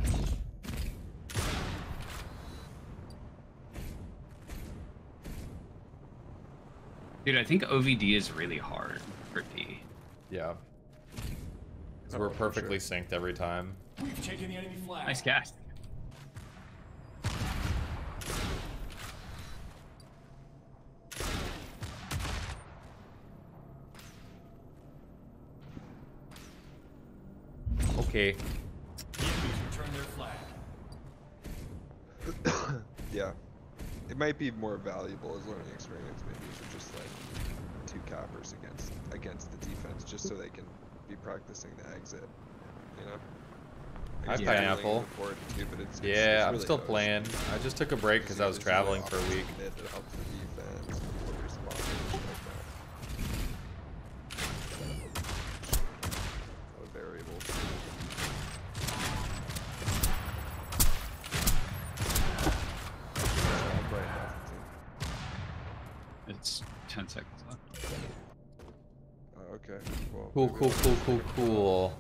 Dude, I think OVD is really hard for P. Yeah. 'Cause Oh, we're for sure. perfectly synced every time. We've taken the enemy flag. Nice cast. Okay. The enemies return their flag. yeah. It might be more valuable as learning experience maybe for just like two cappers against against the defense just so they can be practicing the exit. You know? I guess that's really Pineapple. important too, but it's, it's, Yeah, it's I'm really still OS. playing. I just took a break because I was traveling for a week. mid that helps the defense, people respond, shit like that. A lot of variables. I'm playing Destiny. It's 10 seconds left. Okay. Well, Cool, cool, cool, cool, cool.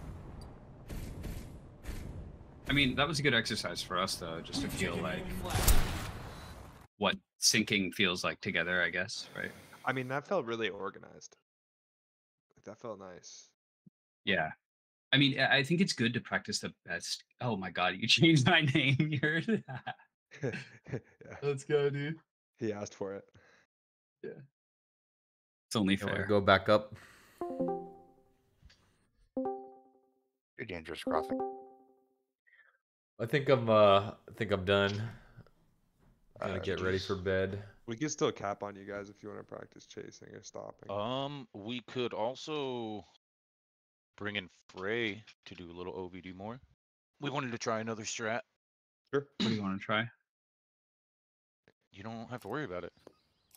I mean, that was a good exercise for us though, just to feel like what syncing feels like together, I guess, right? I mean, that felt really organized. That felt nice. Yeah. I mean, I I think it's good to practice the best. Oh my god, you changed my name. You're yeah. Let's go, dude. He asked for it. Yeah. It's only You fair. go back up? You're dangerous crossing. I think I'm. Uh, I think I'm done. Gonna Uh, get ready for bed. We can still cap on you guys if you want to practice chasing or stopping. Um, we could also bring in Frey to do a little OVD more. We wanted to try another strat. sure. What do you want to try? You don't have to worry about it.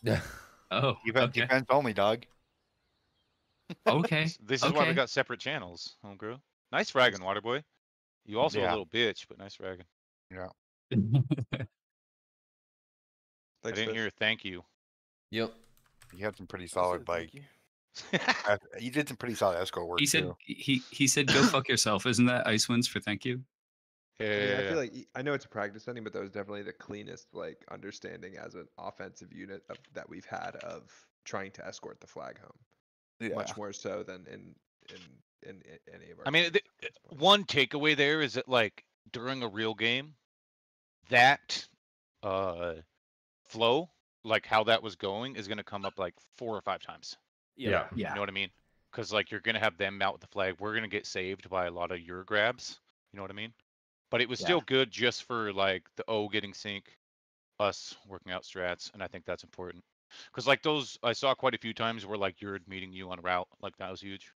Yeah. Oh, Defense, okay. defense only, dog. Okay. This is why we got separate channels, homegirl. Nice fragging, Waterboy. You also a little bitch, but nice ragging. Yeah. I didn't hear a thank you. Yep. You had some pretty solid, like, thank you. you did some pretty solid escort work he said too. he he said go fuck yourself. Isn't that Ice Winds for thank you? yeah, I, mean, yeah, I feel like y- I know it's a practice setting, but that was definitely the cleanest like understanding as an offensive unit of, that we've had of trying to escort the flag home. Yeah. Much more so than in in in, i- any of our. I mean, the, at this point. one takeaway there is that like during a real game, that uh flow, like how that was going, is gonna come up like four or five times. Yeah. Yeah. You know what I mean? Because like you're gonna have them out with the flag. We're gonna get saved by a lot of your grabs. You know what I mean? But it was Yeah. still good just for like the O getting sync, us working out strats, and I think that's important. Because like those, I saw quite a few times where like you're meeting you on route, like that was huge.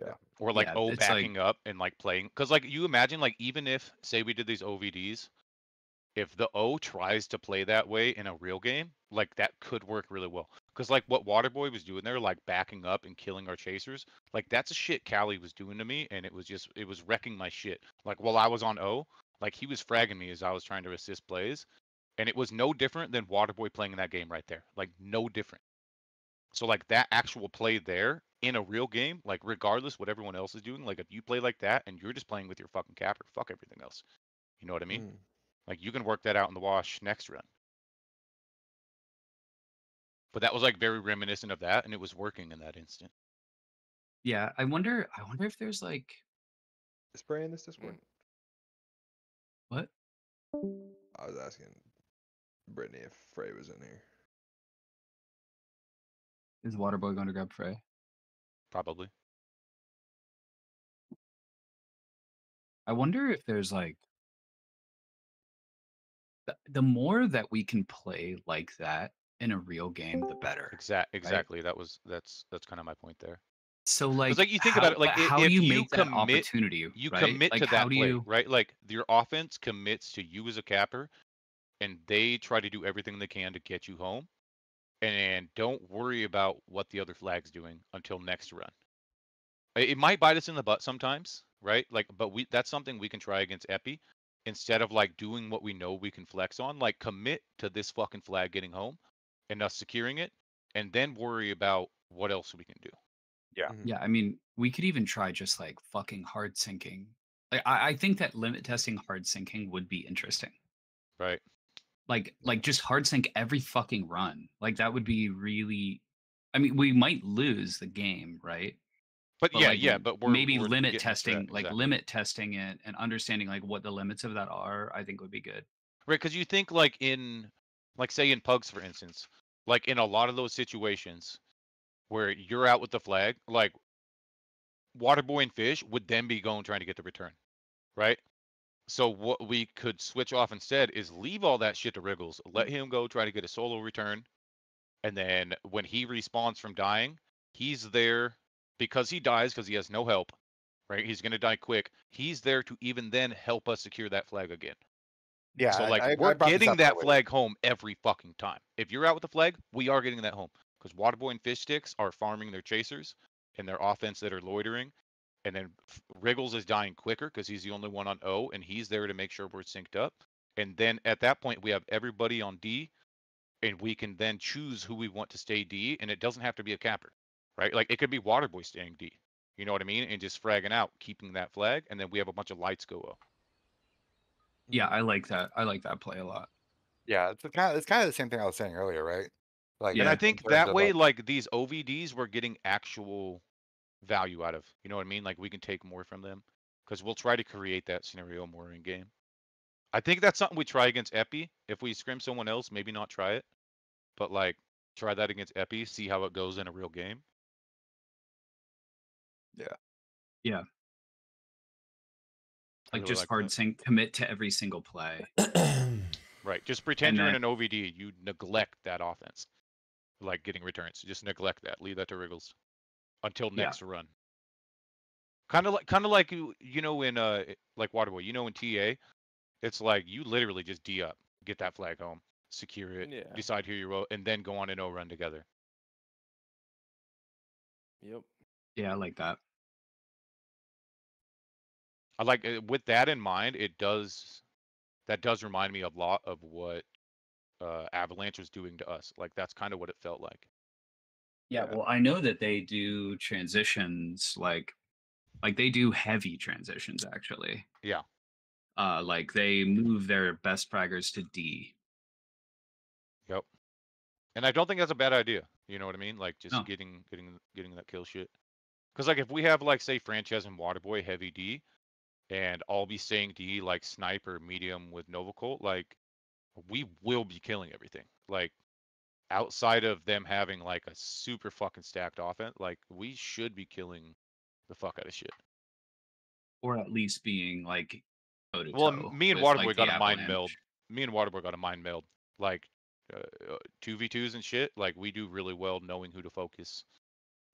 Yeah. Or like Yeah, O it's like- backing up and like playing. Because like you imagine like even if say we did these OVDs, if the O tries to play that way in a real game, like that could work really well. Because like what Waterboy was doing there, like backing up and killing our chasers, like that's a shit Callie was doing to me, and it was just it was wrecking my shit. Like while I was on O, like he was fragging me as I was trying to assist plays, and it was no different than Waterboy playing in that game right there. Like no different. So like that actual play there in a real game, like regardless what everyone else is doing, like if you play like that and you're just playing with your fucking capper, fuck everything else. You know what I mean? Mm. Like you can work that out in the wash next run. But that was like very reminiscent of that, and it was working in that instant. Yeah. I wonder. I wonder if there's like Is Bray in this Discord? what? I was asking Brittany if Frey was in here. Is Waterboy going to grab Frey? Probably. I wonder if there's like the, the more that we can play like that in a real game, the better. Exact. Exactly. That was that's that's kind of my point there. So like, like, you think how, about it, like, how if do you you make that opportunity? You right? commit like, to that play, you? right? Like your offense commits to you as a capper, and they try to do everything they can to get you home. And don't worry about what the other flag's doing until next run. It might bite us in the butt sometimes, right? Like, but we that's something we can try against Epi instead of like doing what we know we can flex on. Like, commit to this fucking flag getting home and us securing it, and then worry about what else we can do. Yeah. Mm-hmm. Yeah, I mean, we could even try just like fucking hard syncing. Like, I, I think that limit testing hard syncing would be interesting. Right. Like, like just hard sync every fucking run. Like that would be really. I mean, we might lose the game, right? But, But, yeah, like, yeah, but we're maybe we're limit getting the strat, testing, like exactly. limit testing it and understanding like what the limits of that are. I think would be good. Right, because you think like in, like say in pugs for instance, like in a lot of those situations where you're out with the flag, like Waterboy and Fish would then be going trying to get the return, right? So what we could switch off instead is leave all that shit to Wriggles, let him go try to get a solo return, and then when he respawns from dying, he's there because he dies because he has no help, right? He's gonna die quick. He's there to even then help us secure that flag again. Yeah. So like I- I we're this getting that flag home every fucking time. If you're out with the flag, we are getting that home because Waterboy and FishStix are farming their chasers and their offense that are loitering, and then F- Wriggles is dying quicker because he's the only one on O and he's there to make sure we're synced up. And then at that point we have everybody on D, and we can then choose who we want to stay D, and it doesn't have to be a capper. right? Like it could be Waterboy staying D. You know what I mean? And just fragging out, keeping that flag, and then we have a bunch of lights go up. Yeah, I like that. I like that play a lot. Yeah, it's kind of it's kind of the same thing I was saying earlier, right? Like, and I think that way, like- like these OVDs, we're getting actual value out of. You know what I mean? Like we can take more from them because we'll try to create that scenario more in game. I think that's something we try against Epi. If we scrim someone else, maybe not try it, but like try that against Epi, see how it goes in a real game. Yeah. Yeah. Like really just like hard that. sync, commit to every single play. Right. Just pretend you're in an OVD. You neglect that offense, like getting returns. Just neglect that. Leave that to Wriggles until Yeah. next run. Kind of like, kind of like you, you know, in uh, like Waterboy. You know, in TA, it's like you literally just D up, get that flag home, secure it, Yeah. decide who you roll, and then go on an O run together. Yep. Yeah, I like that. I like uh, with that in mind. It does that does remind me a lot of what uh, Avalanche was doing to us. Like that's kind of what it felt like. Yeah, well, I know that they do transitions like like they do heavy transitions actually. Yeah. Uh like they move their best fraggers to D. Yep. And I don't think that's a bad idea. You know what I mean? Like just No. getting getting getting that kill shit. Because like if we have like say franchise and Waterboy heavy D, and I'll be saying D like sniper medium with Nova Colt, like we will be killing everything. Like outside of them having like a super fucking stacked offense, like we should be killing the fuck out of shit. Or at least being like Well, me and with, Waterboy like, got a mind meld. Me and Waterboy got a mind meld. Like uh, uh, two v twos and shit. Like we do really well knowing who to focus,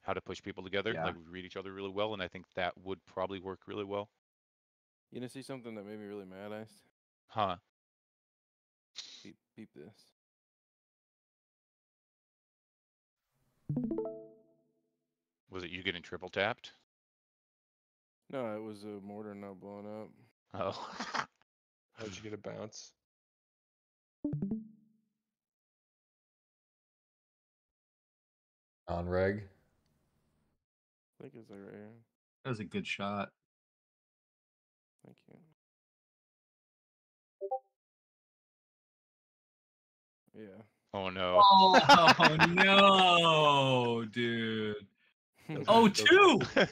how to push people together. Yeah. Like we read each other really well, and I think that would probably work really well. You gonna see something that made me really mad, Ice? Huh? Peep, peep this. Was it you getting triple tapped? No, it was a mortar not blowing up. Oh. How'd you get a bounce? On reg. I think it's like right here. That was a good shot. Thank you. Yeah. Oh no. Oh no, dude. Oh, Those- two.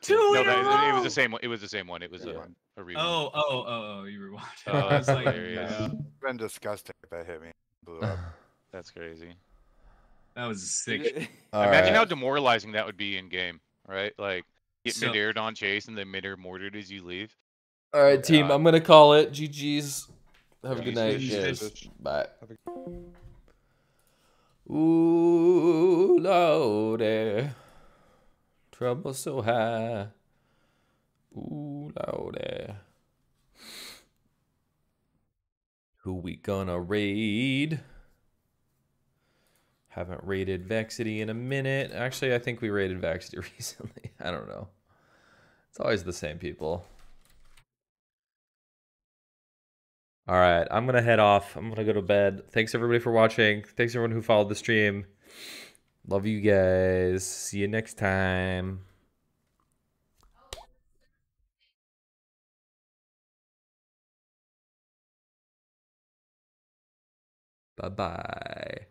Two no, in a that, it was the same one. It was the same one. It was Yeah. a, a rerun. Oh, oh, oh, oh, you were watching. Oh, I was like, hilarious. yeah, It's been disgusting if that hit me. Blew up. That's crazy. that was sick. Did it- All Imagine how demoralizing that would be in game, right? Like get So- mid-aired on chase and then mid-air mortared as you leave. All right, team. God. I'm gonna call it. GG's. Have a good night. GG's. guys. Bye. Ooh, lordy. Trouble so high. Ooh, lordy. Who we gonna raid? Haven't raided Vexity in a minute. Actually, I think we raided Vexity recently. I don't know. It's always the same people. All right, I'm gonna head off. I'm gonna go to bed. Thanks everybody for watching. Thanks everyone who followed the stream. Love you guys. See you next time. Bye bye.